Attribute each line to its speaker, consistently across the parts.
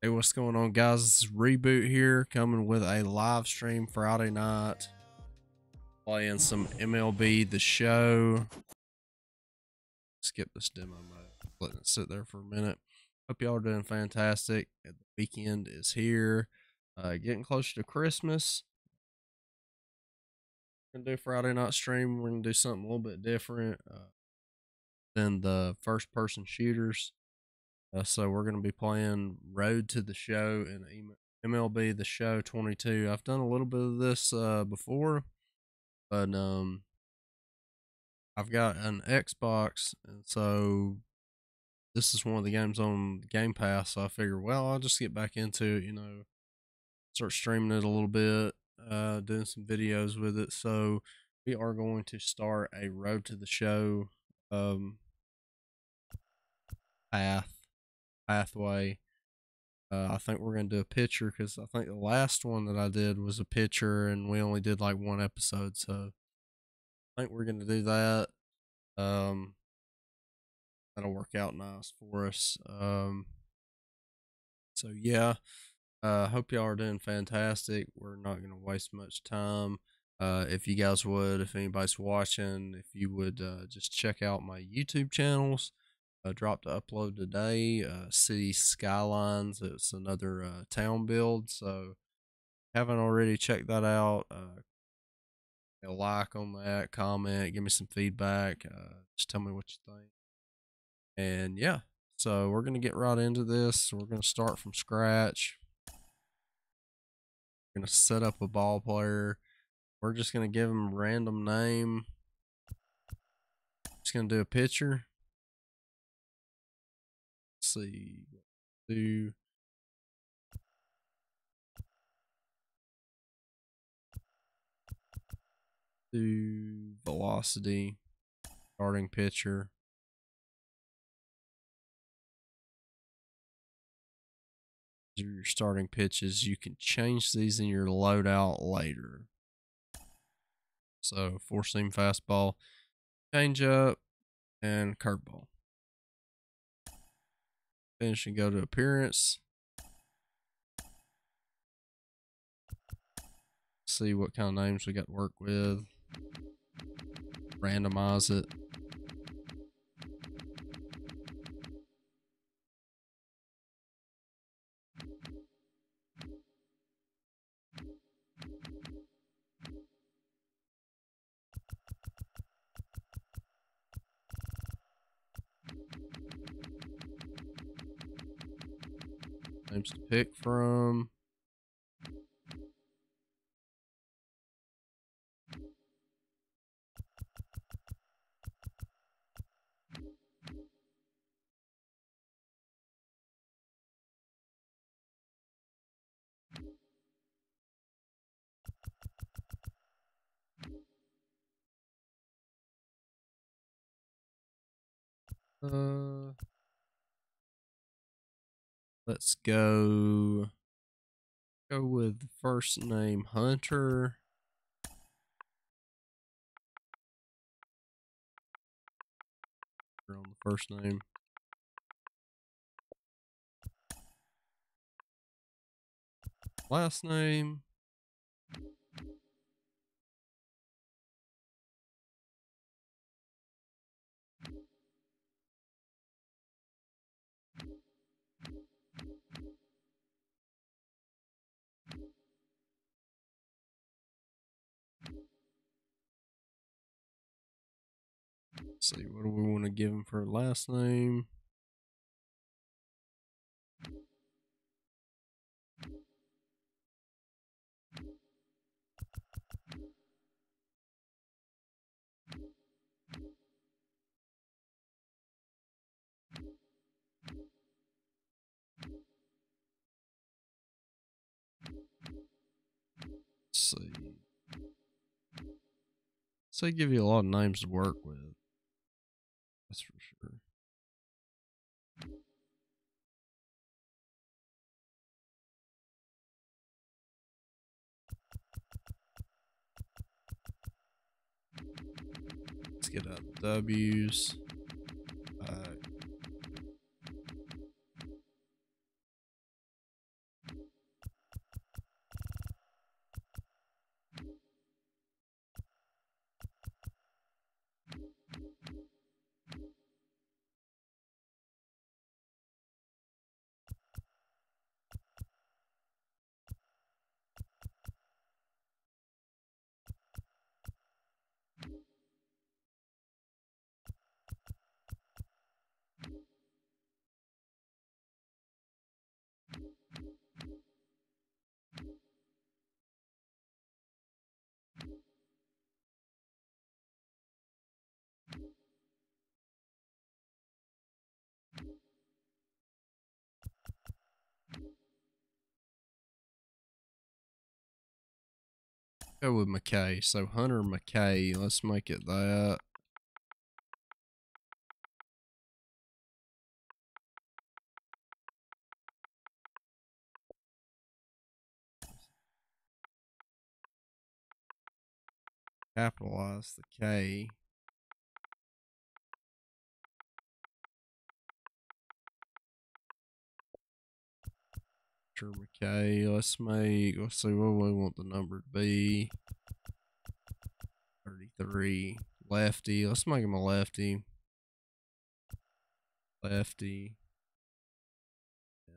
Speaker 1: Hey, what's going on, guys? This is Reboot here, coming with a live stream Friday night, playing some MLB The Show. Skip this demo mode, letting it sit there for a minute. Hope y'all are doing fantastic. The weekend is here, uh, getting closer to Christmas. We're gonna do Friday night stream. We're gonna do something a little bit different uh, than the first-person shooters. Uh, so we're going to be playing Road to the Show and MLB The Show 22. I've done a little bit of this uh, before, but um, I've got an Xbox, and so this is one of the games on Game Pass. So I figure, well, I'll just get back into it. You know, start streaming it a little bit, uh, doing some videos with it. So we are going to start a Road to the Show um, path pathway. Uh, I think we're gonna do a picture because I think the last one that I did was a picture, and we only did like one episode. So I think we're gonna do that. Um, that'll work out nice for us. Um, so yeah, uh, hope y'all are doing fantastic. We're not gonna waste much time. Uh, if you guys would, if anybody's watching, if you would uh, just check out my YouTube channels uh, dropped to upload today. Uh, City Skylines. It's another uh, town build. So haven't already checked that out. Uh, like on that, comment, give me some feedback. Uh, just tell me what you think. And yeah, so we're gonna get right into this. We're gonna start from scratch. We're gonna set up a ball player. We're just gonna give him a random name. Just gonna do a picture see. Do do velocity starting pitcher. Your starting pitches, you can change these in your loadout later. So four seam fastball, change up, and curveball. Finish and go to appearance. See what kind of names we got to work with. Randomize it. To pick from. Uh Let's go go with first name Hunter. On the first name. Last name. Let's see, what do we want to give him for last name? Let's see. So they give you a lot of names to work with. Let's get the W's. Go with McKay. So Hunter McKay. Let's make it that. Capitalize the K. Hunter McKay. Let's make, let's see what we want the number to be. 33. Lefty. Let's make him a lefty. Lefty. Yeah.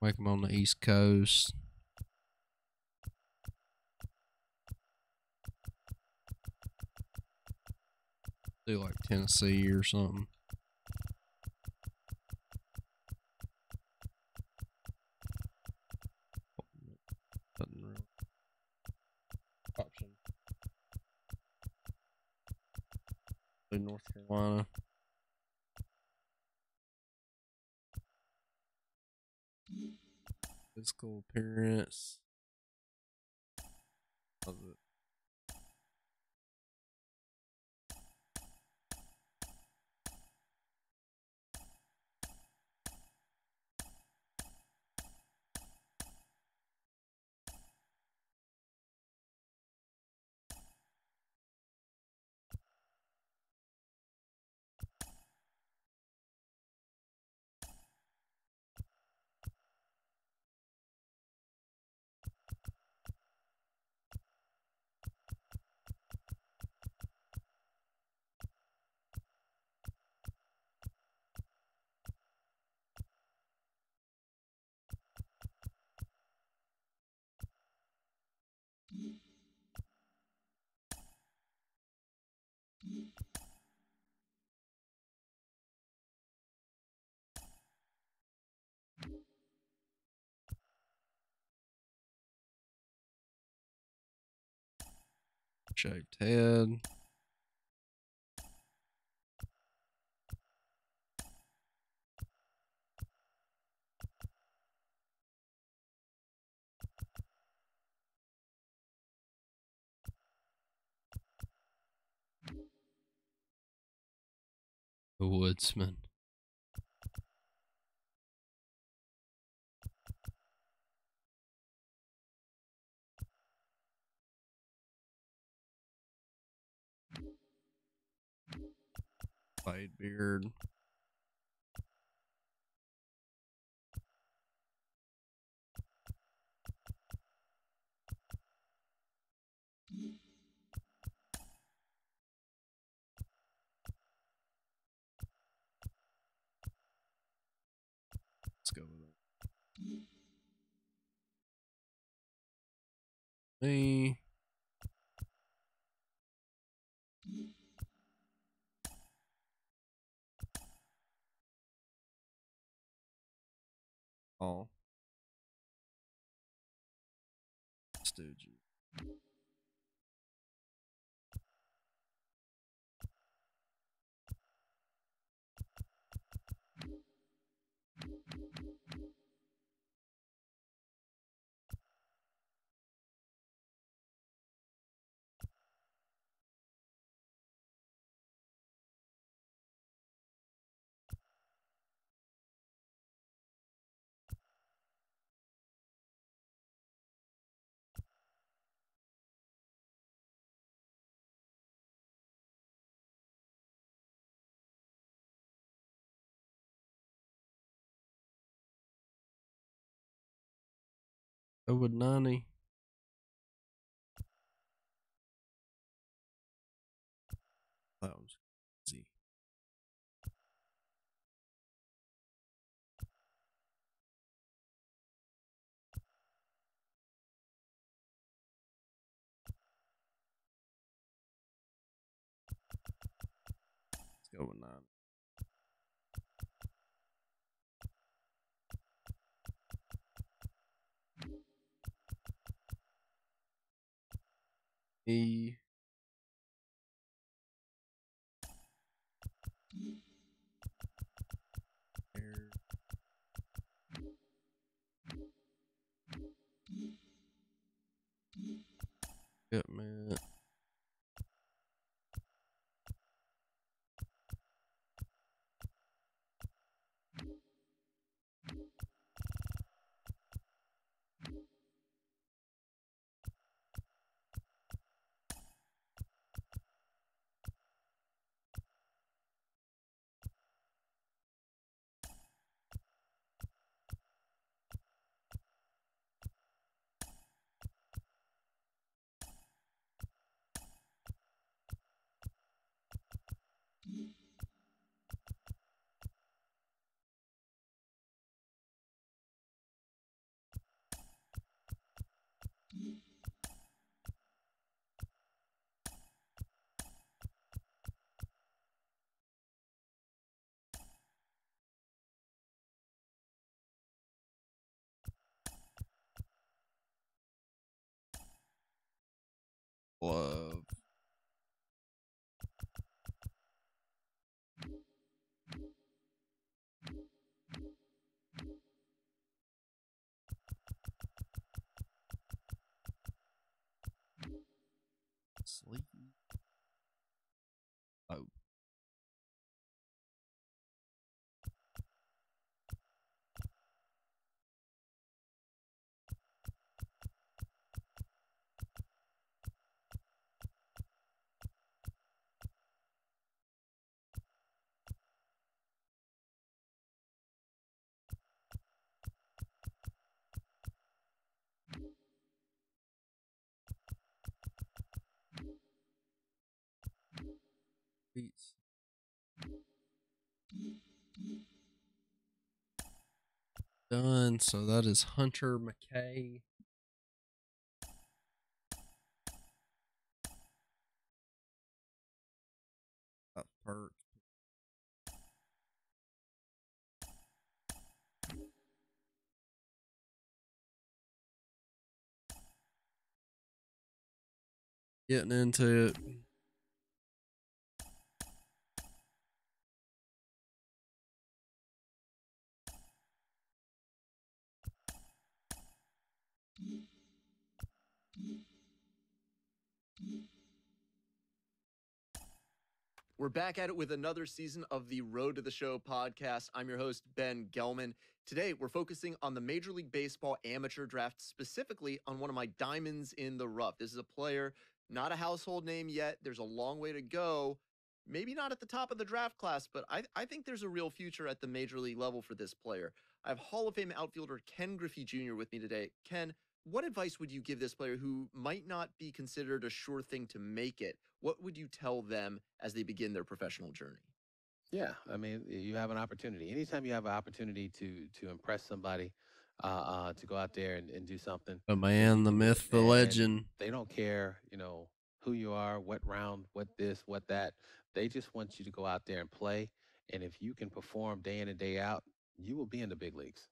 Speaker 1: Make him on the East Coast. Do like Tennessee or something. Option. Do North Carolina. Physical appearance. Shaved head. The woodsman. Fade beard. Let's go with it. Me. Oh. Go with 90. That was easy. Let's go with 90. Er yeah, Equipment. Leave? Beats. Done. So that is Hunter McKay. That's perk. Getting into it.
Speaker 2: We're back at it with another season of the Road to the Show podcast. I'm your host, Ben Gelman. Today, we're focusing on the Major League Baseball amateur draft, specifically on one of my diamonds in the rough. This is a player, not a household name yet. There's a long way to go. Maybe not at the top of the draft class, but I, I think there's a real future at the major league level for this player. I have Hall of Fame outfielder Ken Griffey Jr. with me today. Ken, what advice would you give this player who might not be considered a sure thing to make it? What would you tell them as they begin their professional journey?
Speaker 3: Yeah, I mean, you have an opportunity. Anytime you have an opportunity to to impress somebody, uh, uh, to go out there and, and do something,
Speaker 1: The man, the myth, the
Speaker 3: And
Speaker 1: legend.
Speaker 3: they don't care, you know, who you are, what round, what this, what that. They just want you to go out there and play. And if you can perform day in and day out, you will be in the big leagues.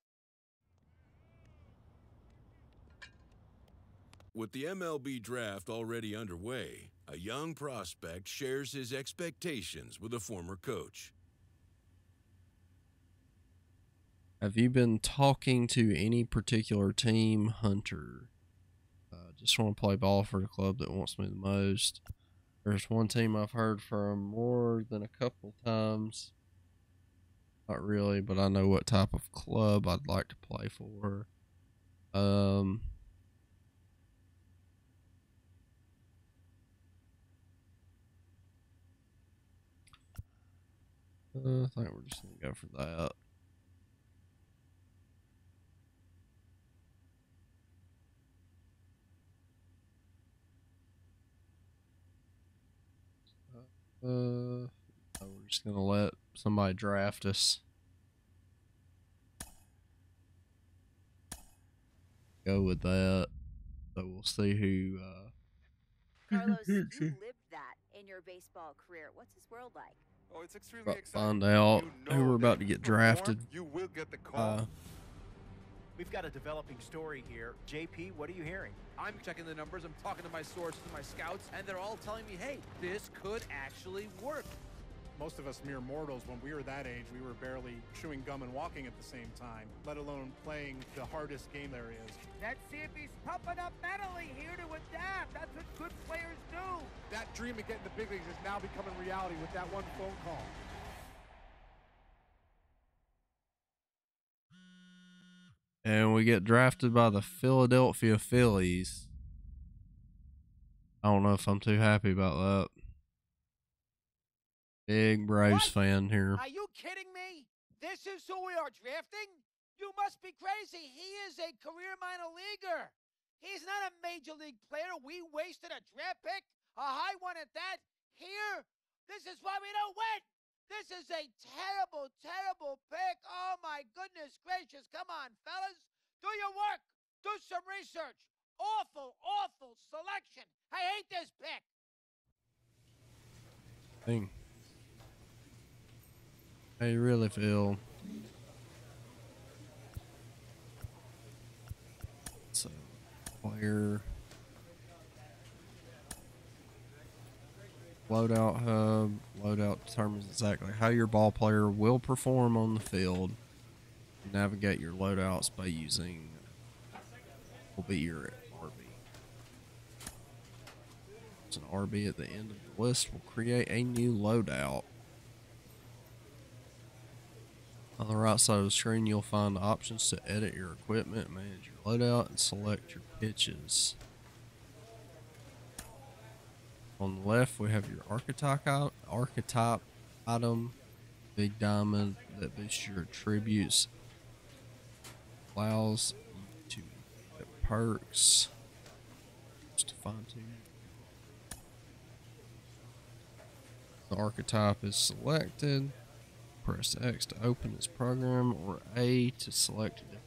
Speaker 4: With the MLB draft already underway, a young prospect shares his expectations with a former coach.
Speaker 1: Have you been talking to any particular team, Hunter? Uh, just want to play ball for the club that wants me the most. There's one team I've heard from more than a couple times. Not really, but I know what type of club I'd like to play for. Um, uh, I think we're just gonna go for that. Uh, so we're just gonna let somebody draft us. Go with that. So we'll see who. Uh,
Speaker 5: Carlos, you lived that in your baseball career. What's his world like?
Speaker 6: Oh, it's extremely
Speaker 1: about
Speaker 6: exciting.
Speaker 1: find out
Speaker 6: You
Speaker 1: who we're about to get drafted.
Speaker 6: You will get the call.
Speaker 1: Uh,
Speaker 7: We've got a developing story here. JP, what are you hearing?
Speaker 8: I'm checking the numbers, I'm talking to my sources, my scouts, and they're all telling me, hey, this could actually work.
Speaker 9: Most of us mere mortals, when we were that age, we were barely chewing gum and walking at the same time, let alone playing the hardest game there is.
Speaker 10: Let's see if he's tough enough mentally here to adapt. That's what good players do.
Speaker 9: That dream of getting the big leagues is now becoming reality with that one phone call.
Speaker 1: and we get drafted by the Philadelphia Phillies. I don't know if I'm too happy about that. Big Braves
Speaker 10: What?
Speaker 1: fan here.
Speaker 10: Are you kidding me? This is who we are drafting? You must be crazy. He is a career minor leaguer. He's not a major league player. We wasted a draft pick, a high one at that. Here, this is why we don't win. This is a terrible, terrible pick. Oh my goodness gracious. Come on, fellas. Do your work. Do some research. Awful, awful selection. I hate this pick.
Speaker 1: thing. You really feel? So, player loadout hub. Loadout determines exactly how your ball player will perform on the field. Navigate your loadouts by using will be your RB. Press an RB at the end of the list will create a new loadout. On the right side of the screen, you'll find the options to edit your equipment, manage your loadout, and select your pitches. On the left, we have your archetype archetype item, big diamond that boosts your attributes, allows you to perks. Just to fine tune. The archetype is selected. Press X to open this program or A to select item.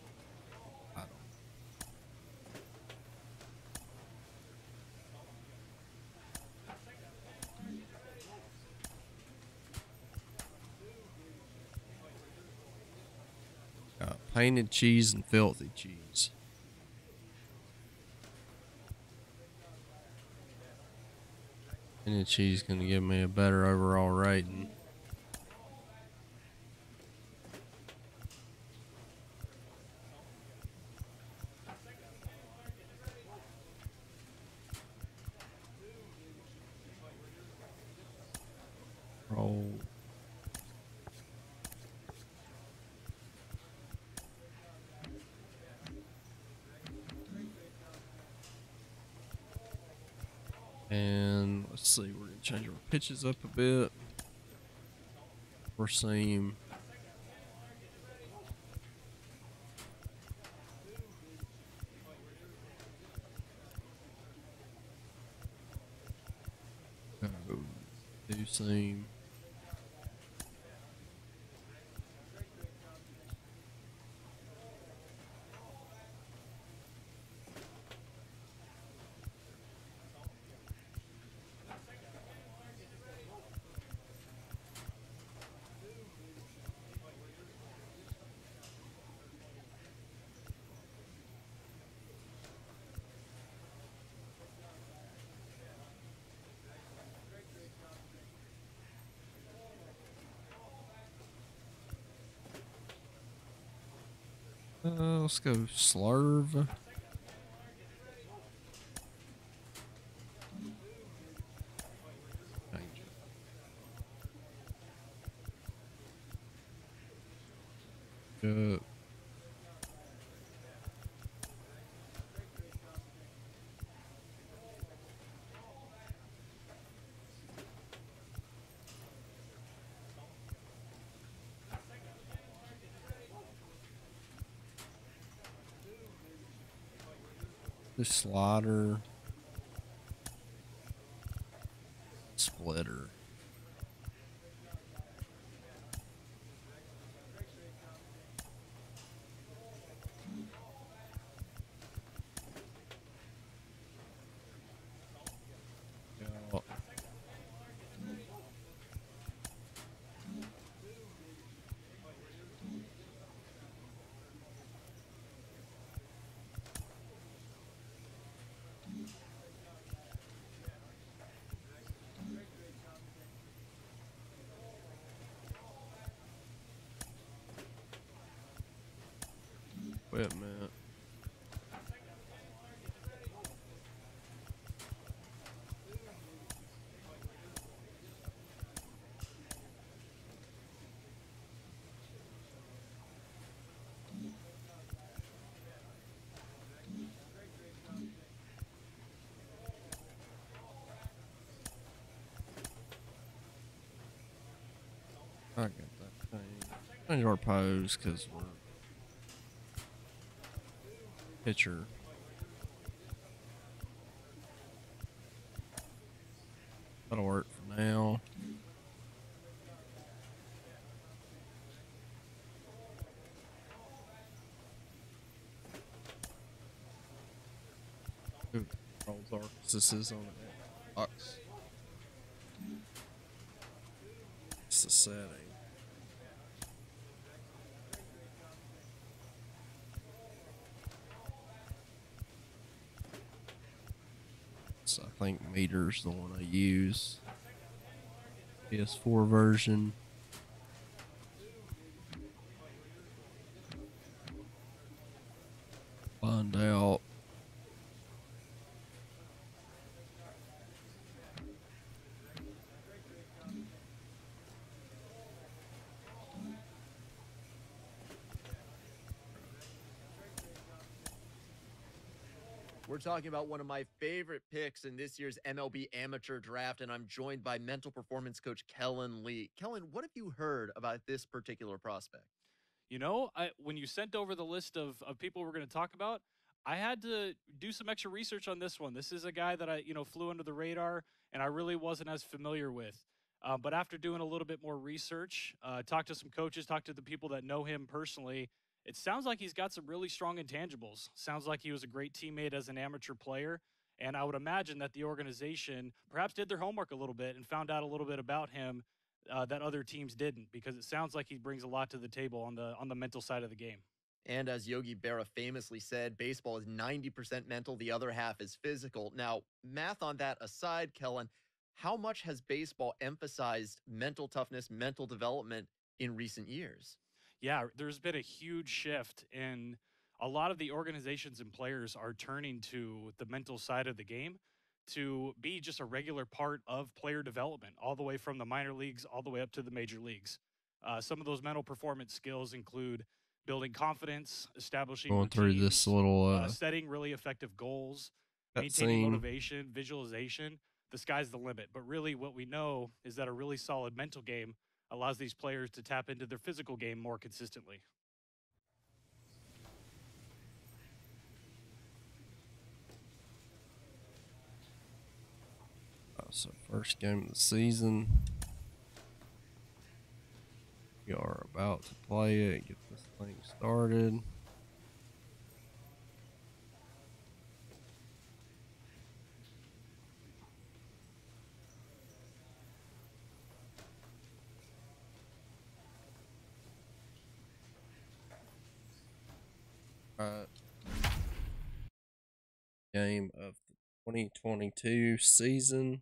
Speaker 1: Got painted cheese and filthy cheese. Painted cheese is gonna give me a better overall rating. Roll. And let's see, we're gonna change our pitches up a bit. Seam. Go two Uh, let's go slurve. The slaughter. Splitter. Yeah. Equipment. I got that thing. Change our pose because we're pitcher. That'll work for now. Ooh, rolls our on the box. It's the setting. I think meter's the one I use. PS4 version. Find out.
Speaker 2: We're talking about one of my favorite picks in this year's MLB amateur draft, and I'm joined by mental performance coach Kellen Lee. Kellen, what have you heard about this particular prospect?
Speaker 11: You know, I, when you sent over the list of, of people we're going to talk about, I had to do some extra research on this one. This is a guy that I, you know, flew under the radar and I really wasn't as familiar with. Uh, but after doing a little bit more research, uh, talked to some coaches, talked to the people that know him personally, it sounds like he's got some really strong intangibles. Sounds like he was a great teammate as an amateur player. And I would imagine that the organization perhaps did their homework a little bit and found out a little bit about him uh, that other teams didn't, because it sounds like he brings a lot to the table on the on the mental side of the game.
Speaker 2: And as Yogi Berra famously said, baseball is 90% mental, the other half is physical. Now, math on that aside, Kellen, how much has baseball emphasized mental toughness, mental development in recent years?
Speaker 11: Yeah, there's been a huge shift in a lot of the organizations and players are turning to the mental side of the game to be just a regular part of player development, all the way from the minor leagues all the way up to the major leagues. Uh, some of those mental performance skills include building confidence, establishing
Speaker 1: Going through this little
Speaker 11: uh,
Speaker 1: uh,
Speaker 11: setting really effective goals, maintaining
Speaker 1: scene.
Speaker 11: motivation, visualization. The sky's the limit. But really, what we know is that a really solid mental game allows these players to tap into their physical game more consistently.
Speaker 1: Uh, so first game of the season. We are about to play it. Get this thing started. Right. Game of the 2022 season.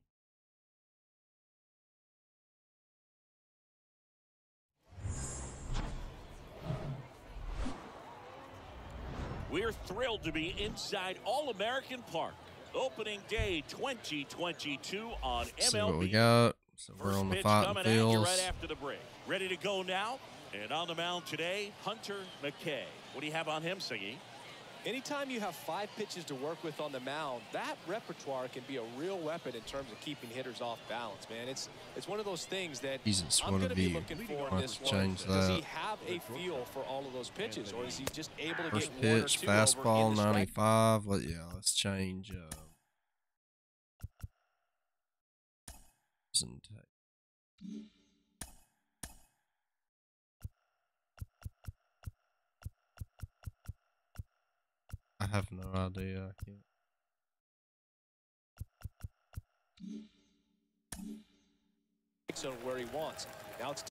Speaker 12: We're thrilled to be inside All American Park. Opening day 2022 on MLB.
Speaker 1: See what we got. So we're
Speaker 12: First
Speaker 1: on the
Speaker 12: pitch
Speaker 1: fighting
Speaker 12: coming at you
Speaker 1: fields.
Speaker 12: right after the break. Ready to go now. And on the mound today, Hunter McKay. What do you have on him, Siggy?
Speaker 13: Anytime you have five pitches to work with on the mound, that repertoire can be a real weapon in terms of keeping hitters off balance, man. It's it's one of those things that
Speaker 1: Jesus,
Speaker 13: I'm going to be looking for in this one.
Speaker 1: change
Speaker 13: Does he have a feel for all of those pitches, or is he just able to
Speaker 1: First
Speaker 13: get one or
Speaker 1: pitch,
Speaker 13: two over
Speaker 1: fastball,
Speaker 13: in the strike
Speaker 1: 95. Let, yeah, let's change. Uh, I have no idea.
Speaker 13: Zone where he wants. Now it's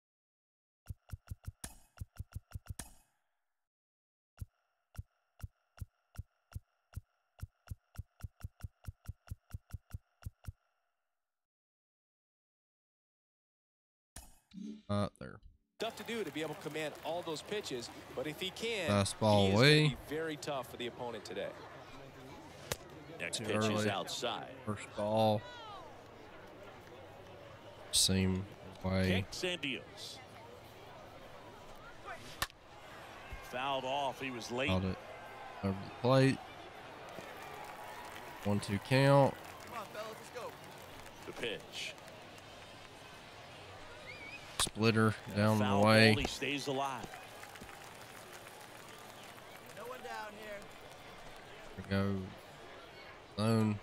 Speaker 1: Not there.
Speaker 13: Tough to do to be able to command all those pitches, but if he can,
Speaker 1: Fastball
Speaker 13: he is
Speaker 1: away.
Speaker 13: going be very tough for the opponent today.
Speaker 12: Next
Speaker 1: Too
Speaker 12: pitch is outside.
Speaker 1: First ball. Same way.
Speaker 12: Kicks and deals. Fouled off. He was late.
Speaker 1: Held it over the plate. One two count.
Speaker 2: Come on, fellas, let's go.
Speaker 12: The pitch.
Speaker 1: Splitter down the way.
Speaker 12: ball. He stays alive.
Speaker 2: No one down here.
Speaker 1: There we go. Zone.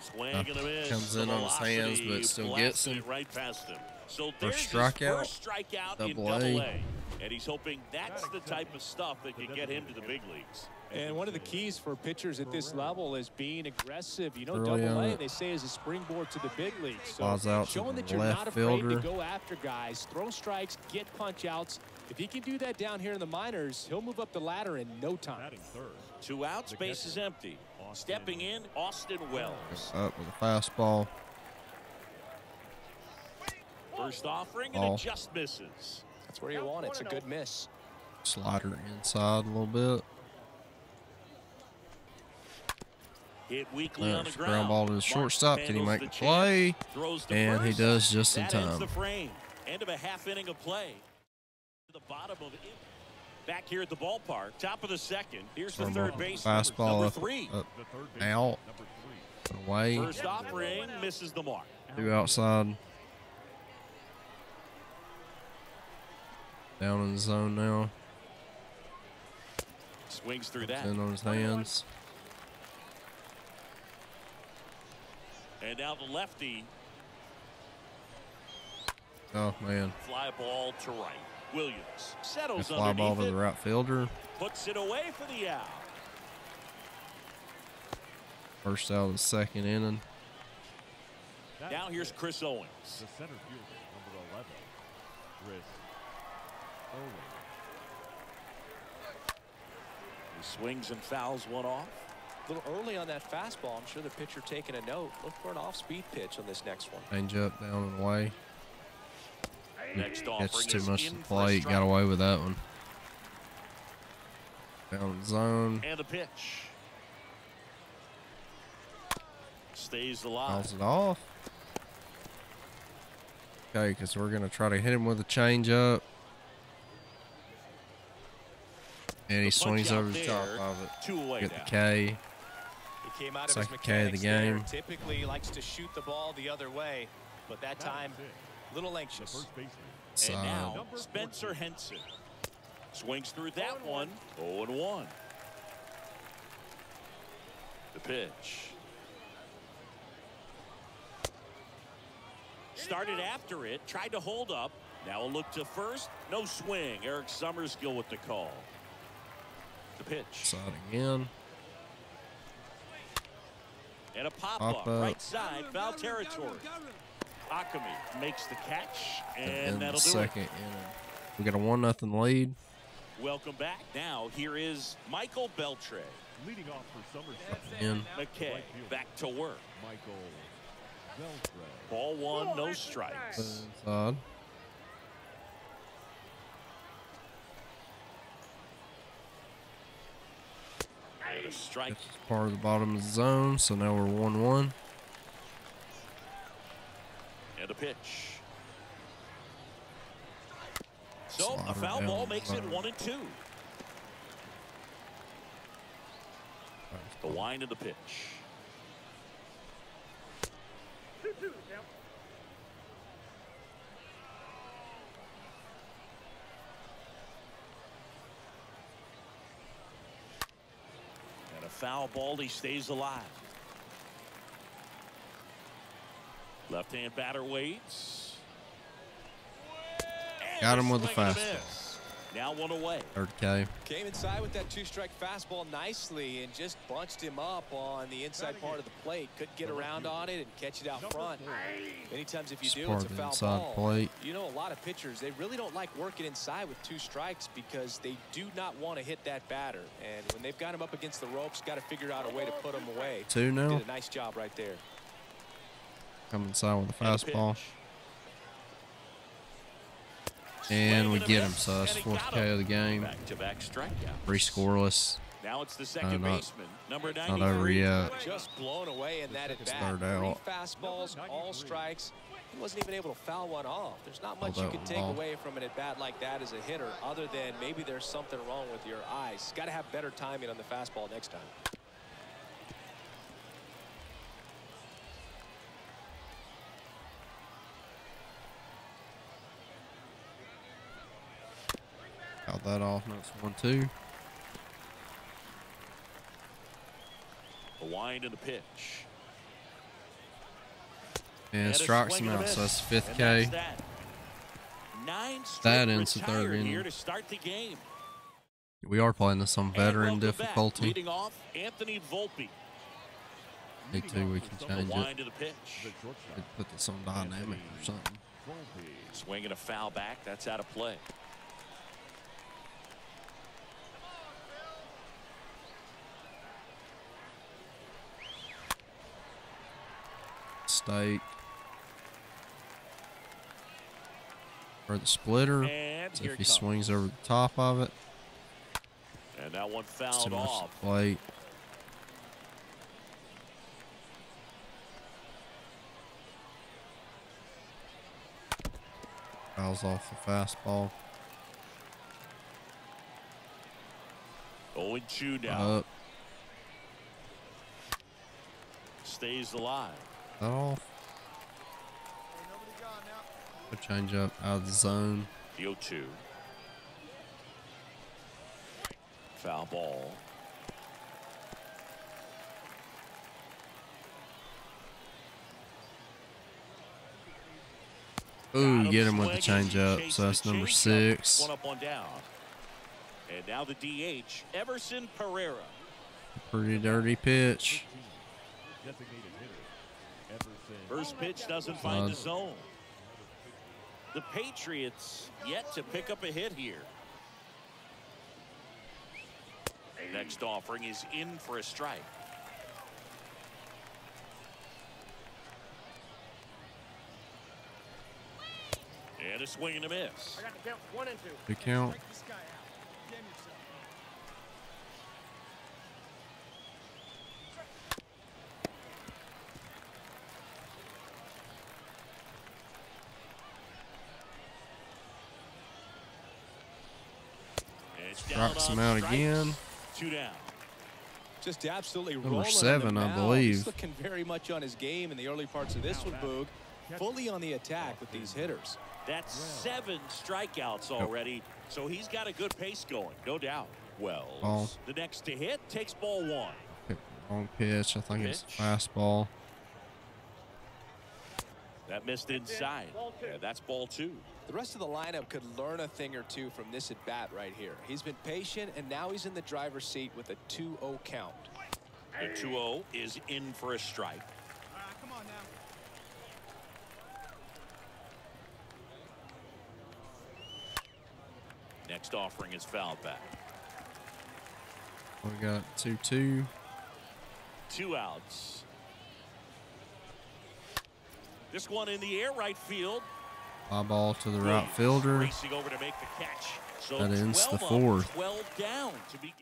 Speaker 12: Swing
Speaker 1: Uh,
Speaker 12: and
Speaker 1: comes in on his hands, but still gets him.
Speaker 12: right past him. So there's
Speaker 1: strikeout,
Speaker 12: first strikeout in
Speaker 1: double
Speaker 12: double
Speaker 1: A.
Speaker 12: A. And he's hoping that's the type of stuff that can get him to the big leagues.
Speaker 13: And one of the keys for pitchers at this level is being aggressive. You know,
Speaker 1: Early
Speaker 13: double A,
Speaker 1: it.
Speaker 13: they say, is a springboard to the big leagues. So
Speaker 1: Flies out
Speaker 13: showing that you're not afraid
Speaker 1: fielder.
Speaker 13: to go after guys, throw strikes, get punch outs. If he can do that down here in the minors, he'll move up the ladder in no time.
Speaker 12: Two outs, base is empty. Stepping in, Austin Wells.
Speaker 1: Up with a fastball.
Speaker 12: First offering, and
Speaker 1: Ball.
Speaker 12: it just misses.
Speaker 13: That's where you want it. It's a good miss.
Speaker 1: Slider inside a little bit.
Speaker 12: Hit weakly on the ground.
Speaker 1: ground ball to the
Speaker 12: Mark
Speaker 1: shortstop. Can he make
Speaker 12: the
Speaker 1: the play?
Speaker 12: Throws to
Speaker 1: And he does just in
Speaker 12: that ends
Speaker 1: time.
Speaker 12: the frame. End of a half inning of play. The bottom of it. Back here at the ballpark, top of the second. Here's the
Speaker 1: Or
Speaker 12: third base.
Speaker 1: Fastball
Speaker 12: number
Speaker 1: up,
Speaker 12: three.
Speaker 1: up, out, away,
Speaker 12: First offering misses the mark.
Speaker 1: two outside. Down in the zone now.
Speaker 12: Swings through that.
Speaker 1: In on his hands.
Speaker 12: And now the lefty.
Speaker 1: Oh man.
Speaker 12: Fly ball to right. Williams
Speaker 1: A
Speaker 12: settles
Speaker 1: fly ball
Speaker 12: underneath
Speaker 1: to the
Speaker 12: it.
Speaker 1: right fielder.
Speaker 12: Puts it away for the out.
Speaker 1: First out of the second inning.
Speaker 12: Now here's Chris Owens.
Speaker 14: The center fielder, number 11, Chris Owens.
Speaker 12: He swings and fouls one off.
Speaker 13: A little early on that fastball. I'm sure the pitcher taking a note. Look for an off-speed pitch on this next one.
Speaker 1: Change up, down and away.
Speaker 12: Next
Speaker 1: Catches
Speaker 12: offering
Speaker 1: too much
Speaker 12: in
Speaker 1: to the
Speaker 12: for a
Speaker 1: plate.
Speaker 12: strike.
Speaker 1: Got away with that one. Down in zone.
Speaker 12: And a pitch. Stays alive.
Speaker 1: Fouls it off. Okay, because we're going to try to hit him with a change up. And he swings
Speaker 12: punch out
Speaker 1: over the top of it.
Speaker 12: two away
Speaker 1: Get the K.
Speaker 13: He came out of his
Speaker 1: Second K of the
Speaker 13: mechanics there.
Speaker 1: game.
Speaker 13: Typically likes to shoot the ball the other way, but that time, a little anxious.
Speaker 12: And now Spencer Henson swings through that one. 0 and 1. The pitch. Started after it, tried to hold up. Now a look to first. No swing. Eric Summerskill with the call. The pitch.
Speaker 1: Side again.
Speaker 12: And a pop,
Speaker 1: Pop
Speaker 12: up,
Speaker 1: up.
Speaker 12: right side, foul territory. Akami makes the catch, and
Speaker 1: in
Speaker 12: that'll
Speaker 1: the
Speaker 12: do
Speaker 1: second inning. We got a one nothing lead.
Speaker 12: Welcome back. Now here is Michael Beltre.
Speaker 14: Leading off for Somerset.
Speaker 1: In.
Speaker 12: McKay back to work.
Speaker 14: Michael Beltre.
Speaker 12: Ball one, no strikes.
Speaker 1: Side.
Speaker 12: And a strike.
Speaker 1: It's part of the bottom of the zone, so now we're one one.
Speaker 12: And a pitch. So a foul
Speaker 1: down
Speaker 12: ball makes it one and two. The wind of the pitch. Foul ball, he stays alive. Left hand batter waits.
Speaker 1: Got him with the
Speaker 12: swing and a
Speaker 1: fastball.
Speaker 12: Now one away.
Speaker 1: Third K.
Speaker 13: Came inside with that two-strike fastball nicely and just bunched him up on the inside part of the plate. Couldn't get around on it and catch it out front. Many times if you do, it's a foul
Speaker 1: inside
Speaker 13: ball.
Speaker 1: plate.
Speaker 13: You know, a lot of pitchers, they really don't like working inside with two strikes because they do not want to hit that batter. And when they've got him up against the ropes, got to figure out a way to put him away.
Speaker 1: Two now.
Speaker 13: Did a nice job right there.
Speaker 1: Come inside with a
Speaker 12: a
Speaker 1: fastball.
Speaker 12: pitch.
Speaker 1: And we
Speaker 12: Swing and a
Speaker 1: get him, so that's fourth
Speaker 12: got
Speaker 1: K of the game.
Speaker 12: Back-to-back.
Speaker 1: Three scoreless.
Speaker 12: Now it's the uh, second
Speaker 1: not-
Speaker 12: baseman, number
Speaker 1: Not
Speaker 12: 93.
Speaker 1: over yet.
Speaker 13: Just blown away in that at bat.
Speaker 1: third
Speaker 13: Three fastballs, all strikes. He wasn't even able to foul one off. There's not much you
Speaker 1: that
Speaker 13: can take
Speaker 1: off.
Speaker 13: away from an at bat like that as a hitter, other than maybe there's something wrong with your eyes. Got to have better timing on the fastball next time.
Speaker 1: Got that off. That's one two.
Speaker 12: The wind and the pitch.
Speaker 1: And
Speaker 12: a
Speaker 1: strikes him out, so that's fifth
Speaker 12: And
Speaker 1: K.
Speaker 12: that.
Speaker 1: That ends the third inning.
Speaker 12: here to start the game.
Speaker 1: We are playing this on veteran
Speaker 12: back.
Speaker 1: difficulty.
Speaker 12: Leading off, Anthony Volpe.
Speaker 1: Me too. We can change it.
Speaker 12: of the pitch.
Speaker 1: Could put this on dynamic or something.
Speaker 12: Swinging a foul back. That's out of play.
Speaker 1: State. For the splitter. So if he swings over the top of it,
Speaker 12: And that one fouled
Speaker 1: too much to
Speaker 12: off.
Speaker 1: the plate. Fouls off the fastball.
Speaker 12: 0 and 2 now.
Speaker 1: Up.
Speaker 12: Stays alive.
Speaker 1: That off. A change up out of the zone.
Speaker 12: The 0 2. Foul ball.
Speaker 1: Ooh, get him with the
Speaker 12: swing
Speaker 1: change up. So that's number six.
Speaker 12: One up, one down. And now the DH, Everson Pereira.
Speaker 1: Pretty dirty pitch.
Speaker 14: Designated hitter. Everson.
Speaker 12: First pitch doesn't find the zone. The Patriots yet to pick up a hit here. Next offering is in for a strike. And a swing and a miss.
Speaker 10: I got the count one and two.
Speaker 1: Good count.
Speaker 10: Strike this guy out. Damn yourself.
Speaker 12: And it's down
Speaker 1: Strikes
Speaker 12: on
Speaker 1: him out again.
Speaker 12: Two down.
Speaker 15: Just absolutely
Speaker 1: Number
Speaker 15: rolling
Speaker 1: seven, I believe.
Speaker 15: He's looking very much on his game in the early parts of this one, Boog. Fully on the attack with these hitters.
Speaker 12: That's seven strikeouts already, so he's got a good pace going, no doubt. Wells,
Speaker 1: Ball.
Speaker 12: the next to hit, takes ball one.
Speaker 1: Long pitch. I think it's
Speaker 12: Pitch.
Speaker 1: fastball.
Speaker 12: That missed inside. Yeah, that's ball two.
Speaker 13: The rest of the lineup could learn a thing or two from this at bat right here. He's been patient, and now he's in the driver's seat with a 2-0 count.
Speaker 12: The 2-0 is in for a strike.
Speaker 10: come on now.
Speaker 12: Next offering is foul back.
Speaker 1: We got 2 2.
Speaker 12: Two outs. This one in the air, right field.
Speaker 1: Fly ball to the right fielder.
Speaker 12: Racing over to make the catch. So
Speaker 1: That ends the
Speaker 12: 12 up,
Speaker 1: fourth.
Speaker 12: 12 down to begin.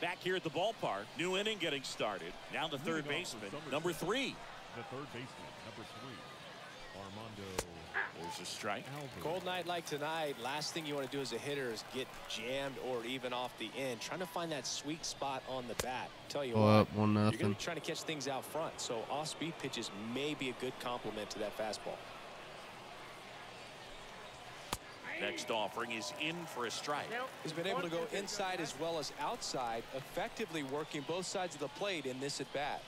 Speaker 12: Back here at the ballpark, new inning getting started. Now the third
Speaker 14: Leading off for
Speaker 12: baseman, number three.
Speaker 14: The third baseman, number three, Armando
Speaker 12: There's a strike.
Speaker 14: Alvarez.
Speaker 13: Cold night like tonight, last thing you want to do as a hitter is get jammed or even off the end. Trying to find that sweet spot on the bat. Tell you
Speaker 1: Go
Speaker 13: what,
Speaker 1: up, one
Speaker 13: you're going to be trying to catch things out front. So off-speed pitches may be a good complement to that fastball.
Speaker 12: Next offering is in for a strike.
Speaker 13: He's been able to go inside as well as outside, effectively working both sides of the plate in this at bat.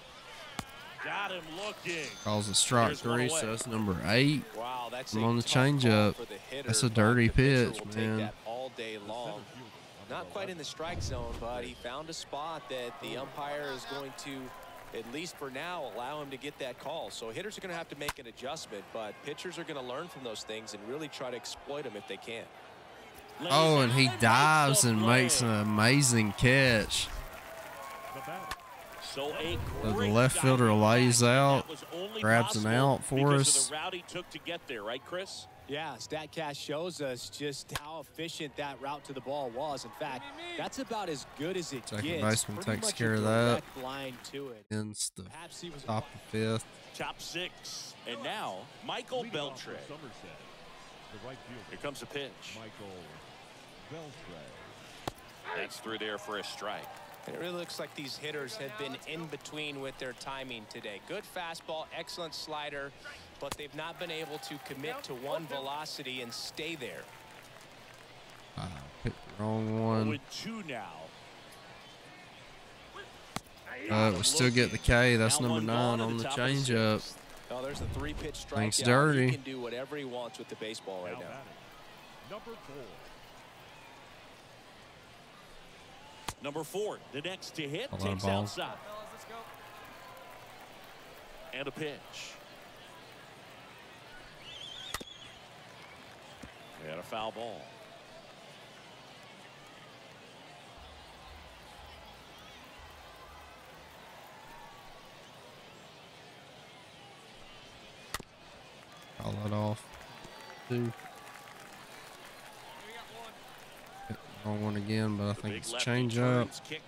Speaker 12: Got him looking.
Speaker 1: Calls a strike three, so that's number eight.
Speaker 13: Wow, that's
Speaker 1: I'm
Speaker 13: a
Speaker 1: on the changeup.
Speaker 13: for the hitter,
Speaker 1: That's a dirty pitch, man.
Speaker 13: all day long. Not quite in the strike zone, but he found a spot that the umpire is going to, at least for now, allow him to get that call. So hitters are going to have to make an adjustment, but pitchers are going to learn from those things and really try to exploit them if they can.
Speaker 1: Oh, and he dives and makes an amazing catch.
Speaker 14: The.
Speaker 12: So a
Speaker 1: The left fielder
Speaker 12: diving
Speaker 1: lays out,
Speaker 12: That was only
Speaker 1: grabs an out for us.
Speaker 12: Of the route he took to get there, right, Chris?
Speaker 15: Yeah, StatCast shows us just how efficient that route to the ball was. In fact, that's about as good as it
Speaker 1: Second
Speaker 15: gets.
Speaker 1: baseman
Speaker 15: Pretty
Speaker 1: takes care of that.
Speaker 15: direct Line to it.
Speaker 1: Ends the
Speaker 15: Perhaps he was
Speaker 1: top of fifth.
Speaker 12: Top six. And now, Michael
Speaker 14: Leading off
Speaker 12: Beltre.
Speaker 14: Somerset, the right
Speaker 12: Here comes a pitch.
Speaker 14: Michael Beltre.
Speaker 12: That's through there for a strike.
Speaker 13: And it really looks like these hitters have been in between with their timing today. Good fastball, excellent slider, but they've not been able to commit to one velocity and stay there.
Speaker 1: Uh, picked the wrong one.
Speaker 12: With 2 now.
Speaker 1: Uh, we still get the K. That's number nine on the
Speaker 12: top of the
Speaker 1: changeup.
Speaker 13: Oh, there's a three-pitch strikeout.
Speaker 1: Thanks,
Speaker 13: He can do whatever he wants with the baseball right
Speaker 14: Now
Speaker 13: now.
Speaker 14: number four,
Speaker 12: Number four, the next to hit,
Speaker 1: A lot of
Speaker 12: takes
Speaker 1: balls.
Speaker 12: outside. And a pitch. And a foul ball.
Speaker 1: Call that off. Two. Hit the Wrong one again, but I think it's change up.
Speaker 12: turns, kick.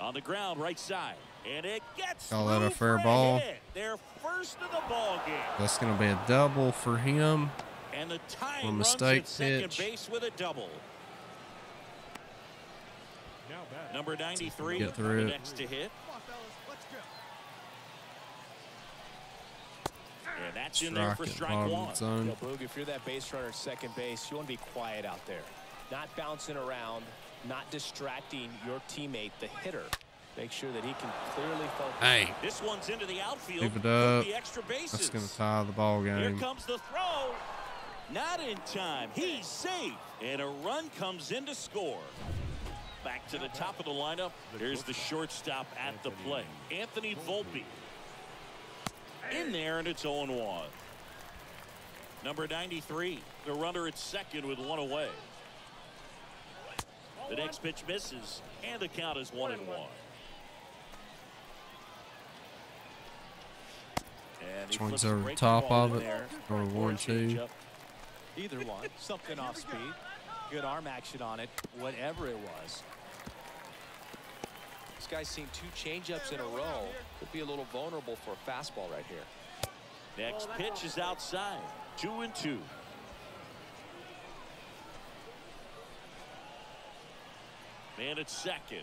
Speaker 12: On the ground, right side. And it gets
Speaker 1: Call that a fair ball.
Speaker 12: Their first of the ball game.
Speaker 1: That's going to be a double for him.
Speaker 12: And the tie
Speaker 1: Or
Speaker 12: runs
Speaker 1: mistake
Speaker 12: at second
Speaker 1: pitch.
Speaker 12: base with a double. Number 93,
Speaker 1: Get through
Speaker 12: the
Speaker 1: it.
Speaker 12: next to hit. And that's in there for
Speaker 1: Strike it,
Speaker 12: strike
Speaker 1: bottom
Speaker 12: one.
Speaker 1: zone.
Speaker 13: Yo, Boog, if you're that base runner at second base, you want to be quiet out there. Not bouncing around, not distracting your teammate, the hitter. Make sure that he can clearly focus.
Speaker 1: Hey.
Speaker 12: This one's into the outfield.
Speaker 1: Leave it up.
Speaker 12: The extra bases.
Speaker 1: That's gonna tie the ball game.
Speaker 12: Here
Speaker 1: game.
Speaker 12: comes the throw. Not in time. He's safe. And a run comes in to score. Back to the top of the lineup. Here's the shortstop at the plate. Anthony Volpe. In there, and it's 0 1. Number 93, the runner at second with one away. The next pitch misses, and the count is 1 and 1. And he
Speaker 1: Swings over the top of it.
Speaker 12: there
Speaker 1: Or one, two.
Speaker 13: Either one, something off speed, good arm action on it, whatever it was.
Speaker 6: This guy's seen two changeups in a row. Could be a little vulnerable for a fastball right here.
Speaker 12: Next oh, pitch is outside. Two and two. Man at second.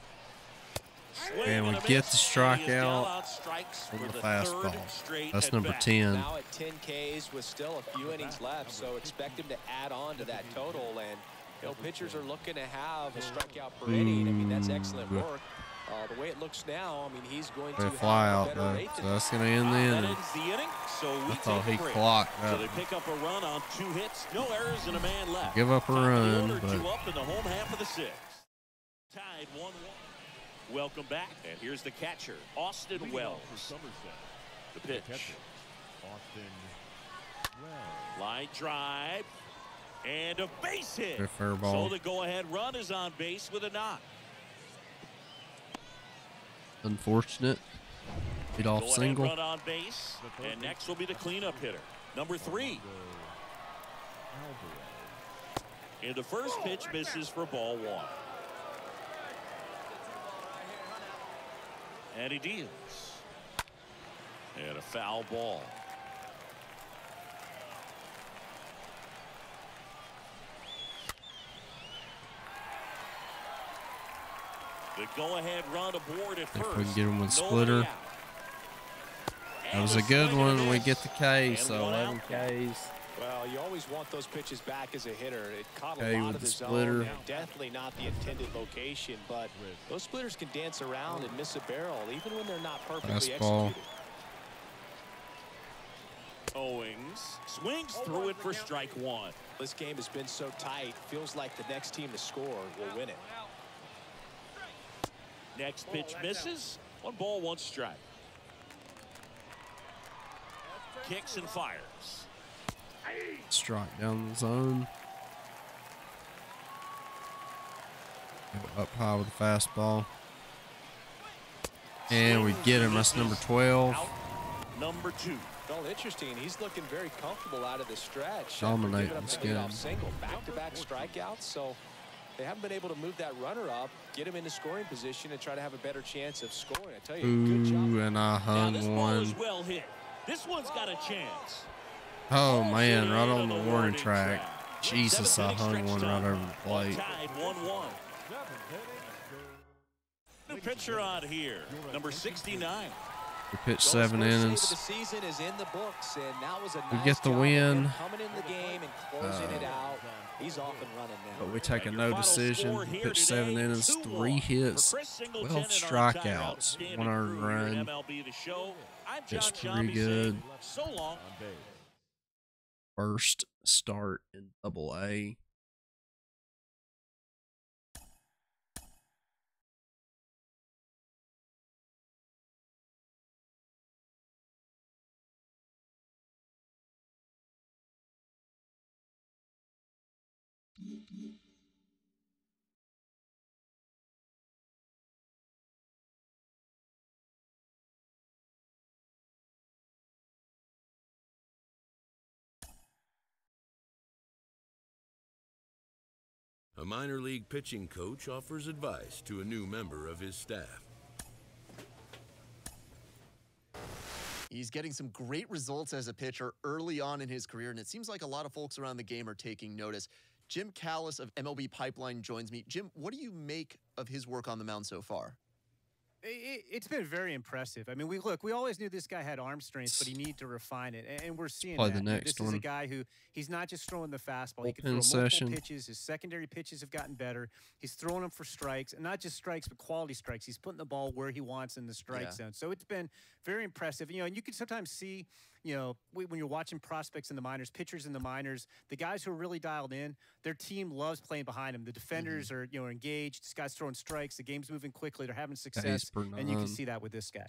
Speaker 12: Swing
Speaker 1: And we get the strikeout
Speaker 12: He is down on strikes for
Speaker 1: the
Speaker 12: third
Speaker 1: fastball. That's number 10.
Speaker 13: Now at 10 Ks with still a few innings left, so expect him to add on to that total. And you know, pitchers are looking to have a strikeout per mm. inning. I mean, that's excellent work. Uh, the way it looks now, I mean, he's going to
Speaker 1: They fly out
Speaker 13: better
Speaker 1: though, so that's gonna end the inning.
Speaker 12: the inning, so we
Speaker 1: I thought he
Speaker 12: a break.
Speaker 1: clocked
Speaker 12: So they pick up a run on two hits, no errors, and a man left.
Speaker 1: Give up a
Speaker 12: Top
Speaker 1: run,
Speaker 12: order,
Speaker 1: but-
Speaker 12: two up in the home half of the sixth. Tied one one. Welcome back, and here's the catcher, Austin
Speaker 14: Leading
Speaker 12: Wells.
Speaker 14: off for Somerset.
Speaker 12: The
Speaker 14: The
Speaker 12: pitch.
Speaker 14: catcher, Austin Wells.
Speaker 12: Line drive. And a base hit.
Speaker 1: Good fair ball.
Speaker 12: So the go-ahead run is on base with a knock.
Speaker 1: Unfortunate. Lead off single.
Speaker 12: run on base. And next will be the cleanup hitter. Number three. And the first oh, pitch misses for ball one. And he deals. And a foul ball. The go-ahead run aboard at
Speaker 1: If
Speaker 12: first.
Speaker 1: we can get him with splitter. That was a good
Speaker 12: swing and a
Speaker 1: one. We get the K, so 11. Ks.
Speaker 13: Well, you always want those pitches back as a hitter. It caught a lot
Speaker 1: with
Speaker 13: of
Speaker 1: the
Speaker 13: the
Speaker 1: splitter.
Speaker 13: zone. Definitely not the intended location, but those splitters can dance around and miss a barrel even when they're not perfectly
Speaker 1: Fastball.
Speaker 13: executed.
Speaker 12: Owings swings oh, through it for strike one.
Speaker 13: This game has been so tight. Feels like the next team to score will win it.
Speaker 12: Next pitch misses. One ball, one strike. Kicks and fires.
Speaker 1: Strike down the zone. Up high with a fastball. And we get him. That's number 12.
Speaker 12: Number two.
Speaker 13: Well, interesting. He's looking very comfortable out of the stretch.
Speaker 1: Dominating
Speaker 13: After giving up the leadoff single, back-to-back strikeouts. So they haven't been able to move that runner up, get him into scoring position, and try to have a better chance of scoring. I tell you, good job.
Speaker 1: And I
Speaker 12: Now this
Speaker 1: hung
Speaker 12: ball is well hit. This one's got a chance.
Speaker 1: Oh man, right on the
Speaker 12: the
Speaker 1: warning
Speaker 12: warning
Speaker 1: track.
Speaker 12: track.
Speaker 1: Jesus, I hung one right over the plate.
Speaker 12: Tied 1-1. New pitcher on here, number 69.
Speaker 1: We pitched
Speaker 13: Jones'
Speaker 1: seven
Speaker 13: first save of
Speaker 1: innings.
Speaker 13: the season is in the books, and that was a
Speaker 1: We get the win.
Speaker 13: him Coming in the game and closing it
Speaker 1: Uh,
Speaker 13: out. He's off and running now.
Speaker 1: But we take a no decision.
Speaker 12: score here
Speaker 1: Pitched seven innings, three hits,
Speaker 12: for Chris Singleton
Speaker 1: 12
Speaker 12: our
Speaker 1: strikeouts, one earned
Speaker 12: crew here at
Speaker 1: run.
Speaker 12: MLB The Show. I'm John
Speaker 1: Pitched pretty good. First start in Double A.
Speaker 4: A minor league pitching coach offers advice to a new member of his staff.
Speaker 2: He's getting some great results as a pitcher early on in his career, and it seems like a lot of folks around the game are taking notice. Jim Callis of MLB Pipeline joins me. Jim, what do you make of his work on the mound so far?
Speaker 16: It, it's been very impressive. I mean, we look. We always knew this guy had arm strength, but he needed to refine it, and, and we're seeing
Speaker 1: Probably
Speaker 16: that.
Speaker 1: the
Speaker 16: This
Speaker 1: next
Speaker 16: is a guy who he's not just throwing the fastball. He can throw
Speaker 1: Bullpen
Speaker 16: multiple
Speaker 1: session.
Speaker 16: pitches. His secondary pitches have gotten better. He's throwing them for strikes, and not just strikes, but quality strikes. He's putting the ball where he wants in the strike
Speaker 2: Yeah.
Speaker 16: zone. So it's been very impressive. You know, and you can sometimes see, you know, when you're watching prospects in the minors, pitchers in the minors, the guys who are really dialed in, their team loves playing behind them. The defenders
Speaker 1: Mm-hmm.
Speaker 16: are, you know, engaged. This guy's throwing strikes. The game's moving quickly. They're having success, and you can see that with this guy.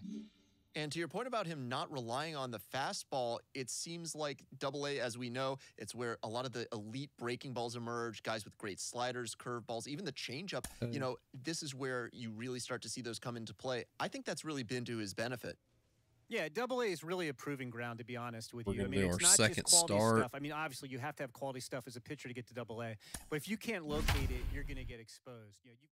Speaker 2: And to your point about him not relying on the fastball, it seems like double A, as we know, it's where a lot of the elite breaking balls emerge, guys with great sliders, curveballs, even the changeup.
Speaker 1: Uh,
Speaker 2: You know, this is where you really start to see those come into play. I think that's really been to his benefit.
Speaker 16: Yeah, Double A is really a proving ground, to be honest with
Speaker 1: We're
Speaker 16: you. I
Speaker 1: gonna
Speaker 16: mean,
Speaker 1: do
Speaker 16: it's not
Speaker 1: second
Speaker 16: just quality
Speaker 1: start.
Speaker 16: stuff. I mean, obviously, you have to have quality stuff as a pitcher to get to Double A, but if you can't locate it, you're going to get exposed. You know, you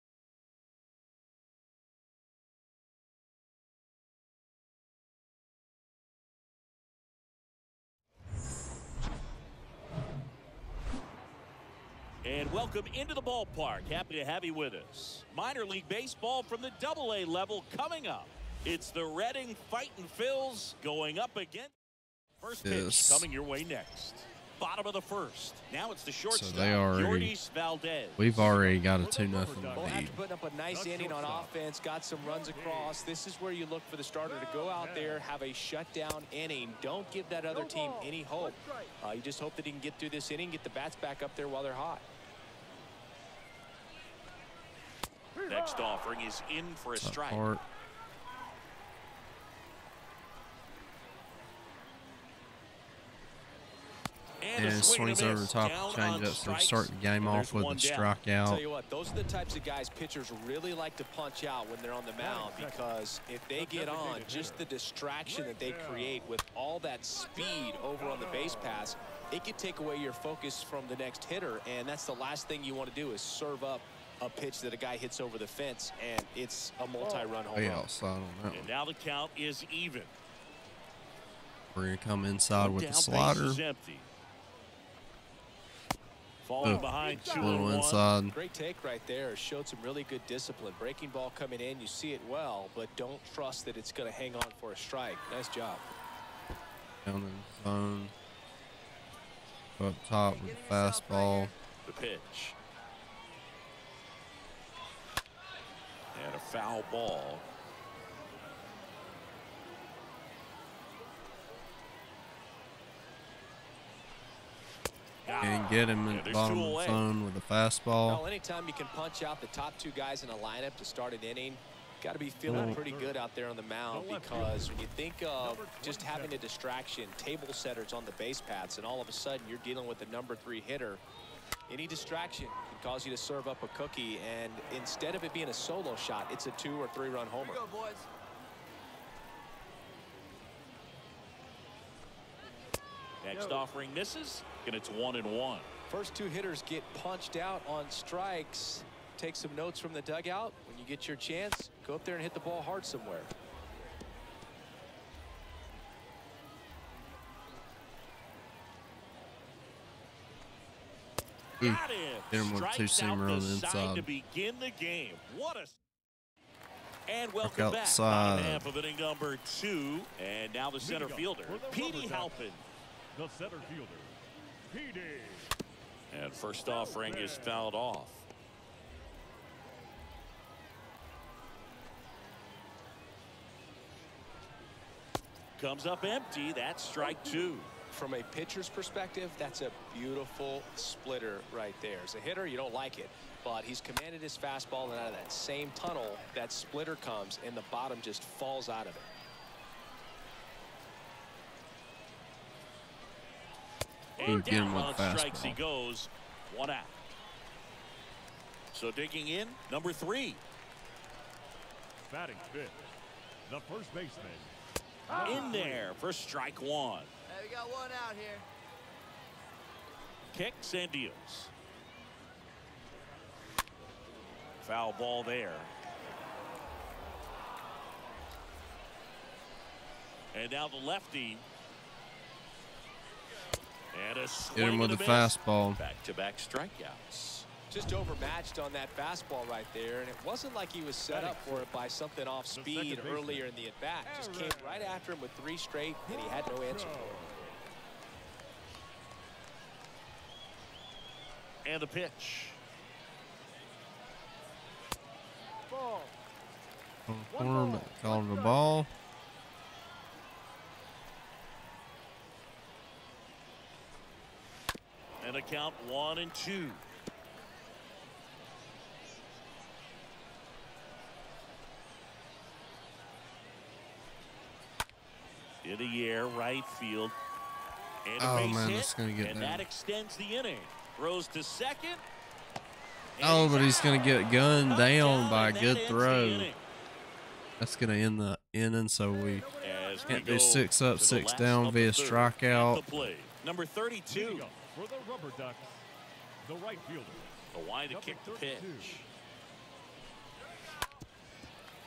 Speaker 12: And welcome into the ballpark. Happy to have you with us. Minor league baseball from the double A level coming up. It's the Reading Fighting Phils going up again. First pitch
Speaker 1: Yes.
Speaker 12: coming your way next. Bottom of the first. Now it's the shortstop.
Speaker 1: So they already-
Speaker 12: Yordys Valdes.
Speaker 1: We've already got a two nothing
Speaker 13: Well,
Speaker 1: lead.
Speaker 13: after putting up a nice inning on offense, got some runs across, this is where you look for the starter to go out there, have a shutdown inning. Don't give that other team any hope. Uh, you just hope that he can get through this inning, get the bats back up there while they're hot.
Speaker 12: Next offering is in for a strike.
Speaker 1: part.
Speaker 12: And,
Speaker 1: And swings over the top
Speaker 12: Down
Speaker 1: change
Speaker 12: on
Speaker 1: up, so
Speaker 12: strikes.
Speaker 1: start the game off with a strikeout.
Speaker 13: Tell you what, those are the types of guys pitchers really like to punch out when they're on the mound because if they get on, just the distraction that they create with all that speed over on the base pass, it could take away your focus from the next hitter, and that's the last thing you want to do is serve up a pitch that a guy hits over the fence, and it's a multi-run home
Speaker 1: Way
Speaker 13: run.
Speaker 1: outside on that
Speaker 12: And
Speaker 1: one.
Speaker 12: now the count is even.
Speaker 1: We're gonna come inside with
Speaker 12: down,
Speaker 1: the
Speaker 12: base
Speaker 1: slider.
Speaker 12: is empty. Falling
Speaker 1: Oh,
Speaker 12: behind two
Speaker 1: little
Speaker 12: and one.
Speaker 1: inside.
Speaker 13: Great take right there. Showed some really good discipline. Breaking ball coming in, you see it well, but don't trust that it's going to hang on for a strike. Nice job.
Speaker 1: Down in the zone. Up top with the fastball.
Speaker 12: The pitch. And a foul ball.
Speaker 1: And get him in
Speaker 12: Yeah,
Speaker 1: the bottom of the zone with a fastball.
Speaker 13: Well, anytime you can punch out the top two guys in a lineup to start an inning, got to be feeling pretty good out there on the mound because when you think of just having a distraction, table setters on the base paths, and all of a sudden you're dealing with the number three hitter, any distraction can cause you to serve up a cookie, and instead of it being a solo shot, it's a two or three run homer.
Speaker 12: Next offering misses, and it's one and one.
Speaker 13: First two hitters get punched out on strikes. Take some notes from the dugout. When you get your chance, go up there and hit the ball hard somewhere.
Speaker 1: Ooh,
Speaker 12: Got him.
Speaker 1: hit him with a
Speaker 12: Strikes
Speaker 1: two-seamer
Speaker 12: out
Speaker 1: on
Speaker 12: the
Speaker 1: the
Speaker 12: side to begin the game. What a and welcome back.
Speaker 1: outside.
Speaker 12: Bottom half of inning number two, and now the center fielder,
Speaker 14: for
Speaker 12: Petey Halpin.
Speaker 14: The center fielder,
Speaker 12: And first offering is fouled off. Comes up empty. That's strike two.
Speaker 13: From a pitcher's perspective, that's a beautiful splitter right there. As a hitter, you don't like it, but he's commanded his fastball, and out of that same tunnel, that splitter comes, and the bottom just falls out of it.
Speaker 12: And
Speaker 1: get him
Speaker 12: down
Speaker 1: with
Speaker 12: on strikes he goes. One out. So digging in, number three.
Speaker 14: Batting fifth, the first baseman.
Speaker 12: In there for strike one.
Speaker 17: Hey, we got one out here.
Speaker 12: Kicks and deals. Foul ball there. And now the lefty. And a
Speaker 1: Hit him with
Speaker 12: a
Speaker 1: fastball.
Speaker 12: Back-to-back strikeouts.
Speaker 13: Just overmatched on that fastball right there, and it wasn't like he was set up for it by something off speed earlier in the at bat. Just came right after him with three straight, and he had no answer for it.
Speaker 12: And the pitch.
Speaker 1: On the corner, but called the ball.
Speaker 12: And a count one and two. In the air, right field. And
Speaker 1: Oh, man,
Speaker 12: hit,
Speaker 1: that's gonna get
Speaker 12: And that extends the inning. Throws to second.
Speaker 1: Oh, but he's gonna get gunned down by a good throw. That's gonna end the inning, so we
Speaker 12: As we
Speaker 1: can't do six up, six down via strikeout.
Speaker 12: At the plate. Number 32.
Speaker 14: Leading up for the Rubber Ducks, the right fielder.
Speaker 12: The wide to kick the pitch.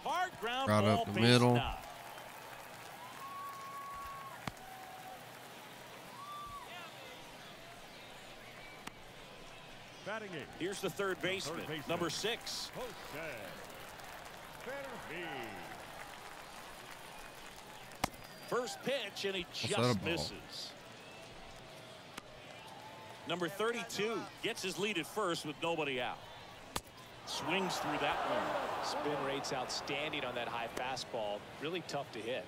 Speaker 12: Hard ground
Speaker 1: Right
Speaker 12: ball
Speaker 1: up the middle.
Speaker 12: knock.
Speaker 14: Batting eight.
Speaker 12: Here's the third baseman,
Speaker 14: Third baseman.
Speaker 12: number six. First pitch, and he
Speaker 1: that a
Speaker 12: just
Speaker 1: ball?
Speaker 12: misses. Number 32 gets his lead at first with nobody out. Swings through that one.
Speaker 13: Spin rate's outstanding on that high fastball. Really tough to hit.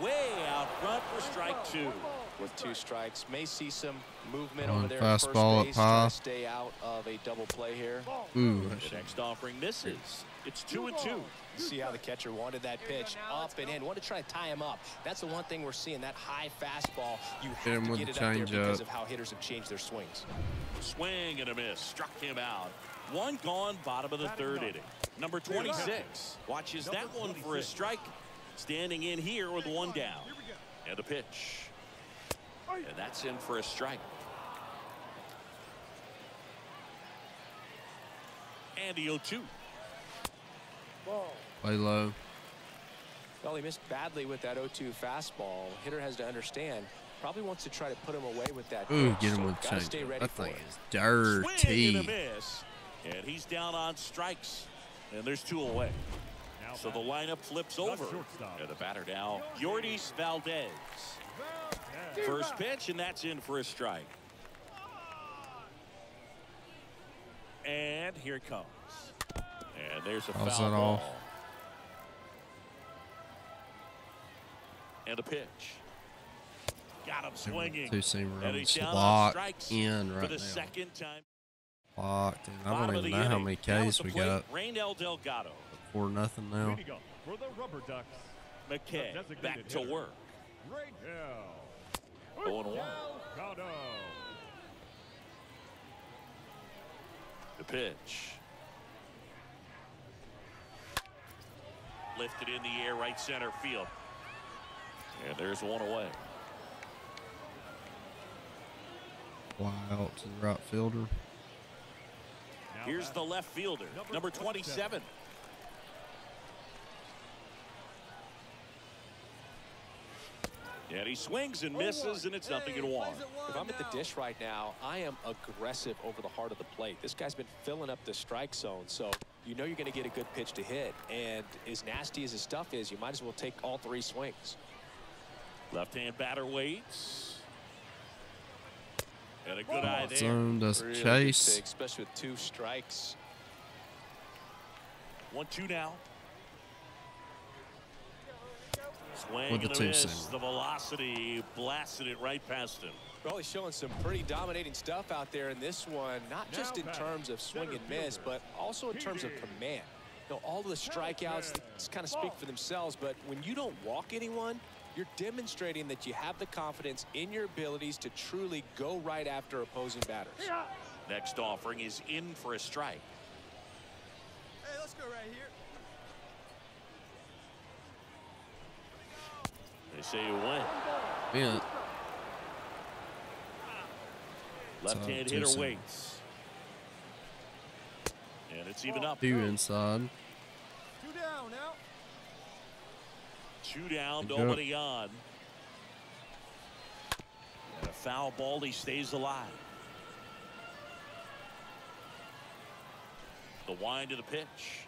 Speaker 12: Way out front for strike two.
Speaker 13: With two strikes, may see some movement
Speaker 1: On
Speaker 13: over there.
Speaker 1: fastball
Speaker 13: at
Speaker 1: up
Speaker 13: first base, trying
Speaker 1: high.
Speaker 13: to stay out of a double play here.
Speaker 1: Ooh,
Speaker 12: The next offering misses. It's two and two.
Speaker 13: See how the catcher wanted that pitch up and in. Wanted to try to tie him up. That's the one thing we're seeing. That high fastball. You have
Speaker 1: him
Speaker 13: to
Speaker 1: with
Speaker 13: get
Speaker 1: the
Speaker 13: it up there because
Speaker 1: changeup.
Speaker 13: of how hitters have changed their swings.
Speaker 12: Swing and a miss. Struck him out. One gone, bottom of the third inning. Number 26 watches that one for a strike. Standing in here with one down. And a pitch. And that's in for a strike. And the 0-2.
Speaker 1: Play low.
Speaker 13: Well, he missed badly with that 0-2 fastball. Hitter has to understand. Probably wants to try to put him away with that.
Speaker 1: Ooh,
Speaker 13: pitch,
Speaker 1: get him
Speaker 13: so
Speaker 1: with
Speaker 13: gotta
Speaker 1: change. That
Speaker 13: for
Speaker 1: thing
Speaker 13: it.
Speaker 1: is
Speaker 12: Swing and a
Speaker 1: dirty.
Speaker 12: miss. And he's down on strikes. And there's two away.
Speaker 14: Now
Speaker 12: So the lineup flips over.
Speaker 14: shortstop.
Speaker 12: And the batter now, Yordys Valdes. First pitch, and that's in for a strike. And here it comes. And there's a
Speaker 1: How's
Speaker 12: foul ball.
Speaker 1: off?
Speaker 12: And a pitch. Got him swinging.
Speaker 1: Two seamer
Speaker 12: And
Speaker 1: on
Speaker 12: he's down on
Speaker 1: locked
Speaker 12: strikes
Speaker 1: in
Speaker 12: for
Speaker 1: right
Speaker 12: the
Speaker 1: now.
Speaker 12: second time.
Speaker 1: Locked in. I don't
Speaker 12: of
Speaker 1: even
Speaker 12: the
Speaker 1: know how many Ks we
Speaker 12: plate,
Speaker 1: got.
Speaker 12: Raynel Delgado.
Speaker 1: Four nothing now.
Speaker 14: For the Rubber Ducks,
Speaker 12: McKay
Speaker 14: designated
Speaker 12: back to
Speaker 14: hitter.
Speaker 12: work.
Speaker 14: Raynel
Speaker 12: 0 1.
Speaker 14: Delgado.
Speaker 12: The pitch. Lifted in the air, right center field. And there's one away.
Speaker 1: Fly out to the right fielder.
Speaker 14: Now
Speaker 12: Here's the left fielder,
Speaker 14: Number
Speaker 12: number
Speaker 14: 27.
Speaker 12: And he swings and misses, and it's nothing at one.
Speaker 13: If I'm at the dish right now, I am aggressive over the heart of the plate. This guy's been filling up the strike zone, so you know you're going to get a good pitch to hit. And as nasty as his stuff is, you might as well take all three swings.
Speaker 12: Left-hand batter waits. And a good eye there.
Speaker 1: Zone does
Speaker 13: Really good
Speaker 1: chase.
Speaker 13: pick, especially with two strikes.
Speaker 12: One, two now. Swing
Speaker 1: With the two
Speaker 12: miss. The velocity blasted it right past him.
Speaker 13: Well, he's showing some pretty dominating stuff out there in this one, not just in terms of swing and miss, but also in terms of command. You know, all the strikeouts kind of speak for themselves, but when you don't walk anyone, you're demonstrating that you have the confidence in your abilities to truly go right after opposing batters.
Speaker 12: Next offering is in for a strike.
Speaker 6: Hey, let's go right here.
Speaker 12: They say you win.
Speaker 1: Bent.
Speaker 12: Left-hand
Speaker 1: two
Speaker 12: hitter
Speaker 1: seamer.
Speaker 12: waits. And it's even up.
Speaker 1: Two inside.
Speaker 6: Two down now.
Speaker 12: Two down,
Speaker 1: Good
Speaker 12: nobody on. And a foul ball, he stays alive. The wind to the pitch.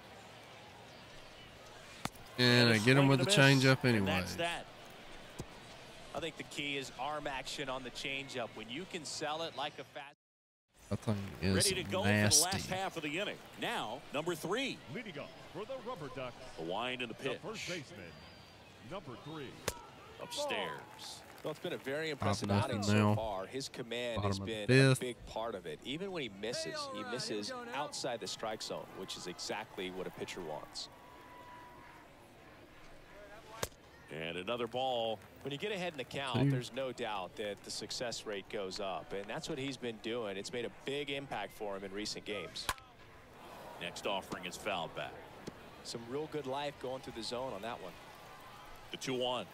Speaker 1: And I get him with the changeup
Speaker 12: And
Speaker 1: anyway.
Speaker 12: That's that.
Speaker 13: I think the key is arm action on the changeup. When you can sell it like a fast.
Speaker 1: That thing is
Speaker 12: Ready to go for the last half of the inning. Now, number three.
Speaker 14: Leading off for the Rubber Ducks,
Speaker 12: The wind and the
Speaker 14: the
Speaker 12: pitch.
Speaker 14: first baseman, number three.
Speaker 12: Upstairs.
Speaker 13: Well, it's been a very impressive
Speaker 1: nothing
Speaker 13: outing so
Speaker 1: now.
Speaker 13: far. His command
Speaker 1: Bottom
Speaker 13: has been a big part of it. Even when he misses, he misses outside the strike zone, which is exactly what a pitcher wants.
Speaker 12: And another ball.
Speaker 13: When you get ahead in the count,
Speaker 1: Two.
Speaker 13: there's no doubt that the success rate goes up, and that's what he's been doing. It's made a big impact for him in recent games.
Speaker 12: Next offering is fouled back.
Speaker 13: Some real good life going through the zone on that one.
Speaker 12: The 2 1.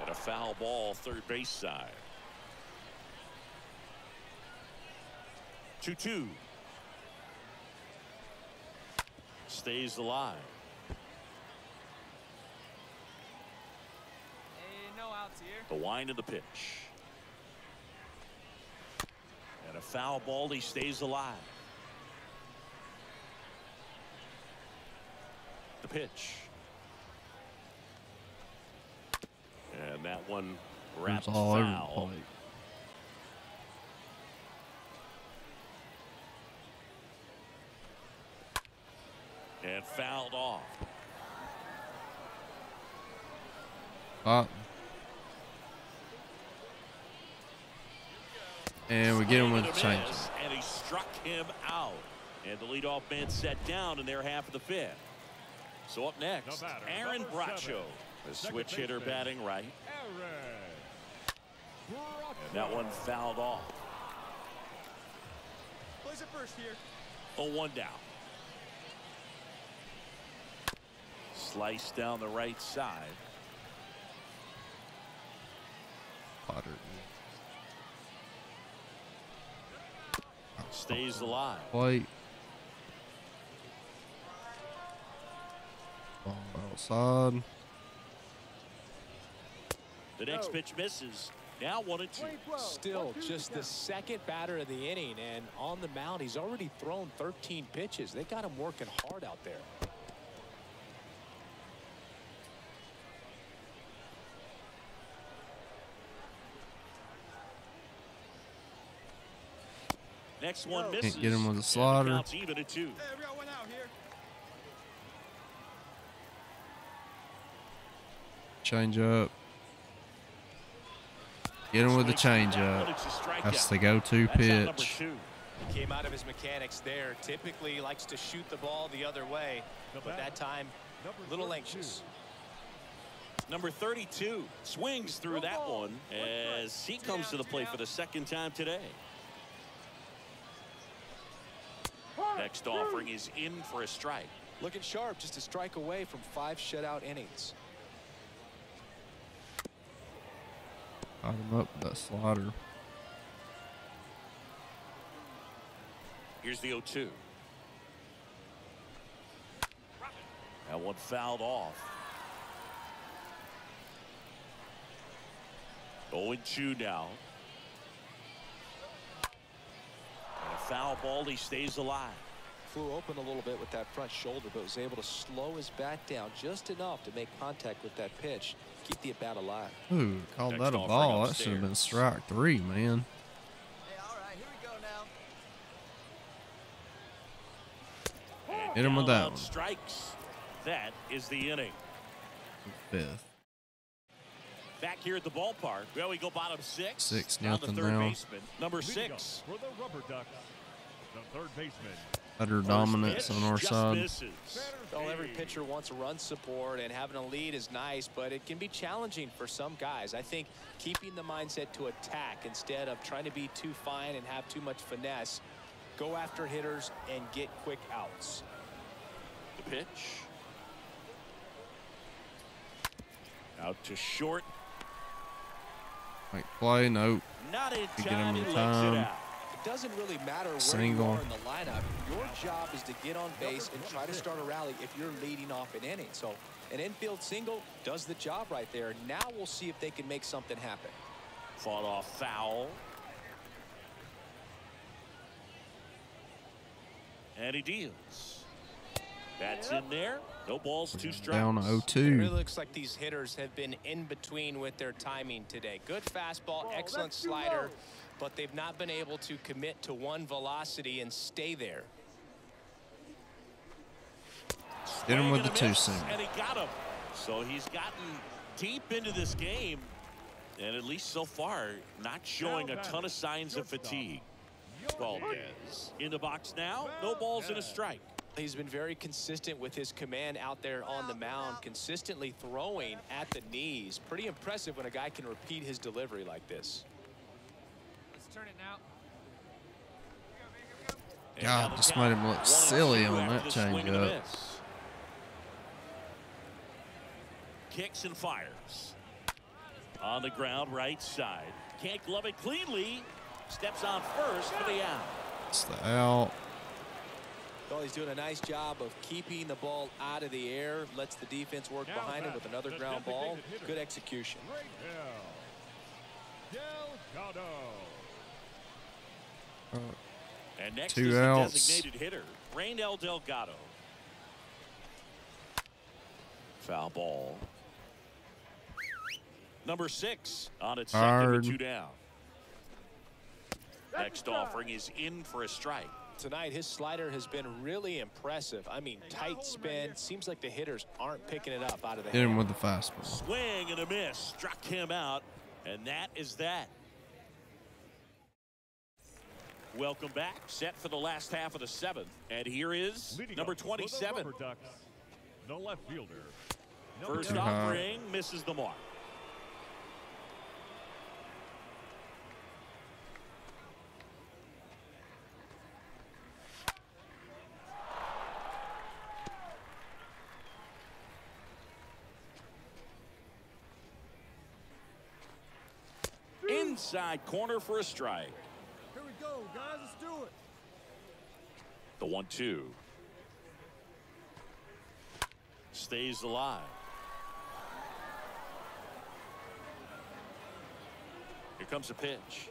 Speaker 12: And a foul ball, third base side. 2 2. Stays alive.
Speaker 6: Hey, no outs here.
Speaker 12: The wind of the pitch. And a foul ball, he stays alive. The pitch. And that one wrapped
Speaker 1: It's all the
Speaker 12: foul.
Speaker 1: plate.
Speaker 12: And fouled off.
Speaker 1: Pop. And we get him with the
Speaker 12: Swing and a
Speaker 1: change.
Speaker 12: And he struck him out. And the leadoff man set down in their half of the fifth. So up next,
Speaker 14: batter,
Speaker 12: Aaron Bracho, the switch hitter
Speaker 14: baseman.
Speaker 12: batting right. And that one fouled off.
Speaker 6: Place it first here.
Speaker 12: A one down. Slice down the right side.
Speaker 1: Potter.
Speaker 12: Stays alive.
Speaker 1: Plate. Ball outside.
Speaker 12: The next pitch misses. Now one and two.
Speaker 13: Still just the second batter of the inning, and on the mound, he's already thrown 13 pitches. They got him working hard out there.
Speaker 12: Next one
Speaker 1: Can't get him with a
Speaker 12: and the
Speaker 1: slider.
Speaker 12: even at two.
Speaker 6: Hey, we got one out here.
Speaker 1: Change up. Get him with the change up. That's the go-to
Speaker 13: That's out number
Speaker 1: pitch.
Speaker 13: He came out of his mechanics there. Typically likes to shoot the ball the other way, but that time, a little anxious.
Speaker 12: Number 32 swings through that one as he comes to the plate for the second time today. Next offering is in for a strike.
Speaker 13: Looking sharp, just a strike away from five shutout innings.
Speaker 1: Got him up that slider.
Speaker 12: Here's the 0-2. That one fouled off. 0-2 now. And a foul ball, he stays alive.
Speaker 13: Flew open a little bit with that front shoulder, but was able to slow his bat down just enough to make contact with that pitch, keep the at bat alive.
Speaker 1: Ooh, called
Speaker 12: Next
Speaker 1: that a ball. That should have been strike three, man.
Speaker 6: Hey, all right, here we go now.
Speaker 12: And
Speaker 1: Hit him with that one.
Speaker 12: Strikes. That is the inning.
Speaker 1: Fifth.
Speaker 12: Back here at the ballpark. Well, we go bottom six.
Speaker 1: Six,
Speaker 12: Now the
Speaker 1: nothing
Speaker 12: third
Speaker 1: now.
Speaker 12: baseman, number six.
Speaker 14: for the Rubber Ducks, the third baseman,
Speaker 1: Better dominance on our side.
Speaker 13: Well, every pitcher wants run support, and having a lead is nice, but it can be challenging for some guys. I think keeping the mindset to attack instead of trying to be too fine and have too much finesse, go after hitters and get quick outs.
Speaker 12: The pitch. Out to short.
Speaker 1: Like play, nope.
Speaker 12: Not in
Speaker 1: We get him
Speaker 12: He
Speaker 1: in
Speaker 12: lays
Speaker 1: time.
Speaker 12: It
Speaker 13: doesn't really matter where
Speaker 1: Single.
Speaker 13: you are in the lineup. Your job is to get on base and try to start a rally if you're leading off an inning. So an infield single does the job right there. Now we'll see if they can make something happen.
Speaker 12: Fought off foul. And he deals. That's in there. No balls, two strikes.
Speaker 1: Down 0-2.
Speaker 13: really looks like these hitters have been in between with their timing today. Good fastball, excellent slider, but they've not been able to commit to one velocity and stay there.
Speaker 1: Hit him with the two
Speaker 12: miss,
Speaker 1: seam.
Speaker 12: And he got him. So he's gotten deep into this game. And at least so far, not showing a ton of signs of fatigue. Valdes in the box now. No balls and a strike.
Speaker 13: He's been very consistent with his command out there on the mound, consistently throwing at the knees. Pretty impressive when a guy can repeat his delivery like this.
Speaker 6: Let's turn it now.
Speaker 12: And now
Speaker 1: God,
Speaker 12: the
Speaker 1: just
Speaker 12: count,
Speaker 1: made him look silly on that
Speaker 12: the swing and a
Speaker 1: changeup.
Speaker 12: Kicks and fires. On the ground, right side. Can't glove it cleanly. Steps on first for the out.
Speaker 1: It's the out.
Speaker 13: Well, he's doing a nice job of keeping the ball out of the air, lets the defense work
Speaker 14: Now
Speaker 13: behind him with another ground ball. Good execution.
Speaker 14: Delgado.
Speaker 1: Uh,
Speaker 12: And next
Speaker 1: Two
Speaker 12: is the
Speaker 1: outs.
Speaker 12: designated hitter, Raynel Delgado. Foul ball. Number six on its second
Speaker 1: Hard.
Speaker 12: and two down. Next offering is in for a strike.
Speaker 13: Tonight, his slider has been really impressive. I mean, tight spin. Seems like the hitters aren't picking it up out of the
Speaker 1: Hit him
Speaker 13: hand.
Speaker 1: with the fastball.
Speaker 12: Swing and a miss. Struck him out. And that is that. Welcome back. Set for the last half of the seventh. And here is
Speaker 14: Leading
Speaker 12: number
Speaker 14: up for the
Speaker 12: 27.
Speaker 14: Rubber Ducks, the left fielder.
Speaker 12: First
Speaker 1: Too high.
Speaker 12: offering misses the mark. Inside corner for a strike.
Speaker 6: Here we go, guys. Let's do it.
Speaker 12: The one two. Stays alive. Here comes a pitch.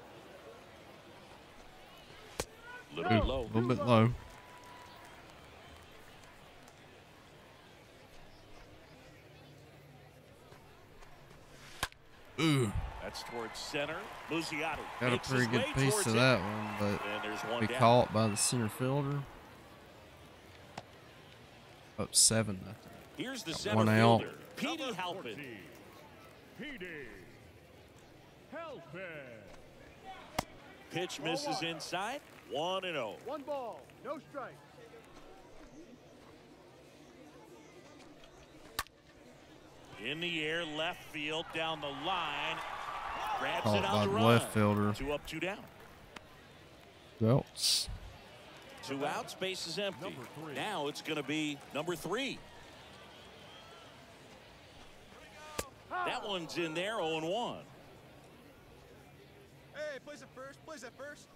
Speaker 12: A little bit
Speaker 1: a
Speaker 12: low.
Speaker 1: little bit low. Ooh,
Speaker 12: That's towards center. Muziati
Speaker 1: got a pretty good piece of that one, but
Speaker 12: one
Speaker 1: be
Speaker 12: down.
Speaker 1: caught by the center fielder. Up seven, I think.
Speaker 12: Here's the
Speaker 1: Got
Speaker 12: center
Speaker 1: one out.
Speaker 12: fielder, Petey Halpin.
Speaker 14: PD. Halpin.
Speaker 12: Pitch misses inside. One and oh.
Speaker 6: One ball, no strike.
Speaker 12: In the air, left field, down the line. Grabs
Speaker 1: Caught
Speaker 12: it
Speaker 1: by
Speaker 12: on the
Speaker 1: the
Speaker 12: run.
Speaker 1: left fielder.
Speaker 12: Two up, two down.
Speaker 1: Belts.
Speaker 12: Two outs, base is empty. Now it's going to be number three. That one's in there, 0 and 1.
Speaker 6: Hey, place it first. Place it first.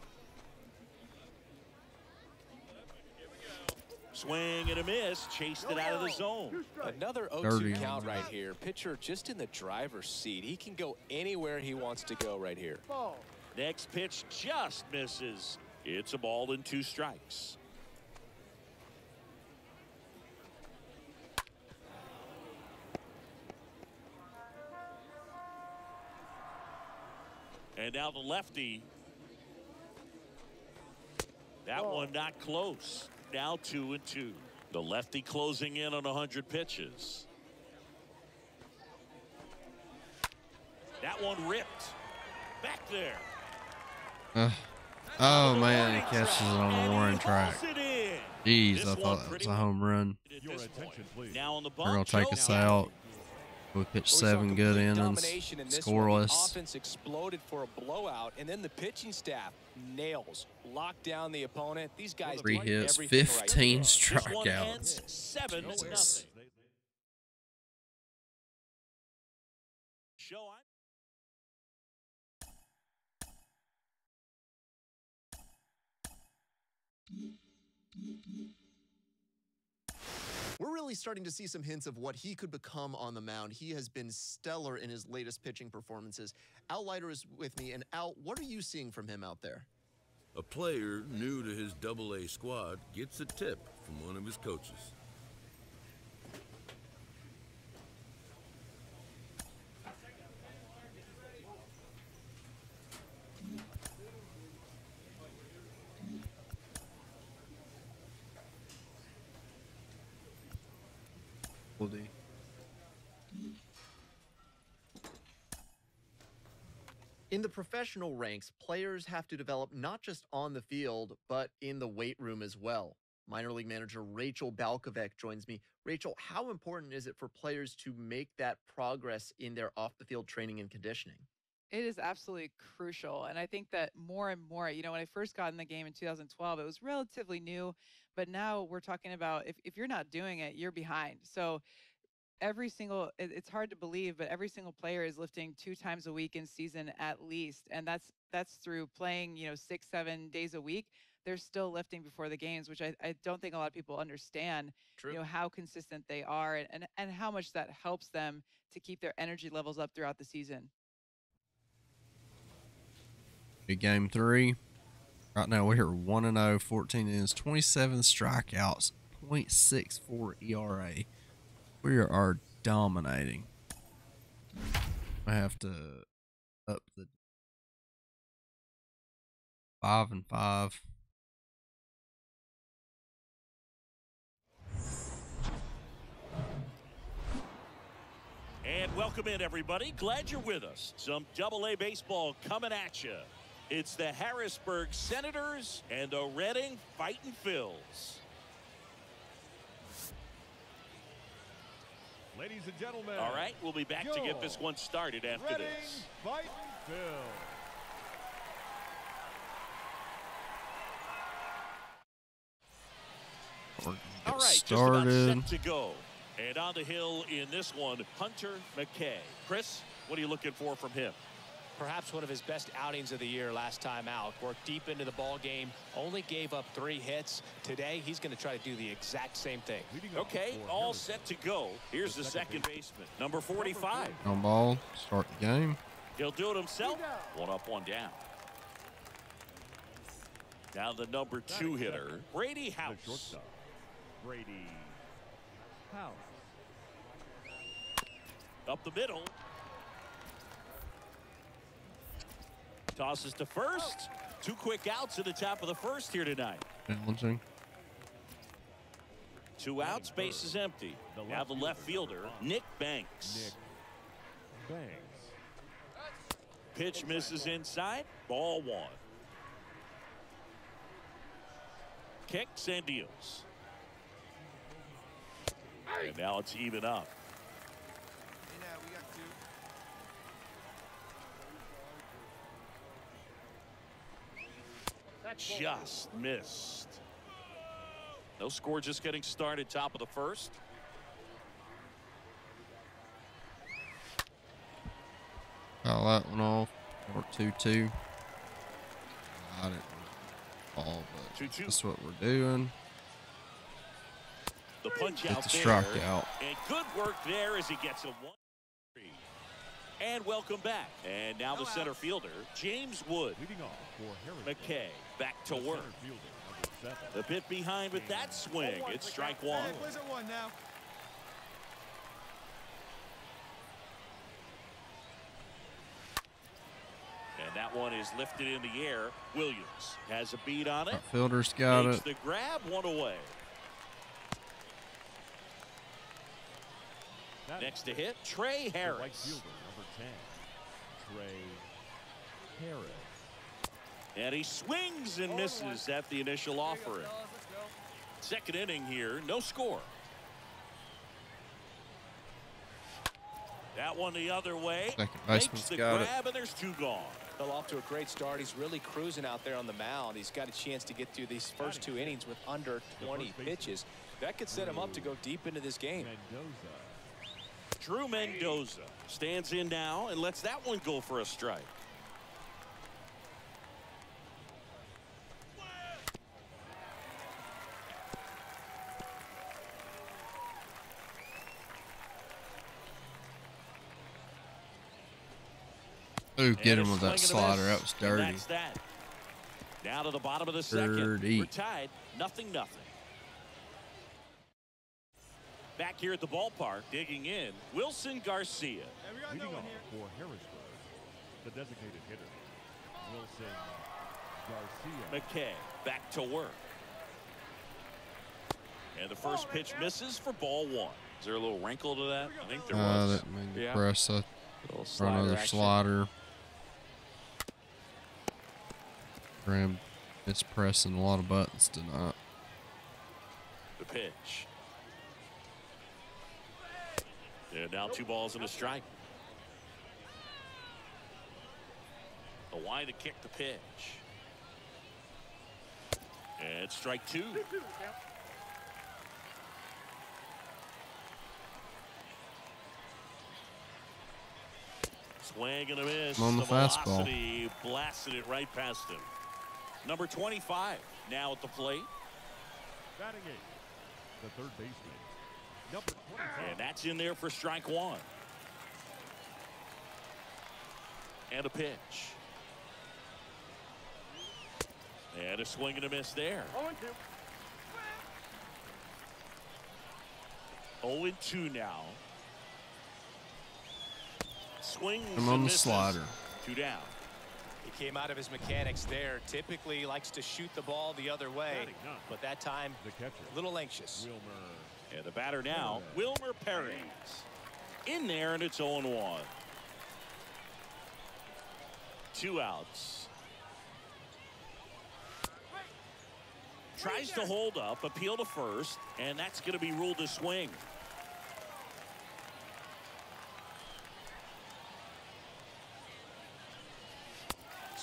Speaker 12: Swing and a miss, chased it out of the zone.
Speaker 13: Another 0-2
Speaker 1: Dirty.
Speaker 13: count right here. Pitcher just in the driver's seat. He can go anywhere he wants to go right here.
Speaker 12: Next pitch just misses. It's a ball and two strikes. And now the lefty. That one not close. Now two and two. The lefty closing in on 100 pitches. That one ripped. Back there.
Speaker 1: Uh, oh man, he catches it on the warning track.
Speaker 12: Hauls.
Speaker 1: Jeez, I thought that was a home run.
Speaker 12: at
Speaker 14: Your
Speaker 12: this
Speaker 14: attention,
Speaker 12: point.
Speaker 14: please.
Speaker 12: Now on the
Speaker 1: They're gonna take us out. We pitched seven good innings,
Speaker 13: domination in this one. The
Speaker 1: scoreless.
Speaker 13: offense exploded for a blowout, and then the pitching staff nails, lock down the opponent. These guys
Speaker 1: Three hits, 15
Speaker 12: This one
Speaker 1: strikeouts.
Speaker 12: ends seven
Speaker 2: We're really starting to see some hints of what he could become on the mound. He has been stellar in his latest pitching performances. Al Leiter is with me, and Al, what are you seeing from him out there?
Speaker 4: A player new to his double A squad gets a tip from one of his coaches.
Speaker 2: In the professional ranks, players have to develop not just on the field, but in the weight room as well. Minor league manager Rachel Balkovec joins me. Rachel, how important is it for players to make that progress in their off the field training and conditioning?
Speaker 17: It is absolutely crucial. And I think that more and more, you know, when I first got in the game in 2012, it was relatively new, but now we're talking about if, if you're not doing it, you're behind. So every single it- it's hard to believe but every single player is lifting two times a week in season at least and that's that's through playing you know six seven days a week they're still lifting before the games which i, I don't think a lot of people understand
Speaker 2: True.
Speaker 17: you know how consistent they are and, and and how much that helps them to keep their energy levels up throughout the season
Speaker 1: Big game three. Right now we're here 1 and 0, 14 innings, 27 strikeouts, 0.64 ERA. We are dominating. I have to up the five and five.
Speaker 12: And welcome in, everybody. Glad you're with us. Some double A baseball coming at you. It's the Harrisburg Senators and the Reading Fighting Phils.
Speaker 14: Ladies and gentlemen.
Speaker 12: All right, we'll be back to get this one started after
Speaker 14: Reading
Speaker 12: this.
Speaker 14: Fighting Phil.
Speaker 1: We're
Speaker 12: All
Speaker 1: get
Speaker 12: right, just about set to go. And on the hill in this one, Hunter McKay. Chris, what are you looking for from him?
Speaker 13: Perhaps one of his best outings of the year last time out. Worked deep into the ball game, only gave up three hits. Today, he's going to try to do the exact same thing.
Speaker 12: Okay, all set to go. Here's the second baseman, number 45.
Speaker 1: On ball, start the game.
Speaker 12: He'll do it himself. One up, one down. Now the number two hitter, Brady House.
Speaker 14: Brady House.
Speaker 12: Up the middle. Tosses to first. Two quick outs at the top of the first here tonight.
Speaker 1: Challenging.
Speaker 12: Two outs, base is empty.
Speaker 14: The
Speaker 12: Now
Speaker 14: left
Speaker 12: the left fielder, Nick Banks.
Speaker 14: Nick Banks.
Speaker 12: Pitch misses inside. Ball one. Kicks and deals. And now it's even up. Just missed. No score just getting started top of the first.
Speaker 1: Foul that one off. Or 2 2. I didn't ball, but
Speaker 12: 2-2.
Speaker 1: that's what we're doing.
Speaker 12: The punch
Speaker 1: Get
Speaker 12: out
Speaker 1: the
Speaker 12: there.
Speaker 1: strikeout.
Speaker 12: And good work there as he gets a one. And welcome back. And now the center fielder, James Wood.
Speaker 14: Leading off for Harrisburg.
Speaker 12: McKay back to work.
Speaker 14: center fielder, number seven.
Speaker 12: The bit behind with that swing. It's strike one.
Speaker 6: Hey, plays at one now.
Speaker 12: And that one is lifted in the air. Williams has a beat on it.
Speaker 1: Outfielder's got
Speaker 12: Makes
Speaker 1: it.
Speaker 12: the grab, one away.
Speaker 14: That
Speaker 12: Next to hit, Trey Harris.
Speaker 14: fielder, number 10, Trey Harris.
Speaker 12: And he swings and misses at the initial offering. Second inning here, no score. That one the other way.
Speaker 1: Second
Speaker 12: Makes
Speaker 1: baseman's
Speaker 12: the
Speaker 1: got it.
Speaker 12: grab, and there's two gone.
Speaker 13: Well, off to a great start. He's really cruising out there on the mound. He's got a chance to get through these first two innings with under 20 pitches. That could set him up to go deep into this game.
Speaker 14: Mendoza.
Speaker 12: Drew Mendoza stands in now and lets that one go for a strike.
Speaker 1: Ooh, get him with that
Speaker 12: swing a
Speaker 1: slider. That was dirty.
Speaker 12: That's that. Down to the bottom of the second.
Speaker 1: Dirty.
Speaker 12: We're tied, nothing, nothing. Back here at the ballpark, digging in, Wilson Garcia.
Speaker 14: Leading off for Harrisburg, the designated hitter, Wilson Garcia.
Speaker 12: McKay back to work. And the first pitch misses for ball one. Is there a little wrinkle to that? I think there
Speaker 1: Uh,
Speaker 12: was.
Speaker 1: that made the
Speaker 12: Yeah.
Speaker 1: press. Uh,
Speaker 12: Little
Speaker 1: or
Speaker 12: slider
Speaker 1: another
Speaker 12: action.
Speaker 1: slider. Graham is pressing a lot of buttons tonight.
Speaker 12: The pitch. And now two balls and a strike. The wide to kick the pitch. And strike two. Swing and a miss.
Speaker 1: On the fastball.
Speaker 12: velocity blasted it right past him. Number 25 now at the plate.
Speaker 14: Batting eight, the third baseman, number 25.
Speaker 12: And that's in there for strike one. And a pitch. And a swing and a miss there. 0 and 2 now. Swings
Speaker 1: I'm on
Speaker 12: and
Speaker 1: the
Speaker 12: misses.
Speaker 1: slider.
Speaker 12: Two down.
Speaker 13: He came out of his mechanics there. Typically likes to shoot the ball the other way, but that time
Speaker 14: the catcher,
Speaker 13: a little anxious.
Speaker 14: Wilmer.
Speaker 12: And the batter now, Wilmer Perez. In there, and it's 0 1. Two outs. Tries to hold up, appeal to first, and that's going to be ruled a swing.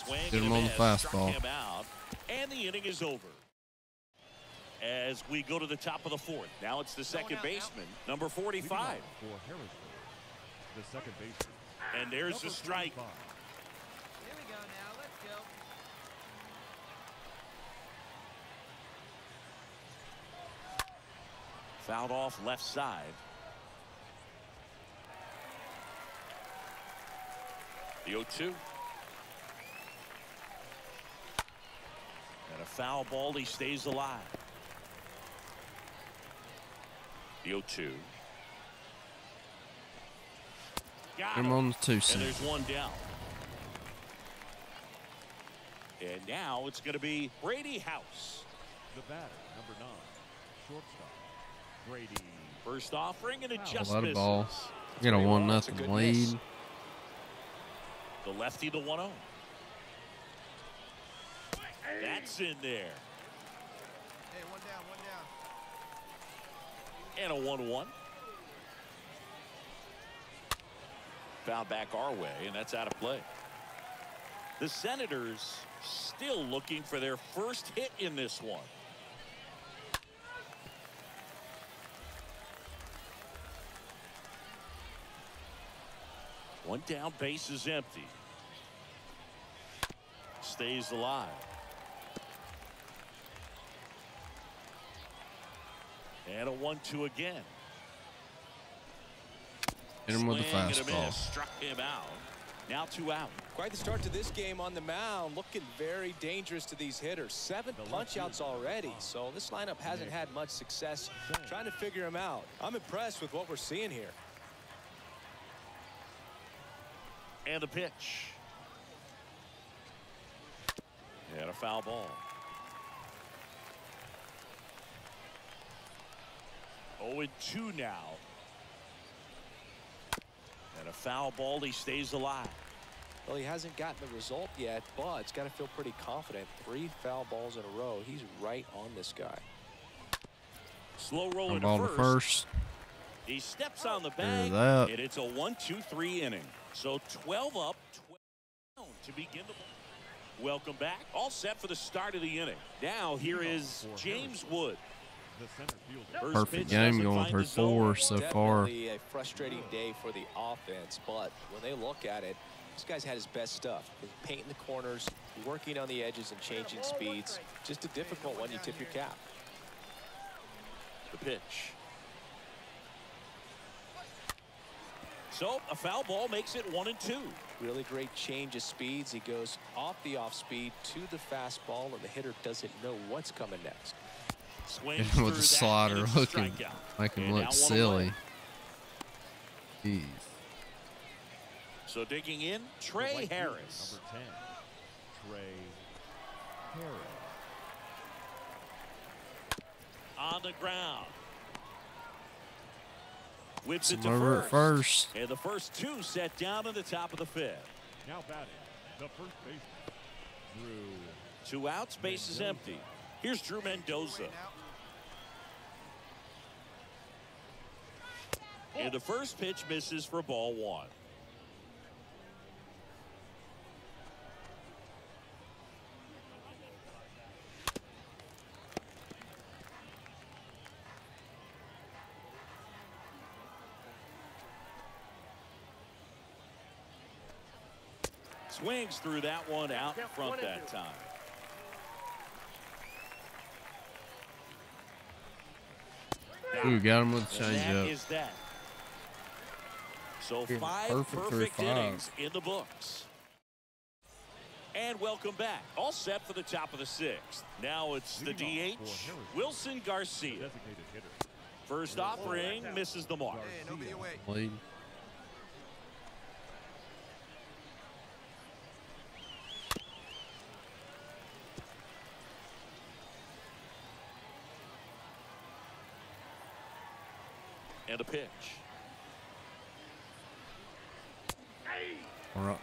Speaker 12: Swing
Speaker 1: Get
Speaker 12: and
Speaker 1: him on the fastball.
Speaker 12: him out, and the inning is over. As we go to the top of the fourth. Now it's the second baseman, number 45.
Speaker 14: for Harrisburg, the second baseman,
Speaker 12: And there's the strike.
Speaker 14: 25.
Speaker 10: Here we go now. Let's go.
Speaker 12: Fouled off left side. The 0 2. And a foul ball. He stays alive. The 0 2. Got
Speaker 1: Him
Speaker 12: him.
Speaker 1: on the two
Speaker 12: And there's one down. And now it's going to be Brady House.
Speaker 14: The batter, number nine, shortstop, Brady.
Speaker 12: First offering and it
Speaker 14: Wow.
Speaker 12: just
Speaker 1: Let a
Speaker 12: misses.
Speaker 1: ball. Get a
Speaker 12: Three
Speaker 1: one
Speaker 12: one, it's a
Speaker 1: nothing lead.
Speaker 12: miss. The lefty, the 1 0. That's in there.
Speaker 6: Hey, one down, one down.
Speaker 12: And a 1 1. Foul back our way, and that's out of play. The Senators still looking for their first hit in this one. One down, base is empty. Stays alive. And a 1 2 again.
Speaker 1: Hit him with the
Speaker 12: Swing and a
Speaker 1: fastball.
Speaker 12: miss, Struck him out. Now two out.
Speaker 13: Quite the start to this game on the mound. Looking very dangerous to these hitters. Seven punch outs already. So this lineup hasn't had much success trying to figure him out. I'm impressed with what we're seeing here.
Speaker 12: And a pitch. And a foul ball. 0 2 now. And a foul ball. He stays alive.
Speaker 13: Well, he hasn't gotten the result yet, but it's got to feel pretty confident. Three foul balls in a row. He's right on this guy.
Speaker 12: Slow rolling
Speaker 1: ball
Speaker 12: to
Speaker 1: to
Speaker 12: first.
Speaker 1: first.
Speaker 12: He steps on the
Speaker 1: There's
Speaker 12: bag,
Speaker 1: that.
Speaker 12: and it's a 1 2 3 inning. So 12 up, 12 down to begin the ball. Welcome back. All set for the start of the inning. Now here is James Wood.
Speaker 14: The center fielder.
Speaker 12: First
Speaker 1: Perfect game going
Speaker 12: find
Speaker 1: through
Speaker 12: the zone.
Speaker 1: four so far.
Speaker 13: A frustrating day for the offense, but when they look at it, this guy's had his best stuff. He's painting the corners, working on the edges and changing speeds. Just a difficult one. You tip your cap.
Speaker 12: The pitch. So a foul ball makes it one and two.
Speaker 13: Really great change of speeds. He goes off the off speed to the fastball, and the hitter doesn't know what's coming next.
Speaker 12: Swings
Speaker 1: Hit him with
Speaker 12: through
Speaker 1: the
Speaker 12: that,
Speaker 1: slider,
Speaker 12: and it's
Speaker 1: looking,
Speaker 12: strikeout.
Speaker 1: make him look silly. Jeez.
Speaker 12: So digging in, Trey
Speaker 14: right fielder,
Speaker 12: Harris.
Speaker 14: Number 10, Trey Harris.
Speaker 12: on the ground. Whips it
Speaker 1: Some
Speaker 12: to first.
Speaker 1: first.
Speaker 12: And the first two set down in the top of the fifth.
Speaker 14: Now batting, the first baseman, Drew
Speaker 12: Two outs, base is empty. Here's Drew Mendoza. And the first pitch misses for ball one. Swings through that one out in front that time.
Speaker 1: Ooh, got him with the
Speaker 12: And that
Speaker 1: changeup.
Speaker 12: is that. So
Speaker 1: Getting
Speaker 12: five
Speaker 1: perfect
Speaker 12: perfect
Speaker 1: five.
Speaker 12: innings in the books. And welcome back. All set for the top of the sixth. Now it's the DH. Wilson Garcia. First offering misses the mark.
Speaker 6: Hey,
Speaker 12: And a pitch.
Speaker 1: Right.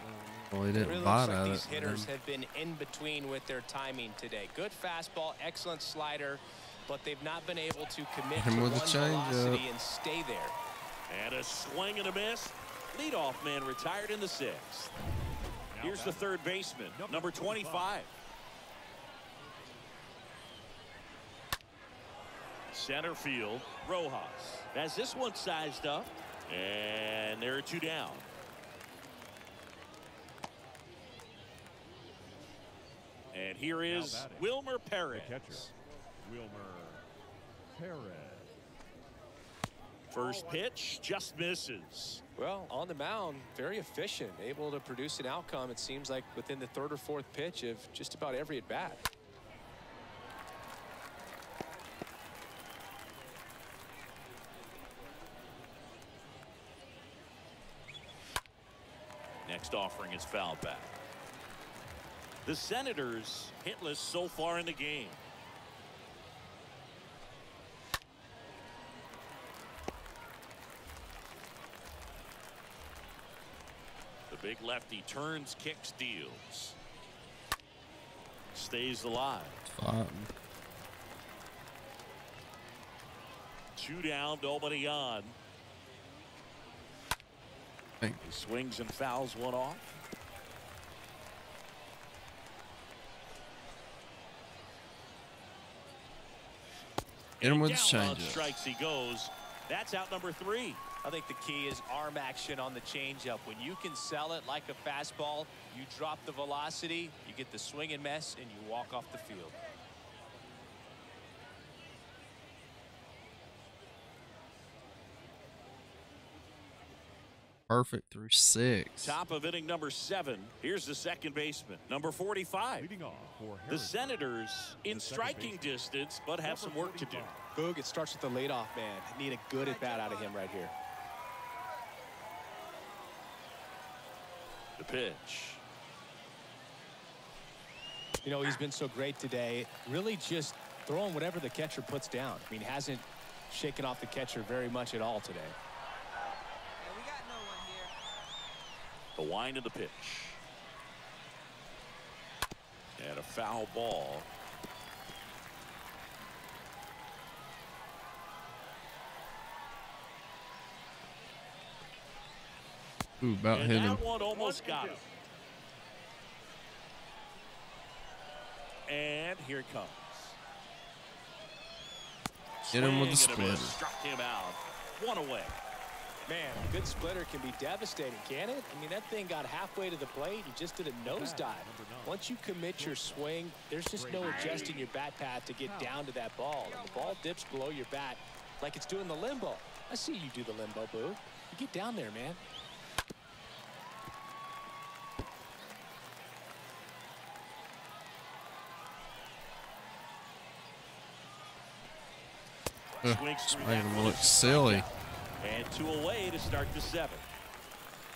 Speaker 1: Well, he didn't
Speaker 13: really looks like these
Speaker 1: it.
Speaker 13: hitters
Speaker 1: and
Speaker 13: have been in between with their timing today. Good fastball, excellent slider, but they've not been able to commit
Speaker 1: Him
Speaker 13: to
Speaker 1: with
Speaker 13: one
Speaker 1: the changeup.
Speaker 13: velocity and stay there.
Speaker 12: And a swing and a miss. Leadoff man retired in the sixth. Here's the third baseman, number 25. Center field, Rojas. Has this one sized up. And there are two down. And here is
Speaker 14: batting,
Speaker 12: Wilmer
Speaker 14: The
Speaker 12: Perez.
Speaker 14: catcher, Wilmer Perez.
Speaker 12: First oh, pitch just misses.
Speaker 13: Well, on the mound, very efficient, able to produce an outcome, it seems like within the third or fourth pitch of just about every at bat.
Speaker 12: Next offering is foul back. The Senators hitless so far in the game. The big lefty turns, kicks, deals. Stays alive.
Speaker 1: Fighting.
Speaker 12: Two down, nobody on. He swings and fouls one off.
Speaker 1: Hit him with the changeup.
Speaker 12: strikes he goes. That's out number three.
Speaker 13: I think the key is arm action on the changeup. When you can sell it like a fastball, you drop the velocity, you get the swing and mess, and you walk off the field.
Speaker 1: Perfect through six.
Speaker 12: Top of inning number seven. Here's the second baseman, number 45.
Speaker 14: Leading off for
Speaker 12: The Senators in
Speaker 14: The
Speaker 12: striking
Speaker 14: baseman,
Speaker 12: distance, but have some
Speaker 14: number
Speaker 12: work to do.
Speaker 14: 45.
Speaker 13: Boog, it starts with the leadoff man. Need a good at bat out of him right here.
Speaker 12: The pitch.
Speaker 13: You know, he's been so great today. Really just throwing whatever the catcher puts down. I mean, hasn't shaken off the catcher very much at all today.
Speaker 12: The wind of the pitch. And a foul ball.
Speaker 1: Ooh, about
Speaker 12: and
Speaker 1: hit
Speaker 12: that
Speaker 1: him.
Speaker 12: one almost got him. And here it comes.
Speaker 1: Hit him with the
Speaker 12: Swing and a miss.
Speaker 1: splitter.
Speaker 12: Struck him out. One away.
Speaker 13: Man, a good splitter can be devastating, can it? I mean, that thing got halfway to the plate. and just did a nosedive. Once you commit your swing, there's just no adjusting your bat path to get down to that ball. And the ball dips below your bat like it's doing the limbo. I see you do the limbo, boo. You get down there, man.
Speaker 1: Hmm,
Speaker 12: Ugh,
Speaker 1: making look silly
Speaker 12: strikeout. And two away to start the seventh.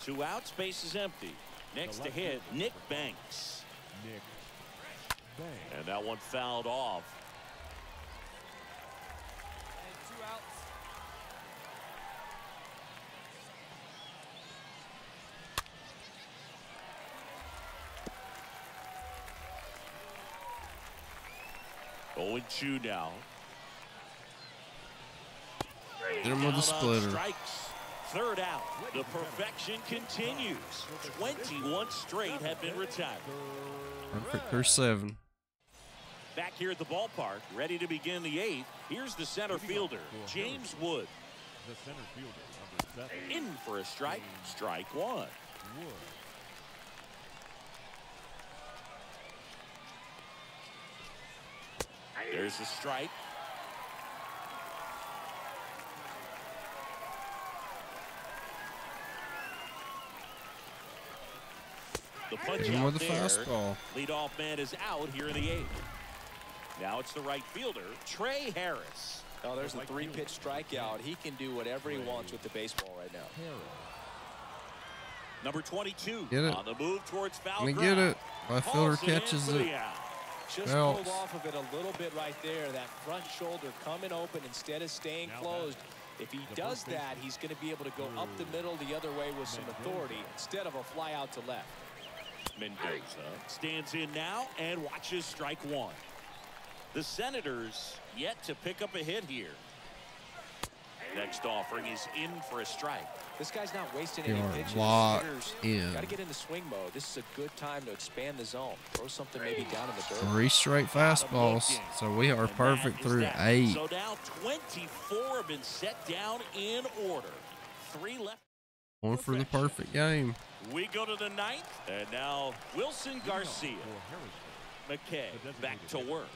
Speaker 12: Two outs, base is empty. Next to hit, Nick Banks.
Speaker 14: Nick Banks.
Speaker 12: And that one fouled off.
Speaker 17: Two outs.
Speaker 12: Oh Owen Chu now.
Speaker 1: Hit him with a
Speaker 12: Down on
Speaker 1: splitter.
Speaker 12: Strikes. Third out. The perfection continues. 21 straight have been retired.
Speaker 1: Perfect through seven.
Speaker 12: Back here at the ballpark, ready to begin the eighth. Here's the center fielder, James Wood.
Speaker 14: The center fielder, number seven.
Speaker 12: In for a strike. Strike one. There's a strike. The punch
Speaker 1: Hit him
Speaker 12: out
Speaker 1: with a
Speaker 12: there.
Speaker 1: fastball.
Speaker 12: Leadoff man is out here in the eighth. Now it's the right fielder, Trey Harris.
Speaker 13: Oh, there's a three-pitch strikeout. He can do whatever he wants with the baseball right now.
Speaker 12: Number 22
Speaker 1: Get it.
Speaker 12: on the move towards foul
Speaker 1: Let me
Speaker 12: ground.
Speaker 1: get it. My fielder catches it.
Speaker 12: out.
Speaker 13: Just
Speaker 1: Phelps.
Speaker 13: pulled off of it a little bit right there. That front shoulder coming open instead of staying closed. If he does that, he's going to be able to go up the middle the other way with some authority instead of a fly out to left.
Speaker 12: Mendoza stands in now and watches strike one. The Senators yet to pick up a hit here. Next offering is in for a strike.
Speaker 13: This guy's not wasting
Speaker 1: You
Speaker 13: any
Speaker 1: are
Speaker 13: pitches.
Speaker 1: locked
Speaker 13: Hitters
Speaker 1: in.
Speaker 13: Got to get into swing mode. This is a good time to expand the zone. Throw something maybe down in the dirt.
Speaker 1: Three straight fastballs. So we are perfect through eight.
Speaker 12: So now 24 have been set down in order. Three left.
Speaker 1: Going for the perfect game.
Speaker 12: We go to the ninth, and now Wilson Garcia. McKay back to work.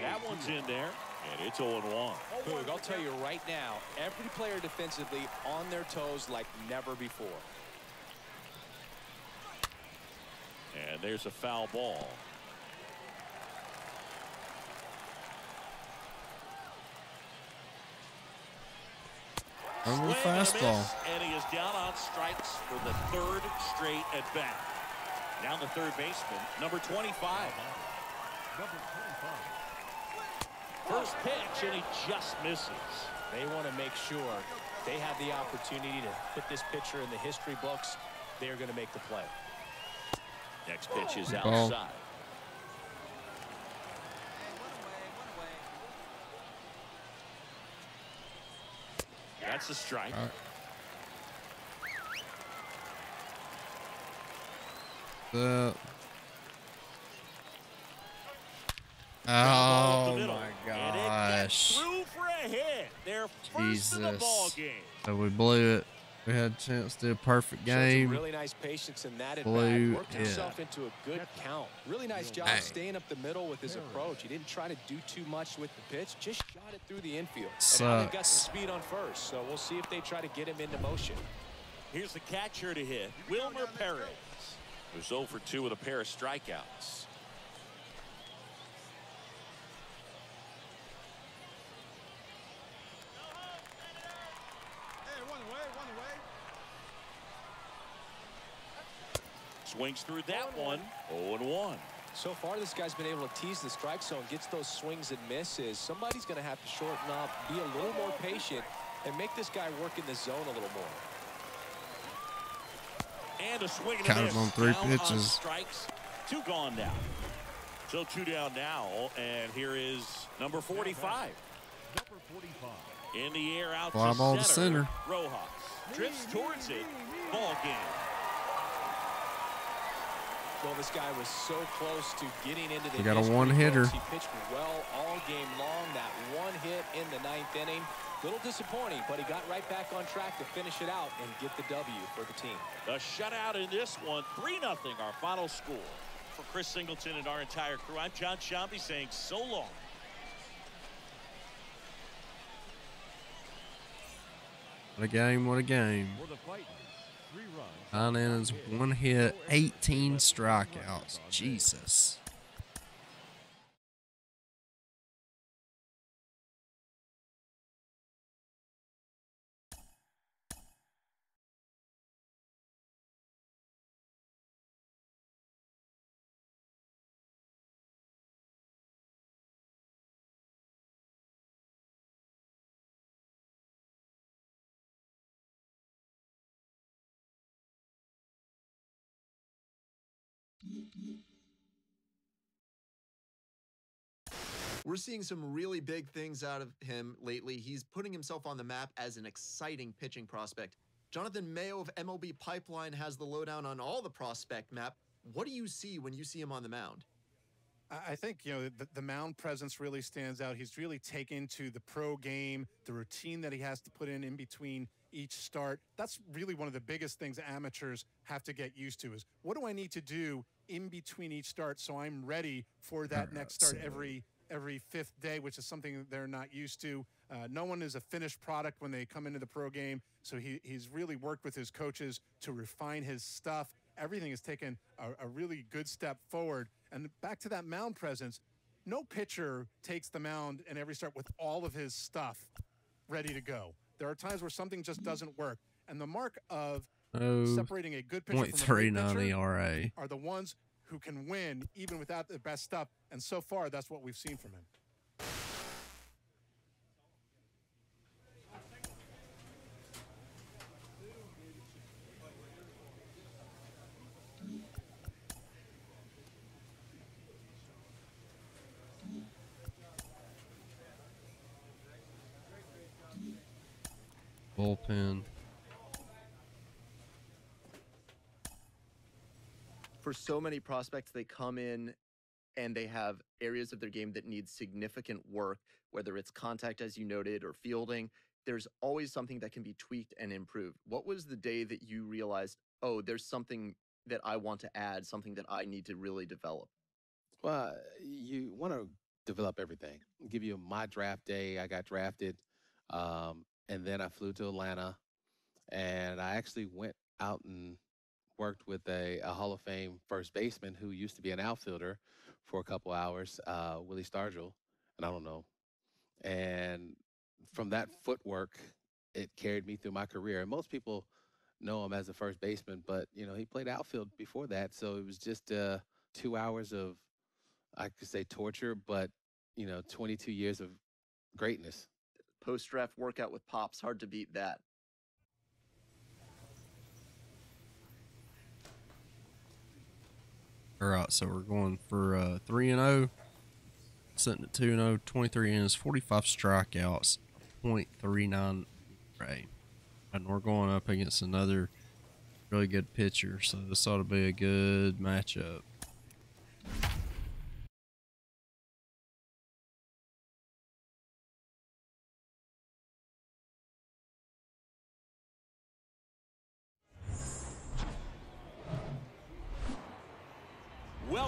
Speaker 12: That one's in there, and it's 0 1.
Speaker 13: Boog, I'll tell you right now, every player defensively on their toes like never before.
Speaker 12: And there's a foul ball.
Speaker 1: Over the
Speaker 12: Swing and a
Speaker 1: fastball.
Speaker 12: miss, And he is down on strikes for the third straight at bat. Down the third baseman, number 25.
Speaker 14: Number 25.
Speaker 12: First pitch, and he just misses.
Speaker 13: They want to make sure they have the opportunity to put this pitcher in the history books. They are going to make the play.
Speaker 12: Next pitch is
Speaker 1: Ball.
Speaker 12: outside. That's a strike.
Speaker 1: Right. The
Speaker 12: Ball up the
Speaker 1: Oh my
Speaker 12: and it gets
Speaker 1: gosh.
Speaker 12: Through for a hit. Their first of the ball
Speaker 1: Jesus. So we blew it. We had a chance to do a perfect game.
Speaker 13: really nice patience in that at
Speaker 1: Blew
Speaker 13: bat. Worked
Speaker 1: it.
Speaker 13: himself into a good count. Really nice job
Speaker 1: Hey.
Speaker 13: staying up the middle with his approach. He didn't try to do too much with the pitch. Just shot it through the infield. And now they've got some speed on first. So we'll see if they try to get him into motion.
Speaker 12: Here's the catcher to hit, Wilmer Perez. Who's 0 for 2 with a pair of strikeouts.
Speaker 6: Hey, one away, one away.
Speaker 12: Swings through that one. 0 and 1.
Speaker 13: So far, this guy's been able to tease the strike zone, gets those swings and misses. Somebody's going to have to shorten up, be a little more patient, and make this guy work in the zone a little more.
Speaker 12: And a swing and
Speaker 1: Count
Speaker 12: a
Speaker 1: him
Speaker 12: miss.
Speaker 1: on three
Speaker 12: Down
Speaker 1: pitches.
Speaker 12: strikes. Two gone now. So two down now. And here is number 45.
Speaker 14: Number 45.
Speaker 12: In the air out
Speaker 1: Fly
Speaker 12: to
Speaker 1: ball to
Speaker 12: center.
Speaker 1: center.
Speaker 12: Rojas drifts towards it. Ball game.
Speaker 13: Well, this guy was so close to getting into the
Speaker 1: We got a one-hitter.
Speaker 13: He pitched well all game long. That one hit in the ninth inning. Little disappointing, but he got right back on track to finish it out and get the W for the team.
Speaker 12: The shutout in this one. 3 0 our final score. For Chris Singleton and our entire crew, I'm Jon Sciambi saying so long.
Speaker 1: What a game, what a game. Nine innings, one hit, 18 strikeouts. Jesus.
Speaker 2: We're seeing some really big things out of him lately. He's putting himself on the map as an exciting pitching prospect. Jonathan Mayo of MLB Pipeline has the lowdown on all the prospect map. What do you see when you see him on the mound?
Speaker 9: I I think, you know, the, the mound presence really stands out. He's really taken to the pro game, the routine that he has to put in in between each start. That's really one of the biggest things amateurs have to get used to is what do I need to do in between each start so I'm ready for that next start every every fifth day, which is something that they're not used to. Uh, no one is a finished product when they come into the pro game. So he, he's really worked with his coaches to refine his stuff. Everything has taken a, a really good step forward. And back to that mound presence, no pitcher takes the mound in every start with all of his stuff ready to go. There are times where something just doesn't work. And the mark of
Speaker 1: Oh,
Speaker 9: separating a good pitcher from a pitcher
Speaker 1: ERA.
Speaker 9: are the ones who can win even without the best stuff. And so far, that's what we've seen from him.
Speaker 1: Bullpen.
Speaker 2: For so many prospects, they come in and they have areas of their game that need significant work, whether it's contact, as you noted, or fielding. There's always something that can be tweaked and improved. What was the day that you realized, oh, there's something that I want to add, something that I need to really develop?
Speaker 3: Well, you want to develop everything. I'll give you my draft day. I got drafted, um, and then I flew to Atlanta, and I actually went out and worked with a, a Hall of Fame first baseman who used to be an outfielder for a couple hours, uh, Willie Stargell, and I don't know. And from that footwork, it carried me through my career. And most people know him as a first baseman, but you know he played outfield before that, so it was just uh, two hours of I could say torture, but you know, 22 years of greatness.
Speaker 2: Post draft workout with Pops, hard to beat that.
Speaker 1: All right, so we're going for uh, 3 and 0, sitting at 2 and 0, 23 innings, 45 strikeouts, 0.39 ERA. And we're going up against another really good pitcher, so this ought to be a good matchup.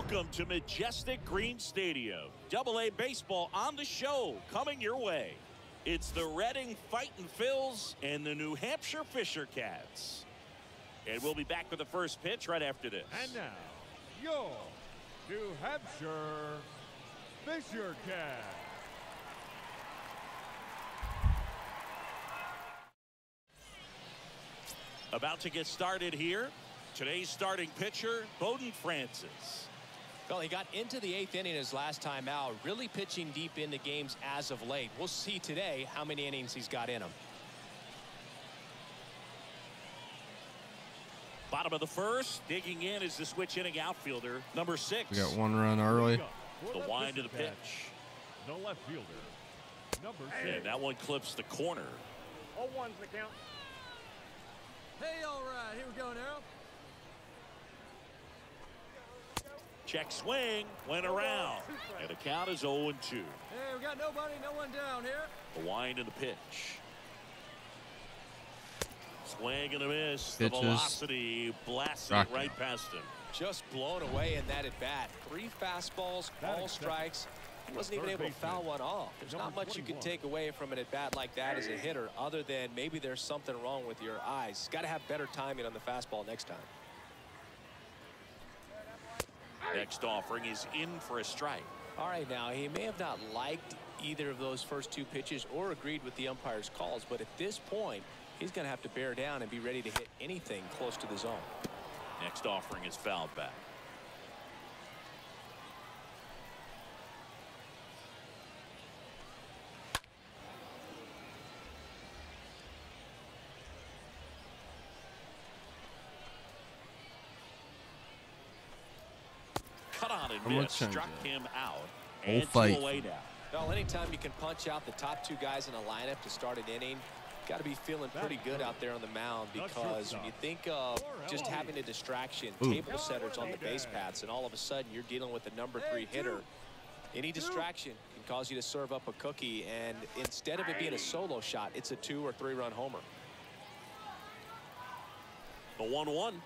Speaker 12: Welcome to Majestic Green Stadium. Double A baseball on the show coming your way. It's the Reading Fightin' Phils and the New Hampshire Fisher Cats. And we'll be back with the first pitch right after this.
Speaker 14: And now, your New Hampshire Fisher Cats.
Speaker 12: About to get started here. Today's starting pitcher, Bowden Francis.
Speaker 13: Well, he got into the eighth inning his last time out, really pitching deep into games as of late. We'll see today how many innings he's got in him.
Speaker 12: Bottom of the first, digging in is the switch inning outfielder, number six.
Speaker 1: We got one run early.
Speaker 12: The wind to the pitch.
Speaker 14: The left fielder, number
Speaker 12: And that one clips the corner.
Speaker 14: All ones the count.
Speaker 6: Hey, all right, here we go now.
Speaker 12: Check swing, went around. And the count is 0 and 2.
Speaker 6: Hey, we got nobody, no one down here.
Speaker 12: The wind and the pitch. Swing and a miss.
Speaker 1: Pitches.
Speaker 12: The velocity blasting
Speaker 1: Rock
Speaker 12: it right past him.
Speaker 13: Just blown away in that at bat. Three fastballs, all strikes. He wasn't even able to foul one off. There's not much you can take away from an at bat like that as a hitter, other than maybe there's something wrong with your eyes. Got to have better timing on the fastball next time.
Speaker 12: Next offering is in for a strike.
Speaker 13: All right, now he may have not liked either of those first two pitches or agreed with the umpire's calls, but at this point, he's going to have to bear down and be ready to hit anything close to the zone.
Speaker 12: Next offering is fouled back. And
Speaker 1: I'm
Speaker 12: missed. Struck
Speaker 1: it.
Speaker 12: him out.
Speaker 1: Old
Speaker 12: And two
Speaker 1: Faithful.
Speaker 12: away now.
Speaker 13: Well, anytime you can punch out the top two guys in a lineup to start an inning, got to be feeling pretty good out there on the mound because when you think of just having a distraction,
Speaker 14: Ooh.
Speaker 13: table setters on the base paths, and all of a sudden you're dealing with a number three hitter, any distraction can cause you to serve up a cookie. And instead of it being a solo shot, it's a two or three run homer.
Speaker 12: The one 1 1.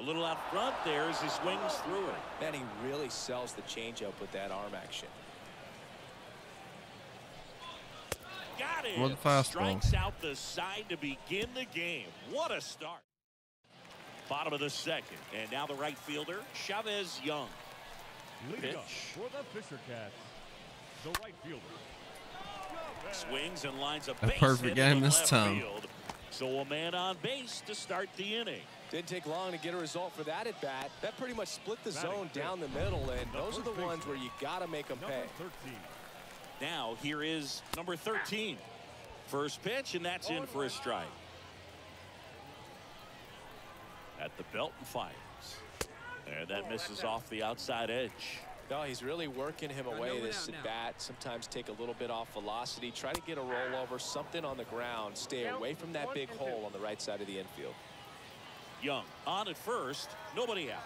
Speaker 12: A little out front there as he swings through it.
Speaker 13: Man, he really sells the changeup with that arm action.
Speaker 12: Got it.
Speaker 1: One the fastball.
Speaker 12: Strikes out the side to begin the game. What a start. Bottom of the second. And now the right fielder, Chavez Young. Pitch.
Speaker 14: for the Fisher Cats, the right fielder.
Speaker 12: Swings and lines a
Speaker 1: A
Speaker 12: base
Speaker 1: perfect game this time.
Speaker 12: Field. So a man on base to start the inning.
Speaker 13: Didn't take long to get a result for that at bat. That pretty much split the zone down the middle, and those are the ones where you got to make them pay.
Speaker 12: Now here is number 13. First pitch, and that's in for a strike. At the belt and fires. And that misses off the outside edge.
Speaker 13: No, he's really working him away this at bat. Sometimes take a little bit off velocity. Try to get a rollover, something on the ground. Stay away from that big hole on the right side of the infield.
Speaker 12: Young on at first, nobody out.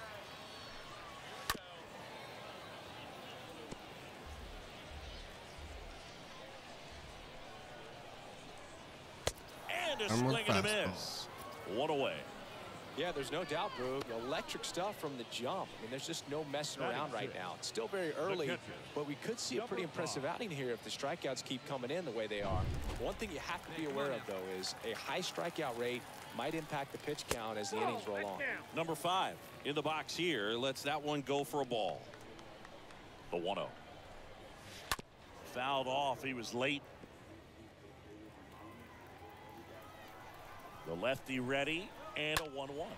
Speaker 12: And a
Speaker 1: I'm with
Speaker 12: swing and a miss. One away.
Speaker 13: Yeah, there's no doubt, Boog. Electric stuff from the jump. I mean, there's just no messing around right now. It's still very early, but we could see a pretty impressive outing here if the strikeouts keep coming in the way they are. One thing you have to be aware of, though, is a high strikeout rate might impact the pitch count as the innings roll on.
Speaker 12: Number five in the box here lets that one go for a ball. The 1 0. Fouled off. He was late. The lefty ready and a 1 1.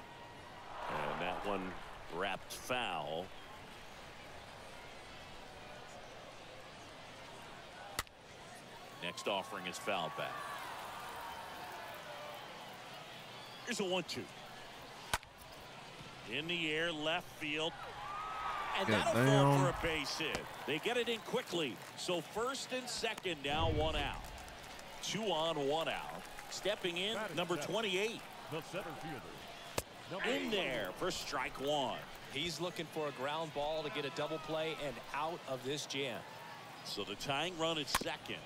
Speaker 12: And that one wrapped foul. Next offering is fouled back. Here's a 1 2. In the air, left field. And
Speaker 1: Get
Speaker 12: that'll fall
Speaker 1: down.
Speaker 12: for a base hit. They get it in quickly. So first and second now one out. Two on, one out. Stepping in, number 28.
Speaker 14: The center fielder. Number
Speaker 12: In there for strike one.
Speaker 13: He's looking for a ground ball to get a double play and out of this jam.
Speaker 12: So the tying run at second.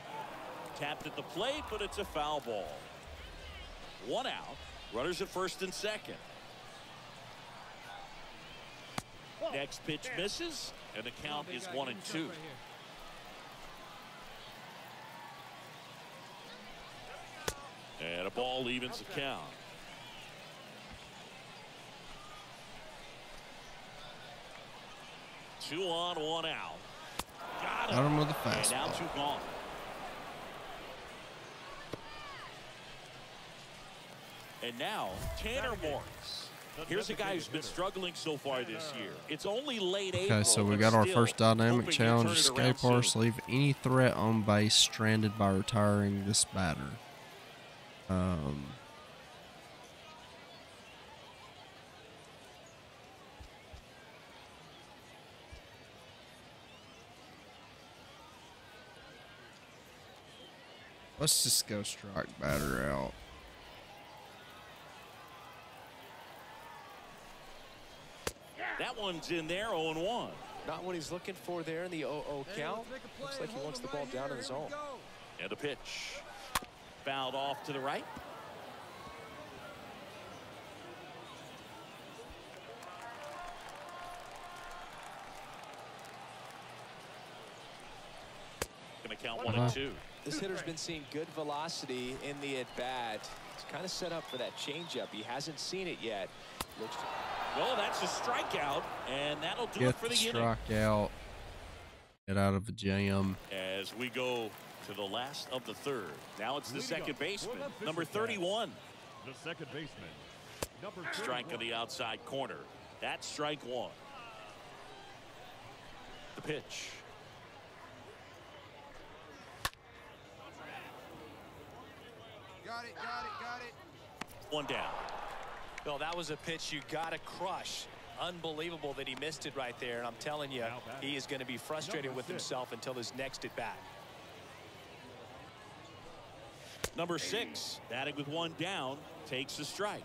Speaker 12: Tapped at the plate, but it's a foul ball. One out. Runners at first and second. Next pitch misses, and the count is one and two. And a ball evens the count. Two on, one out. Got him.
Speaker 1: Got him with a
Speaker 12: And now two gone. And now Tanner Morris. Here's a guy who's been struggling so far this year. It's only late April.
Speaker 1: Okay, so we
Speaker 12: but
Speaker 1: got our first dynamic challenge.
Speaker 12: turn it
Speaker 1: Escape or
Speaker 12: soon.
Speaker 1: leave any threat on base stranded by retiring this batter. Um, let's just go strike batter out.
Speaker 12: That one's in there, 0 1.
Speaker 13: Not what he's looking for there in the 0-0 count. Looks like he wants the ball down in the zone.
Speaker 12: And a pitch. Fouled off to the right. Gonna count one and two.
Speaker 13: This hitter's been seeing good velocity in the at-bat. It's kind of set up for that changeup. He hasn't seen it yet. Looks
Speaker 12: Well, that's a strikeout, and that'll do it for
Speaker 1: the
Speaker 12: the inning.
Speaker 1: strikeout. Get out of a jam.
Speaker 12: As we go to the last of the third. Now it's the
Speaker 14: Leading
Speaker 12: second baseman,
Speaker 14: the
Speaker 12: number
Speaker 14: Cats,
Speaker 12: 31.
Speaker 14: The second baseman. Number
Speaker 12: Strike
Speaker 14: 31.
Speaker 12: on the outside corner. That's strike one. The pitch.
Speaker 6: Got it, got it, got it.
Speaker 12: One down.
Speaker 13: Well, that was a pitch you got to crush. unbelievable that he missed it right there. And I'm telling you, he is going to be frustrated with himself until his next at bat.
Speaker 12: Number six, batting with one down, takes a strike.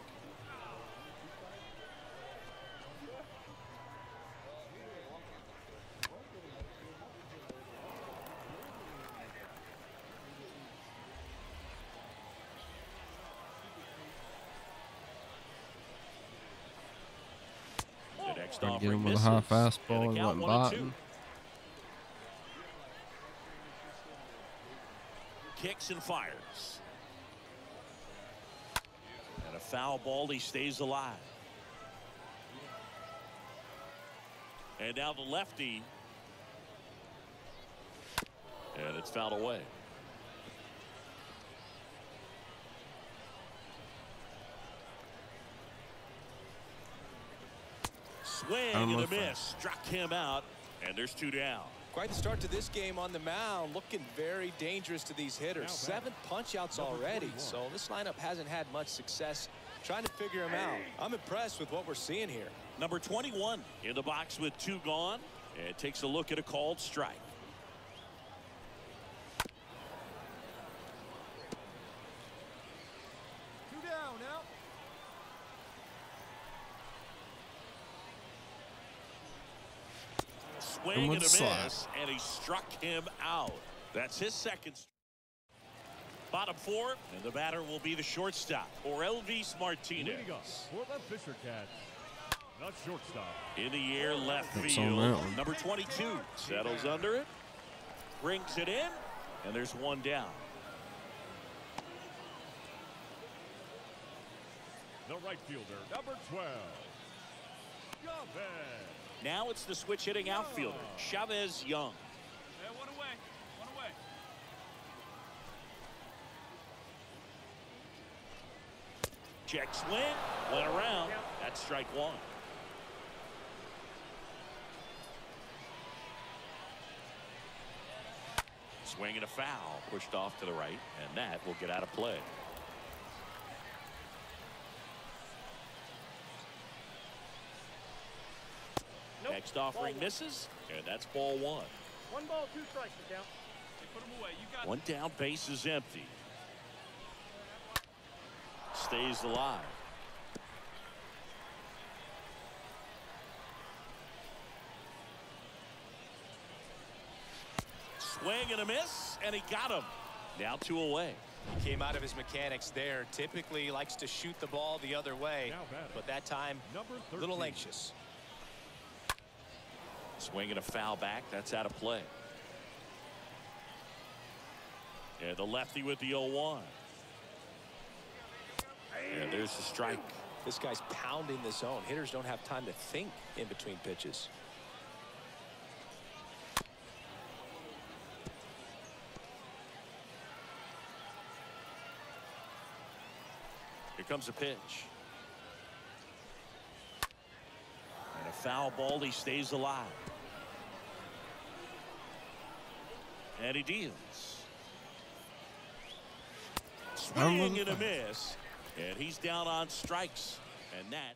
Speaker 1: Get him with a high fastball. He
Speaker 12: count
Speaker 1: wasn't
Speaker 12: one and two.
Speaker 1: biting.
Speaker 12: kicks and fires. And a foul ball, he stays alive. And now the lefty. And it's fouled away. Swing and a
Speaker 13: Almost foul.
Speaker 12: miss. Struck him out. And there's two down.
Speaker 13: Quite the start to this game on the mound. Looking very dangerous to these hitters. Seven punch-outs already. So this lineup hasn't had much success trying to figure him out. I'm impressed with what we're seeing here.
Speaker 12: Number 21 in the box with two gone. And takes a look at a called strike.
Speaker 6: Two down now.
Speaker 12: Swing
Speaker 1: And
Speaker 12: and a
Speaker 1: with slide.
Speaker 12: miss, and he struck him out. That's his second. Bottom four, and the batter will be the shortstop, Orelvis Martinez.
Speaker 14: For the Fisher Cats, the shortstop.
Speaker 12: In the air, left
Speaker 1: That's
Speaker 12: field.
Speaker 1: that.
Speaker 12: Number 22 settles under it, brings it in, and there's one down.
Speaker 14: The right fielder, number 12, Chavez.
Speaker 12: Now it's the switch hitting outfielder, Chavez Young.
Speaker 6: one away. One away.
Speaker 12: Check swing, went around. That's strike one. Swing and a foul, pushed off to the right, and that will get out of play. Next offering misses, and that's ball one.
Speaker 6: One ball, two strikes, down. put him away. You got
Speaker 12: One down, base is empty. Stays alive. Swing and a miss, and he got him. Now two away.
Speaker 13: He came out of his mechanics there. Typically likes to shoot the ball the other way, but that time a little anxious.
Speaker 12: Swing and a foul back. That's out of play. And the lefty with the 0-1. And there's the strike.
Speaker 13: This guy's pounding the zone. Hitters don't have time to think in between pitches.
Speaker 12: Here comes a pitch. And a foul ball. He stays alive. And he deals. Swing and a miss. And he's down on strikes. And that.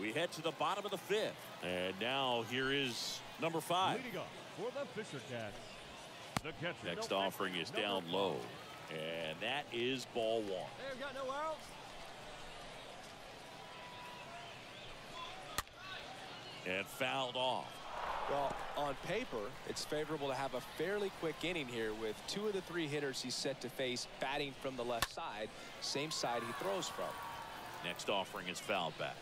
Speaker 12: We head to the bottom of the fifth. And now here is number five.
Speaker 14: Leading up for the Fisher Cats, the catcher.
Speaker 12: Next offering is down low. And that is ball one.
Speaker 6: Hey, we got no outs.
Speaker 12: And fouled off.
Speaker 13: Well, on paper, it's favorable to have a fairly quick inning here with two of the three hitters he's set to face batting from the left side, same side he throws from.
Speaker 12: Next offering is fouled back.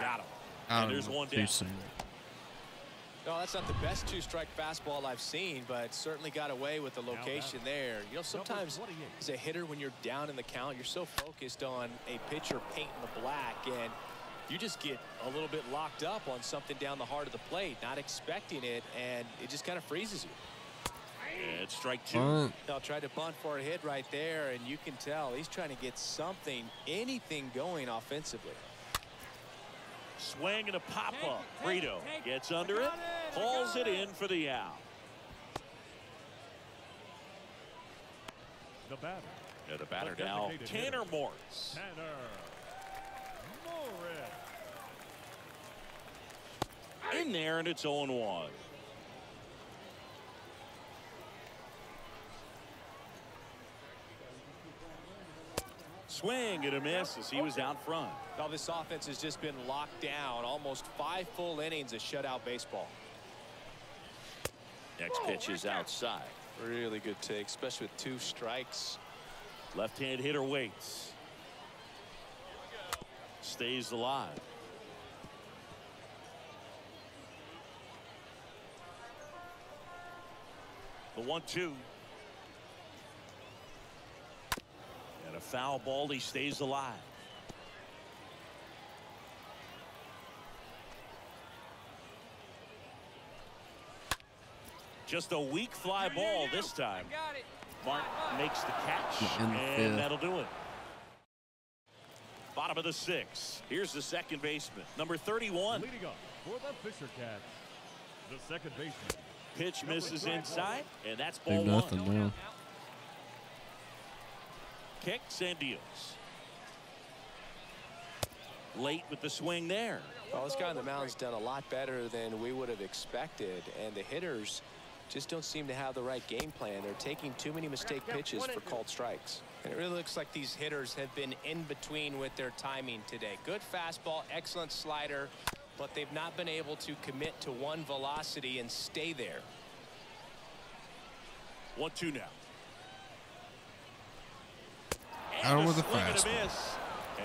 Speaker 12: Got him.
Speaker 1: I
Speaker 12: And there's
Speaker 1: know,
Speaker 12: one
Speaker 1: too
Speaker 12: down.
Speaker 1: soon.
Speaker 13: No, that's not the best two-strike fastball I've seen, but certainly got away with the location there. You know, sometimes as a hitter, when you're down in the count, you're so focused on a pitcher painting the black, and you just get a little bit locked up on something down the heart of the plate, not expecting it, and it just kind of freezes you.
Speaker 12: And strike two.
Speaker 1: Bunt.
Speaker 13: They'll try to bunt for a hit right there, and you can tell he's trying to get something, anything going offensively.
Speaker 12: Swing and a pop up. Brito gets under it, hauls it in for the out.
Speaker 14: The the batter.
Speaker 12: And the batter
Speaker 14: The
Speaker 12: now,
Speaker 14: designated
Speaker 12: Tanner
Speaker 14: hitter,
Speaker 12: Morris.
Speaker 14: Tanner Morris.
Speaker 12: In there, and it's 0-1. Swing and a miss as he was out front.
Speaker 13: Now this offense has just been locked down. Almost five full innings of shutout baseball.
Speaker 12: Next pitch is outside.
Speaker 13: Really good take, especially with two strikes.
Speaker 12: Left-hand hitter waits. Stays alive. The one-two. And a foul ball. He stays alive. Just a weak fly ball this time. Martin makes the catch, and that'll do it. Bottom of the six. Here's the second baseman, number 31.
Speaker 14: Leading up for the Fisher Cats, the second baseman.
Speaker 12: Pitch misses inside, and that's
Speaker 1: Do
Speaker 12: ball
Speaker 1: nothing
Speaker 12: one.
Speaker 1: now.
Speaker 12: Kicks and deals. Late with the swing there.
Speaker 13: Well, this guy on the mound's done a lot better than we would have expected, and the hitters just don't seem to have the right game plan. They're taking too many mistake pitches for called strikes.
Speaker 15: And it really looks like these hitters have been in between with their timing today. Good fastball, excellent slider, but they've not been able to commit to one velocity and stay there.
Speaker 12: One two now.
Speaker 1: Got him with a
Speaker 12: swing and a
Speaker 1: fastball.
Speaker 12: miss.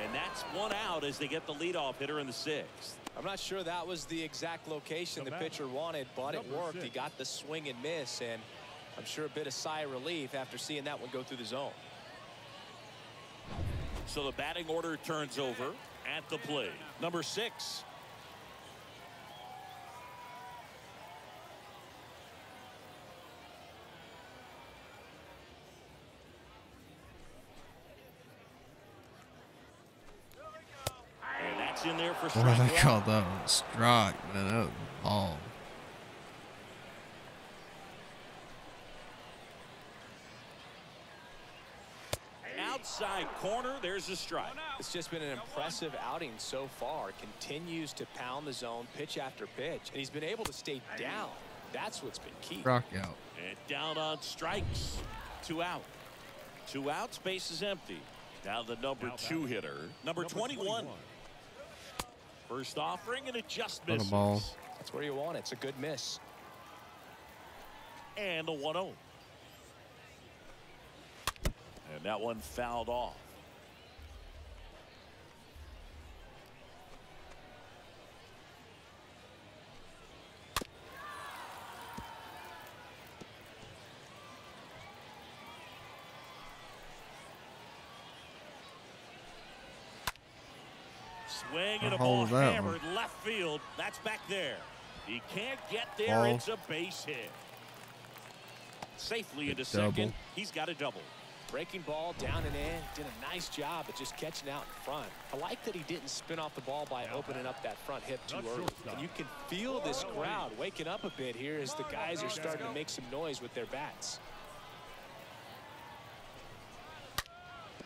Speaker 12: And that's one out as they get the leadoff hitter in the sixth.
Speaker 13: I'm not sure that was the exact location the pitcher wanted, but it
Speaker 14: Number
Speaker 13: worked. He got the swing and miss, and I'm sure a bit of sigh of relief after seeing that one go through the zone.
Speaker 12: So the batting order turns over at the plate. Number six. And that's in there for
Speaker 1: What do
Speaker 12: strike
Speaker 1: they
Speaker 12: one.
Speaker 1: call that one? Strike, man. That was ball.
Speaker 12: Outside corner, there's a strike.
Speaker 13: It's just been an impressive outing so far. Continues to pound the zone pitch after pitch, and he's been able to stay down. That's what's been key.
Speaker 1: Rock out.
Speaker 12: And down on strikes. Two out. Two outs, base is empty. Now the number
Speaker 14: Now
Speaker 12: two hitter, number, 21. First offering and it just misses.
Speaker 1: ball.
Speaker 13: That's where you want it. It's a good miss.
Speaker 12: And a 1 0. And that one fouled off. Swing and a ball
Speaker 1: hole is that one?
Speaker 12: hammered left field. That's back there. He can't get there.
Speaker 1: Ball.
Speaker 12: It's a base hit. Safely into
Speaker 1: Double.
Speaker 12: second. He's got a double.
Speaker 13: Breaking ball down and in. Did a nice job at just catching out in front. I like that he didn't spin off the ball by opening up that front hip too early. And you can feel this crowd waking up a bit here as the guys are starting to make some noise with their bats.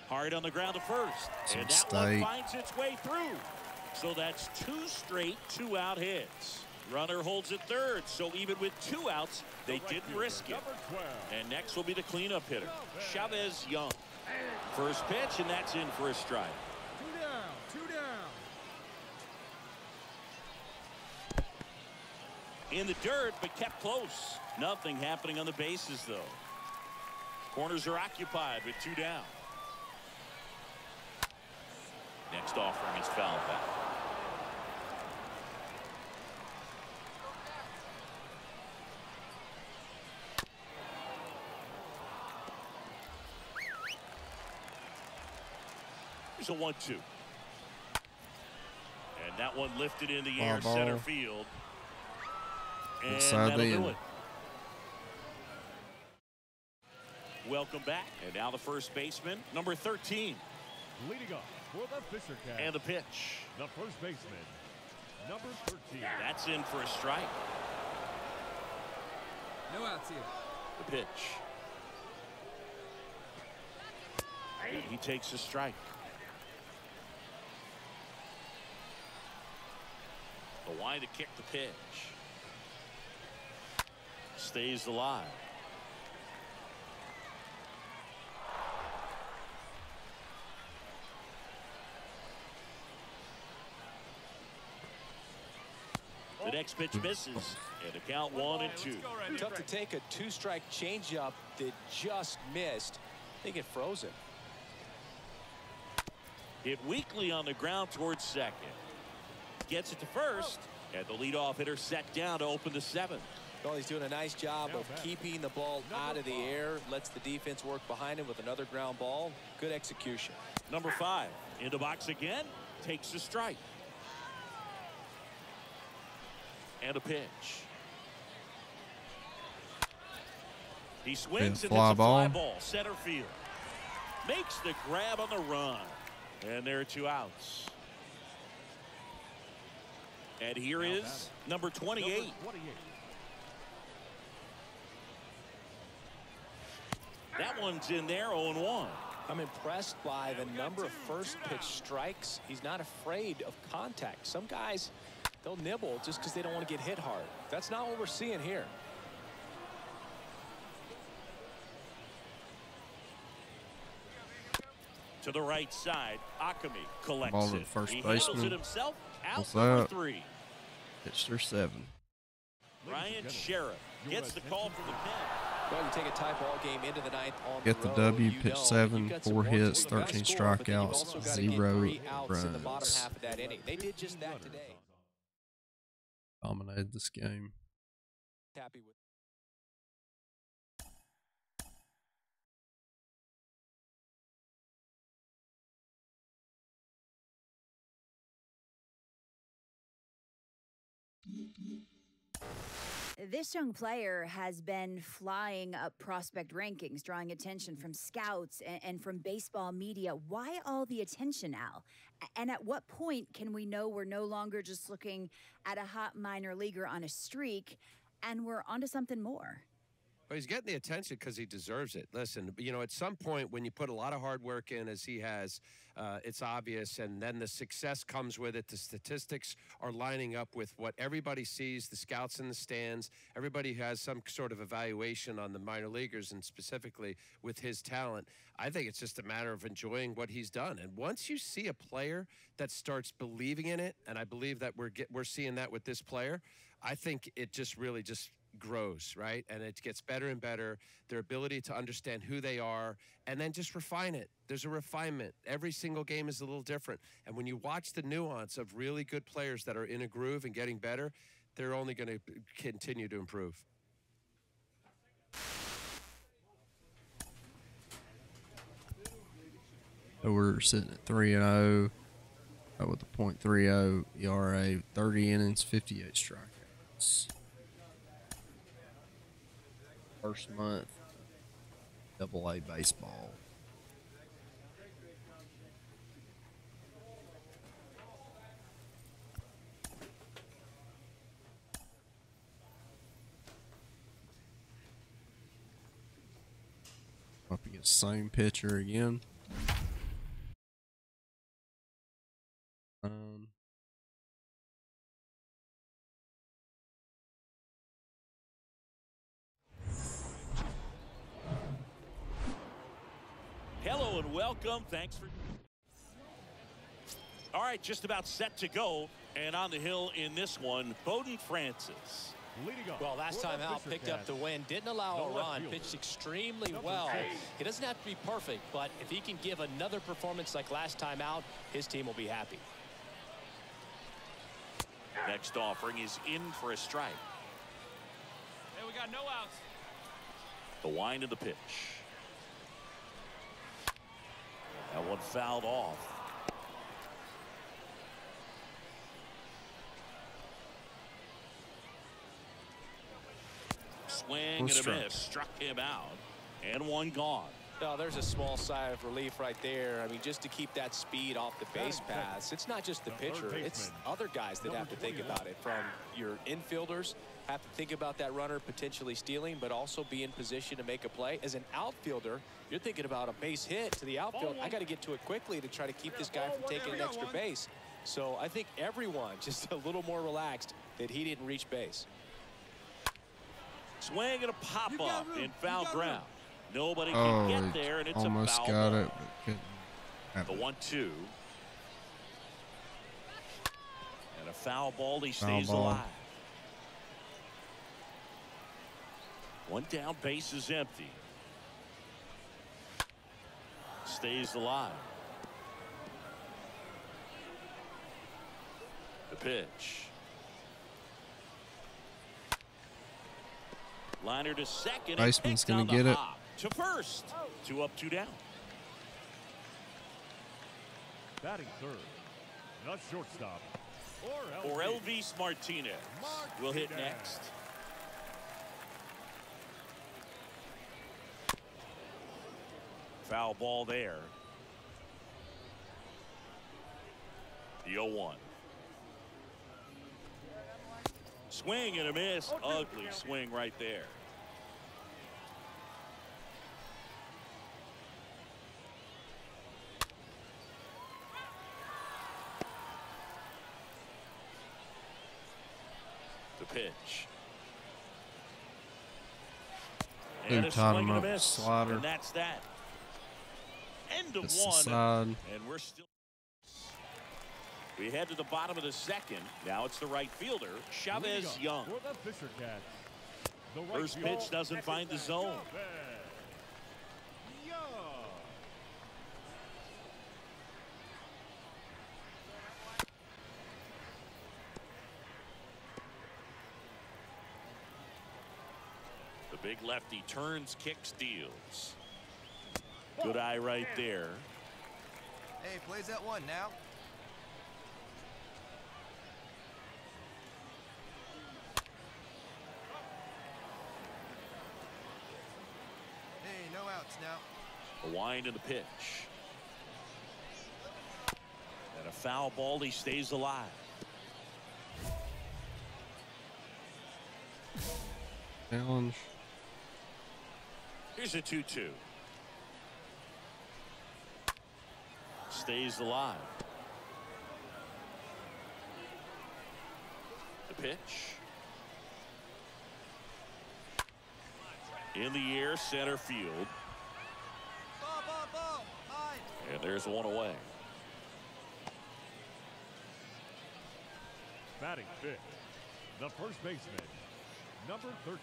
Speaker 12: Hard on the ground to first.
Speaker 1: Some
Speaker 12: and that
Speaker 1: state.
Speaker 12: one finds its way through. So that's two straight two out hits. Runner holds it third. So even with two outs, they didn't risk it. And next will be the cleanup hitter, Chavez Young. First pitch, and that's in for a strike.
Speaker 6: Two down, two down.
Speaker 12: In the dirt, but kept close. Nothing happening on the bases, though. Corners are occupied with two down. Next offering is fouled back. Here's a one-two. And that one lifted in the air,
Speaker 1: Ball
Speaker 12: center field. And
Speaker 1: Inside
Speaker 12: that'll
Speaker 1: the
Speaker 12: do it. Welcome back. And now the first baseman, number 13.
Speaker 14: Leading up for the Fisher Cats,
Speaker 12: And the pitch.
Speaker 14: the first baseman, number 13.
Speaker 12: That's in for a strike.
Speaker 6: No outs here.
Speaker 12: The pitch. He takes a strike. The wide to kick the pitch. Stays alive. The next pitch misses. And a count one and two.
Speaker 13: Tough to take a two-strike changeup that just missed. They get frozen.
Speaker 12: Hit weakly on the ground towards second. Gets it to first. And the leadoff hitter set down to open the seventh.
Speaker 13: Well, he's doing a nice job of keeping the ball out of the air. Lets the defense work behind him with another ground ball. Good execution.
Speaker 12: Number five. Into the box again. Takes a strike. And a pitch. He swings and
Speaker 1: fly
Speaker 12: it's a fly
Speaker 1: ball.
Speaker 12: ball. Center field. Makes the grab on the run. And there are two outs. And here is number 28. That one's in there 0-1.
Speaker 13: I'm impressed by the number of first pitch strikes. He's not afraid of contact. Some guys, they'll nibble just because they don't want to get hit hard. That's not what we're seeing here.
Speaker 12: To the right side, Akami collects
Speaker 1: Ball to
Speaker 12: it.
Speaker 1: the first
Speaker 12: he handles it himself. Out
Speaker 1: What's that?
Speaker 12: three.
Speaker 1: Pitched her seven.
Speaker 12: Ryan Sherriff gets the call from the pen.
Speaker 13: Well, you take a tie ball game into the ninth on
Speaker 1: Get the
Speaker 13: road,
Speaker 1: W,
Speaker 13: you
Speaker 1: pitch
Speaker 13: know
Speaker 1: seven,
Speaker 13: you've got some
Speaker 1: four hits, 13
Speaker 13: score, but then you've
Speaker 1: strikeouts,
Speaker 13: also gotta get
Speaker 1: zero
Speaker 13: three outs in the bottom
Speaker 1: runs.
Speaker 13: half of that inning. They did just that today.
Speaker 1: Dominated this game.
Speaker 13: Happy with.
Speaker 5: This young player has been flying up prospect rankings, drawing attention from scouts and, from baseball media. Why all the attention, Al? And at what point can we know we're no longer just looking at a hot minor leaguer on a streak and we're onto something more?
Speaker 18: He's getting the attention because he deserves it. Listen, you know, at some point when you put a lot of hard work in, as he has, uh, it's obvious, and then the success comes with it. The statistics are lining up with what everybody sees. The scouts in the stands, everybody has some sort of evaluation on the minor leaguers, and specifically with his talent. I think it's just a matter of enjoying what he's done. And once you see a player that starts believing in it, and I believe that we're get, we're seeing that with this player, I think it just really just grows, right? And it gets better and better. Their ability to understand who they are and then just refine it. There's a refinement. Every single game is a little different. And when you watch the nuance of really good players that are in a groove and getting better, they're only going to continue to improve.
Speaker 1: We're sitting at 3 and 0 uh, with a .30 ERA, 30 innings, 58 strikeouts. First month, Double A baseball. Up against same pitcher again.
Speaker 12: Thanks for. All right, just about set to go. And on the hill in this one, Bowden Francis.
Speaker 13: Well, last time out, picked up the win, didn't allow a run, pitched extremely well. He doesn't have to be perfect, but if he can give another performance like last time out, his team will be happy.
Speaker 12: Next offering is in for a strike.
Speaker 11: Hey, we got no outs.
Speaker 12: The wind of the pitch. That one fouled off. Swing and a miss. Struck him out. And one gone.
Speaker 13: No, there's a small sigh of relief right there. I mean, just to keep that speed off the base paths. It's not just the pitcher, it's other guys that have to think about it. From your infielders, have to think about that runner potentially stealing, but also be in position to make a play. As an outfielder, you're thinking about a base hit to the outfield. I got to get to it quickly to try to keep this guy from taking an extra base. So I think everyone just a little more relaxed that he didn't reach base.
Speaker 12: Swing and a pop up in foul ground. Nobody
Speaker 1: Oh,
Speaker 12: can get there, and it's
Speaker 1: almost
Speaker 12: a foul
Speaker 1: got
Speaker 12: ball.
Speaker 1: it. But
Speaker 12: The one-two. And a foul ball. He
Speaker 1: Foul
Speaker 12: stays
Speaker 1: ball.
Speaker 12: alive. One down, base is empty. Stays alive. The pitch. Liner to second. and
Speaker 1: Iceman's gonna get it.
Speaker 12: To first. Two up, two down.
Speaker 14: Batting third, Not shortstop.
Speaker 12: Orelvis Martinez will hit
Speaker 14: Martinez.
Speaker 12: next. Foul ball there. The 0 1. Swing and a miss. Oh, Ugly swing right there. The pitch.
Speaker 1: Who
Speaker 12: And a swing
Speaker 1: him
Speaker 12: and a
Speaker 1: up?
Speaker 12: miss.
Speaker 1: Slider.
Speaker 12: And that's that. End of
Speaker 1: It's the
Speaker 12: one.
Speaker 1: side.
Speaker 12: And we're still. We head to the bottom of the second. Now it's the right fielder, Chavez Young.
Speaker 14: For the Fisher Cats. The right
Speaker 12: First
Speaker 14: fielder,
Speaker 12: pitch doesn't find the zone.
Speaker 14: Young.
Speaker 12: The big lefty turns, kicks, deals. Good eye right there.
Speaker 6: Hey, plays that one now. Hey, no outs now.
Speaker 12: A wind in the pitch. And a foul ball. He stays alive.
Speaker 1: Challenge.
Speaker 12: Here's a 2 Stays alive. The pitch. In the air, center field. And there's one away.
Speaker 14: Batting fifth, the first baseman, number 13.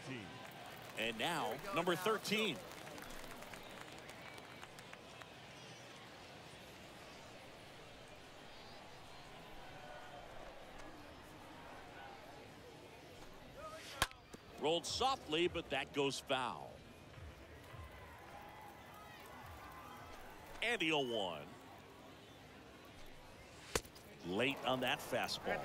Speaker 12: And now, number 13. Rolled softly, but that goes foul. And the 0 1. Late on that fastball.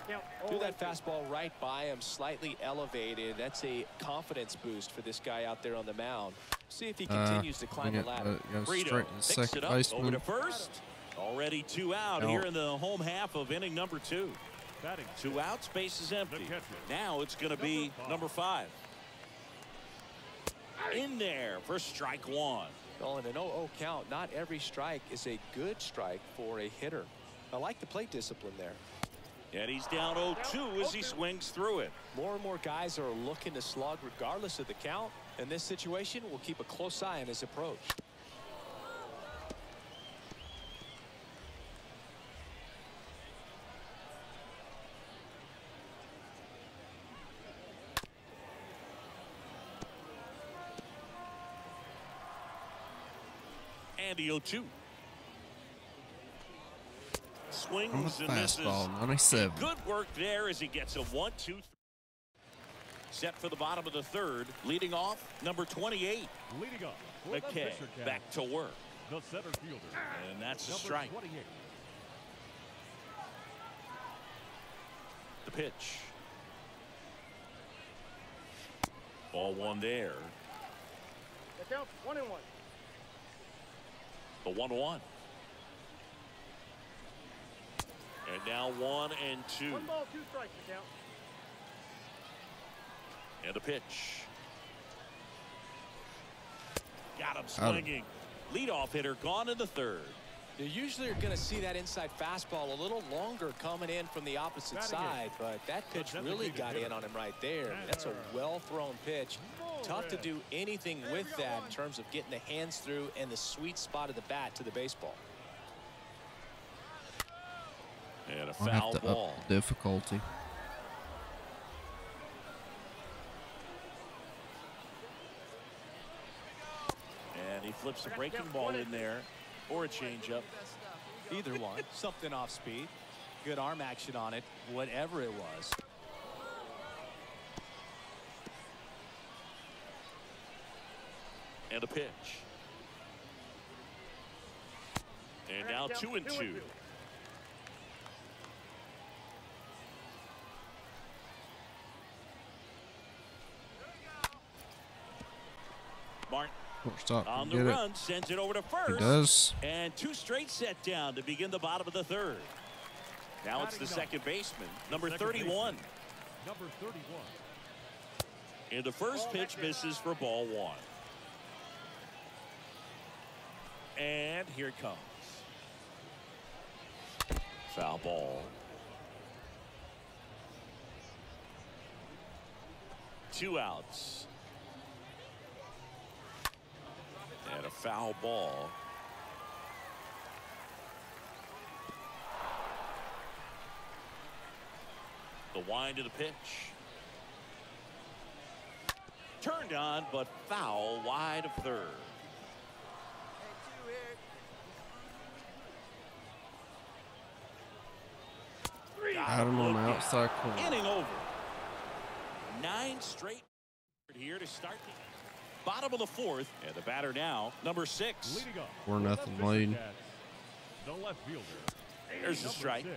Speaker 13: Threw that fastball right by him, slightly elevated. That's a confidence boost for this guy out there on the mound. See if he
Speaker 1: Uh,
Speaker 13: continues to climb
Speaker 1: we
Speaker 13: the ladder.
Speaker 1: uh, got
Speaker 12: Brito
Speaker 1: straight to
Speaker 12: picks
Speaker 1: second
Speaker 12: it up over
Speaker 1: baseman.
Speaker 12: to first. Already two out
Speaker 1: No.
Speaker 12: here in the home half of inning number two.
Speaker 14: Batting
Speaker 12: Two outs, base is empty. Now it's going to be
Speaker 14: Number five.
Speaker 12: In there for strike one.
Speaker 13: Well, in an 0-0 count, not every strike is a good strike for a hitter. I like the plate discipline there.
Speaker 12: And he's down 0-2 as he swings through it.
Speaker 13: More and more guys are looking to slug regardless of the count. In this situation, we'll keep a close eye on his approach.
Speaker 12: The 0-2. Swings
Speaker 1: On the
Speaker 12: and misses.
Speaker 1: fastball, 97.
Speaker 12: Good work there as he gets a 1 2 3. Set for the bottom of the third. Leading off, number 28.
Speaker 14: Leading up for the
Speaker 12: McKay back to work.
Speaker 14: the center fielder.
Speaker 12: And that's a strike.
Speaker 14: 28.
Speaker 12: The pitch. Ball one there.
Speaker 10: Down one and one.
Speaker 12: The 1 1. And now 1 and 2.
Speaker 6: One ball, two strikes, count.
Speaker 12: And a pitch. Got him
Speaker 13: Got him.
Speaker 12: swinging. Leadoff hitter gone in the third.
Speaker 13: You usually are going to see that inside fastball a little longer coming in from the opposite side, but that pitch really got in on him right there. That's a well-thrown pitch. Tough to do anything with that in terms of getting the hands through and the sweet spot of the bat to the baseball.
Speaker 12: And a
Speaker 1: I'll
Speaker 12: foul
Speaker 1: have to
Speaker 12: ball.
Speaker 1: up the difficulty.
Speaker 12: And he flips a breaking ball in there or a changeup.
Speaker 15: Either one. Something off speed. Good arm action on it, whatever it was.
Speaker 12: And a pitch. And now two and two. Martin
Speaker 1: Shortstop
Speaker 12: on the
Speaker 1: get it.
Speaker 12: run sends it over to first.
Speaker 1: He does.
Speaker 12: And two straight set down to begin the bottom of the third. Now it's the second baseman, number 31.
Speaker 14: Number 31.
Speaker 12: And the first pitch misses for ball one. And here it comes. Foul ball. Two outs. And a foul ball. The wind of the pitch. Turned on, but foul wide of third.
Speaker 1: Got him on the outside corner.
Speaker 12: Inning over. Nine straight here to start the bottom of the fourth. And the batter now, number six.
Speaker 14: Leading up.
Speaker 1: Four
Speaker 14: for
Speaker 1: nothing
Speaker 14: Fisher
Speaker 1: lead.
Speaker 14: The left fielder.
Speaker 12: There's the strike.
Speaker 14: six.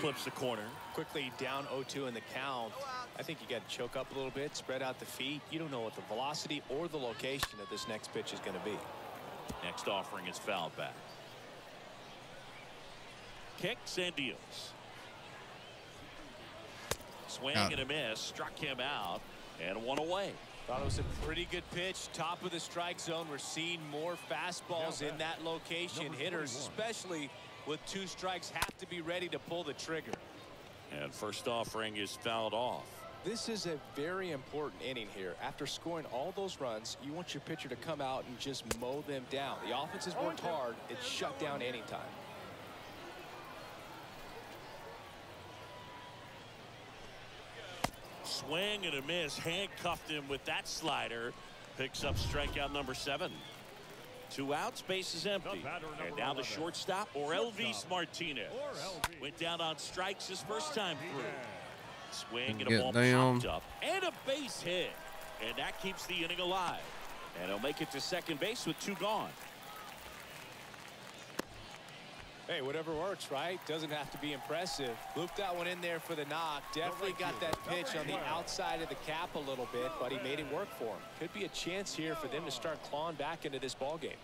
Speaker 12: Clips the corner.
Speaker 13: Quickly down 0-2 in the count. I think you got to choke up a little bit, spread out the feet. You don't know what the velocity or the location of this next pitch is going to be.
Speaker 12: Next offering is foul back. Kicks and deals. Swing
Speaker 13: Got
Speaker 12: and a miss. Struck him out. And one away.
Speaker 13: Thought it was a pretty good pitch. Top of the strike zone. We're seeing more fastballs in that location. Hitters, especially with two strikes, have to be ready to pull the trigger.
Speaker 12: And first offering is fouled off.
Speaker 13: This is a very important inning here. After scoring all those runs, you want your pitcher to come out and just mow them down. The offense has worked hard. It's shut down anytime.
Speaker 12: Swing and a miss. Handcuffed him with that slider. Picks up strikeout number seven. Two outs, base is empty. And now the shortstop, Orelvis Martinez. Went down on strikes his first time through. Swing and a ball
Speaker 1: down.
Speaker 12: popped up. And a base hit. And that keeps the inning alive. And he'll make it to second base with two gone.
Speaker 13: Hey, whatever works, right? Doesn't have to be impressive. Looped that one in there for the knock. Definitely got that pitch on the outside of the cap a little bit, but he made it work for him. Could be a chance here for them to start clawing back into this ball game.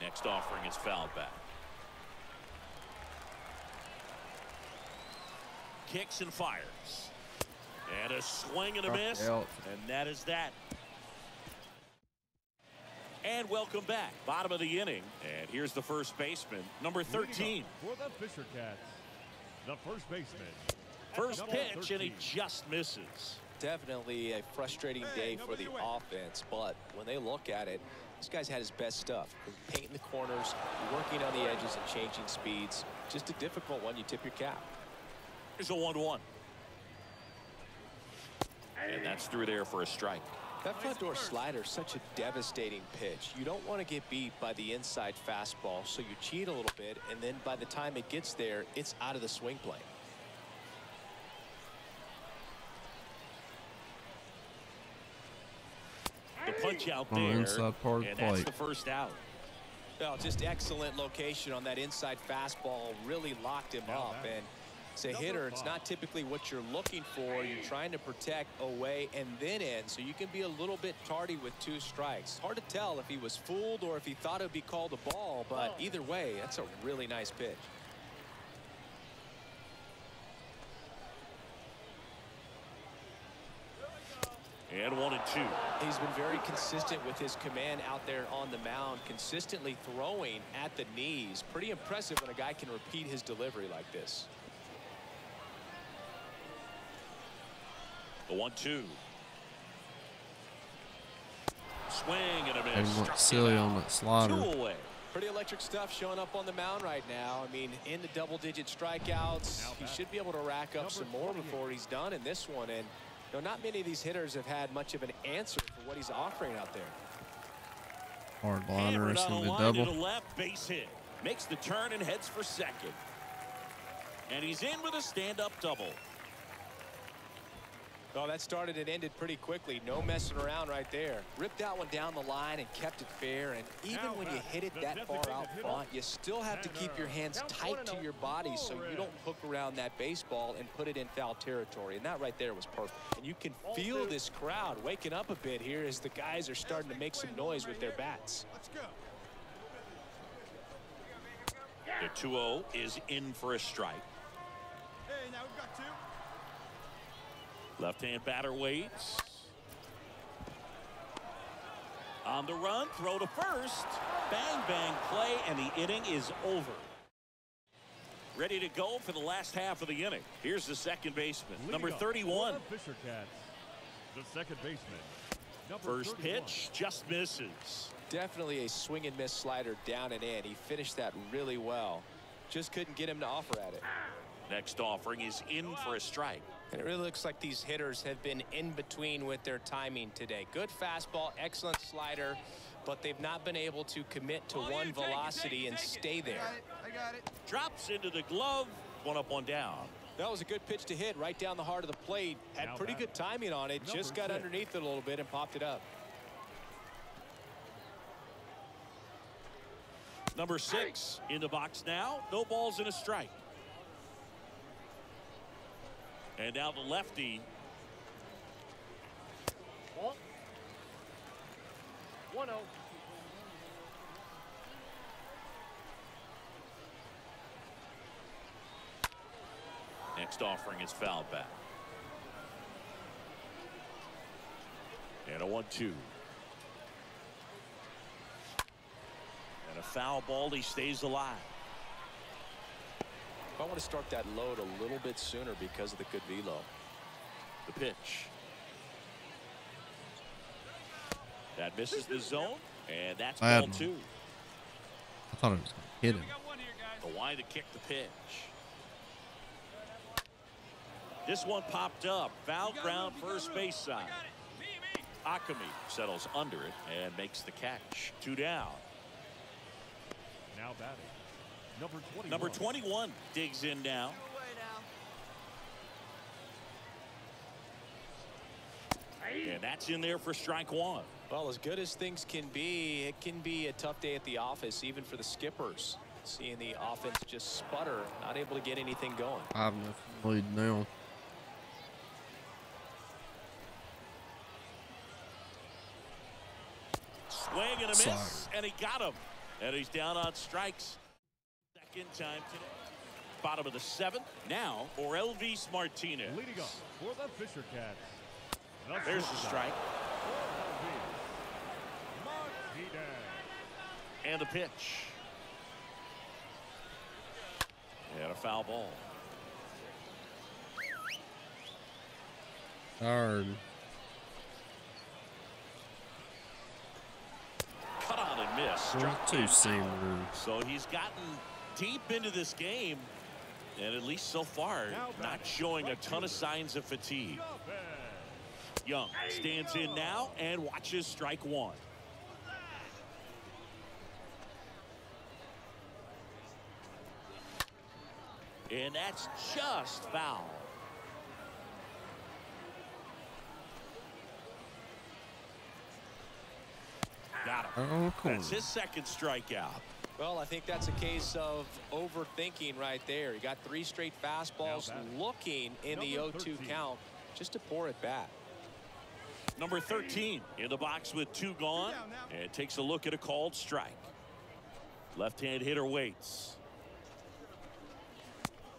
Speaker 12: Next offering is fouled back. Kicks and fires. And a swing and a miss. And that is that. And welcome back. Bottom of the inning. And here's the first baseman, number 13.
Speaker 14: For the Fisher Cats. The first baseman.
Speaker 12: First
Speaker 14: number
Speaker 12: pitch, and he just misses.
Speaker 13: Definitely a frustrating day for the offense, but when they look at it, this guy's had his best stuff. Painting the corners, working on the edges and changing speeds. Just a difficult one. You tip your cap.
Speaker 12: Here's a 1 1. And that's through there for a strike.
Speaker 13: That front door slider is such a devastating pitch. You don't want to get beat by the inside fastball, so you cheat a little bit, and then by the time it gets there, it's out of the swing plane.
Speaker 12: The punch out
Speaker 1: On the
Speaker 12: there.
Speaker 1: inside part of the
Speaker 12: and that's the first out.
Speaker 13: Well, just excellent location on that inside fastball. Really locked him up. And It's a hitter. It's not typically what you're looking for. You're trying to protect away and then in, so you can be a little bit tardy with two strikes. Hard to tell if he was fooled or if he thought it would be called a ball, but oh. either way, that's a really nice pitch.
Speaker 12: And one and two.
Speaker 13: He's been very consistent with his command out there on the mound, consistently throwing at the knees. Pretty impressive when a guy can repeat his delivery like this.
Speaker 12: The one two. Swing and a
Speaker 1: And
Speaker 12: miss.
Speaker 1: went
Speaker 12: Struck
Speaker 1: silly on
Speaker 12: out.
Speaker 1: that slider.
Speaker 12: Two away.
Speaker 13: Pretty electric stuff showing up on the mound right now. I mean, in the double-digit strikeouts, he should be able to rack up some more before he's done in this one. And you know, not many of these hitters have had much of an answer for what he's offering out there.
Speaker 1: Hard liner
Speaker 12: Hammered
Speaker 1: is
Speaker 12: on
Speaker 1: going
Speaker 12: the
Speaker 1: double.
Speaker 12: left base hit. Makes the turn and heads for second. And he's in with a stand-up double.
Speaker 13: Oh, that started and ended pretty quickly. No messing around right there. Ripped that one down the line and kept it fair. And even when you hit it that far out front, you still have to keep your hands tight to your body so you don't hook around that baseball and put it in foul territory. And that right there was perfect. And you can feel this crowd waking up a bit here as the guys are starting to make some noise with their bats.
Speaker 14: Let's go.
Speaker 12: The 2-0 is in for a strike.
Speaker 14: Hey, now we've got two.
Speaker 12: Left-hand batter waits. On the run, throw to first. Bang, bang play, and the inning is over. Ready to go for the last half of the inning. Here's the second baseman, number
Speaker 14: Leading off
Speaker 12: 31.
Speaker 14: the Fisher Cats, the second baseman. number
Speaker 12: First
Speaker 14: 31.
Speaker 12: pitch just misses.
Speaker 13: Definitely a swing and miss slider down and in. He finished that really well. Just couldn't get him to offer at it.
Speaker 12: Next offering is in for a strike.
Speaker 13: And it really looks like these hitters have been in between with their timing today. Good fastball, excellent slider, but they've not been able to commit to one velocity and stay there.
Speaker 14: I got it.
Speaker 12: Drops into the glove. One up, one down.
Speaker 13: That was a good pitch to hit right down the heart of the plate. Had
Speaker 14: Now
Speaker 13: pretty good timing on it. Just got
Speaker 14: six.
Speaker 13: underneath it a little bit and popped it up.
Speaker 12: Number six in the box now. No balls and a strike. And now the lefty.
Speaker 10: One zero.
Speaker 12: Next offering is foul back. And a one-two. And a foul ball. He stays alive.
Speaker 13: I want to start that load a little bit sooner because of the good velo.
Speaker 12: The pitch. That misses the zone. And that's
Speaker 1: Bad
Speaker 12: ball two.
Speaker 1: I thought it was going to hit him.
Speaker 12: The wide to kick the pitch. This one popped up. Foul ground first base side. Akami settles under it and makes the catch. Two down.
Speaker 14: Now batting. Number 21.
Speaker 12: Number 21 digs in now. And that's in there for strike one.
Speaker 13: Well, as good as things can be, it can be a tough day at the office, even for the skippers. Seeing the offense just sputter, not able to get anything going.
Speaker 1: Five nothing lead now.
Speaker 12: Swing and a miss,
Speaker 1: Sorry.
Speaker 12: and he got him. And he's down on strikes. Second time today. Bottom of the seventh. Now Orelvis Martinez.
Speaker 14: Leading off for the Fisher Cats. the
Speaker 12: There's the strike. And a pitch. And a foul ball.
Speaker 1: Hard.
Speaker 12: Cut on and miss.
Speaker 1: Four
Speaker 12: Struck
Speaker 1: two
Speaker 12: him.
Speaker 1: seamer.
Speaker 12: So he's gotten deep into this game. And at least so far, not showing a ton of signs of fatigue. Young stands in now and watches strike one. And that's just foul. Got him.
Speaker 1: Oh, cool.
Speaker 12: That's his second strikeout.
Speaker 13: Well, I think that's a case of overthinking right there. He got three straight fastballs looking in the 0-2 count just to pour it back.
Speaker 12: Number 13 in the box with two gone and takes a look at a called strike. Left-hand hitter waits.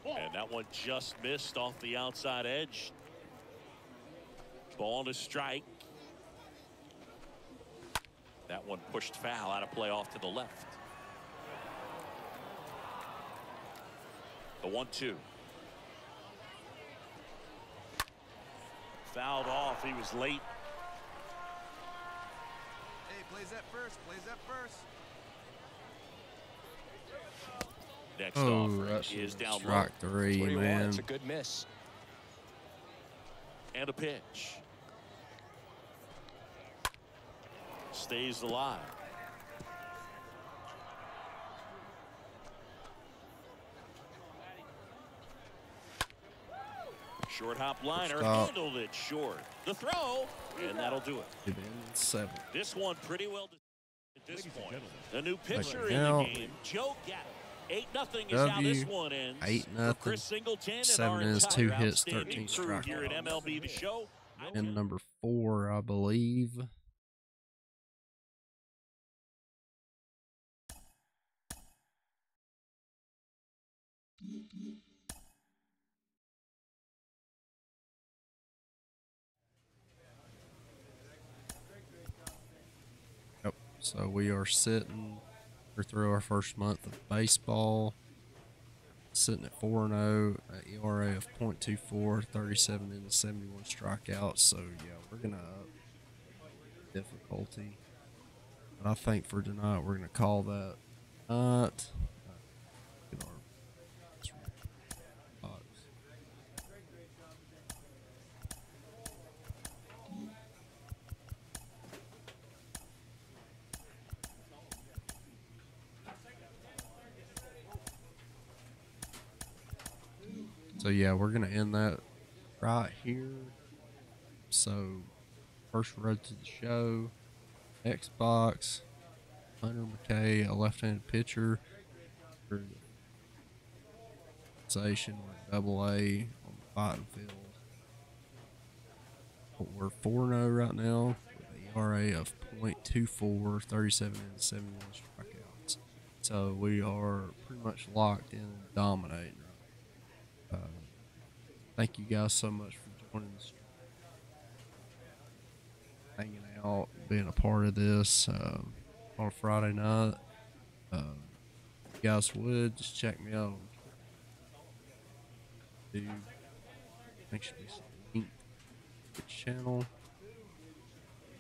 Speaker 12: And that one just missed off the outside edge. Ball to strike. That one pushed foul out of play off to the left. The one two. Fouled off. He was late.
Speaker 6: Hey, plays that first. Plays that first.
Speaker 12: Next
Speaker 1: Oh,
Speaker 12: offering
Speaker 1: that's
Speaker 12: is
Speaker 1: a
Speaker 12: down low.
Speaker 1: strike three,
Speaker 13: That's
Speaker 1: man.
Speaker 13: wants, a good miss.
Speaker 12: And a pitch. Stays alive. Short hop liner
Speaker 1: Stop.
Speaker 12: handled it short. The throw, and that'll do it.
Speaker 1: It is seven.
Speaker 12: This one pretty well at this point. The new pitcher
Speaker 1: you.
Speaker 12: in the game, Joe Gatto. Eight nothing is how this
Speaker 1: W,
Speaker 12: one ends.
Speaker 1: eight
Speaker 12: For
Speaker 1: nothing.
Speaker 12: Chris Singleton
Speaker 1: Seven is two hits, 13
Speaker 12: crew here at
Speaker 1: strikeouts.
Speaker 12: MLB The Show.
Speaker 1: And number four, I believe. So we are sitting through our first month of baseball. Sitting at 4 0, ERA of .24, 37 in the 71 strikeouts. So, yeah, we're going to up difficulty. But I think for tonight, we're going to call that not. Get our box. So yeah, we're gonna end that right here. So first road to the show, Xbox, Hunter McKay, a left-handed pitcher. Sensation, we're double A on the fighting field. We're 4 0 right now with an ERA of .24, 37 and 71 strikeouts. So we are pretty much locked in dominating. Thank you guys so much for joining us, hanging out, being a part of this um, on a Friday night. Um, you guys would just check me out. I think should be link the channel.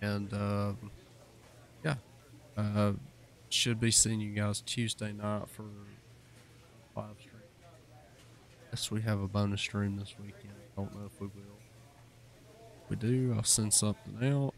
Speaker 1: And um, yeah, uh, should be seeing you guys Tuesday night for live stream. Yes, we have a bonus stream this weekend. Don't know if we will. If we do, I'll send something out.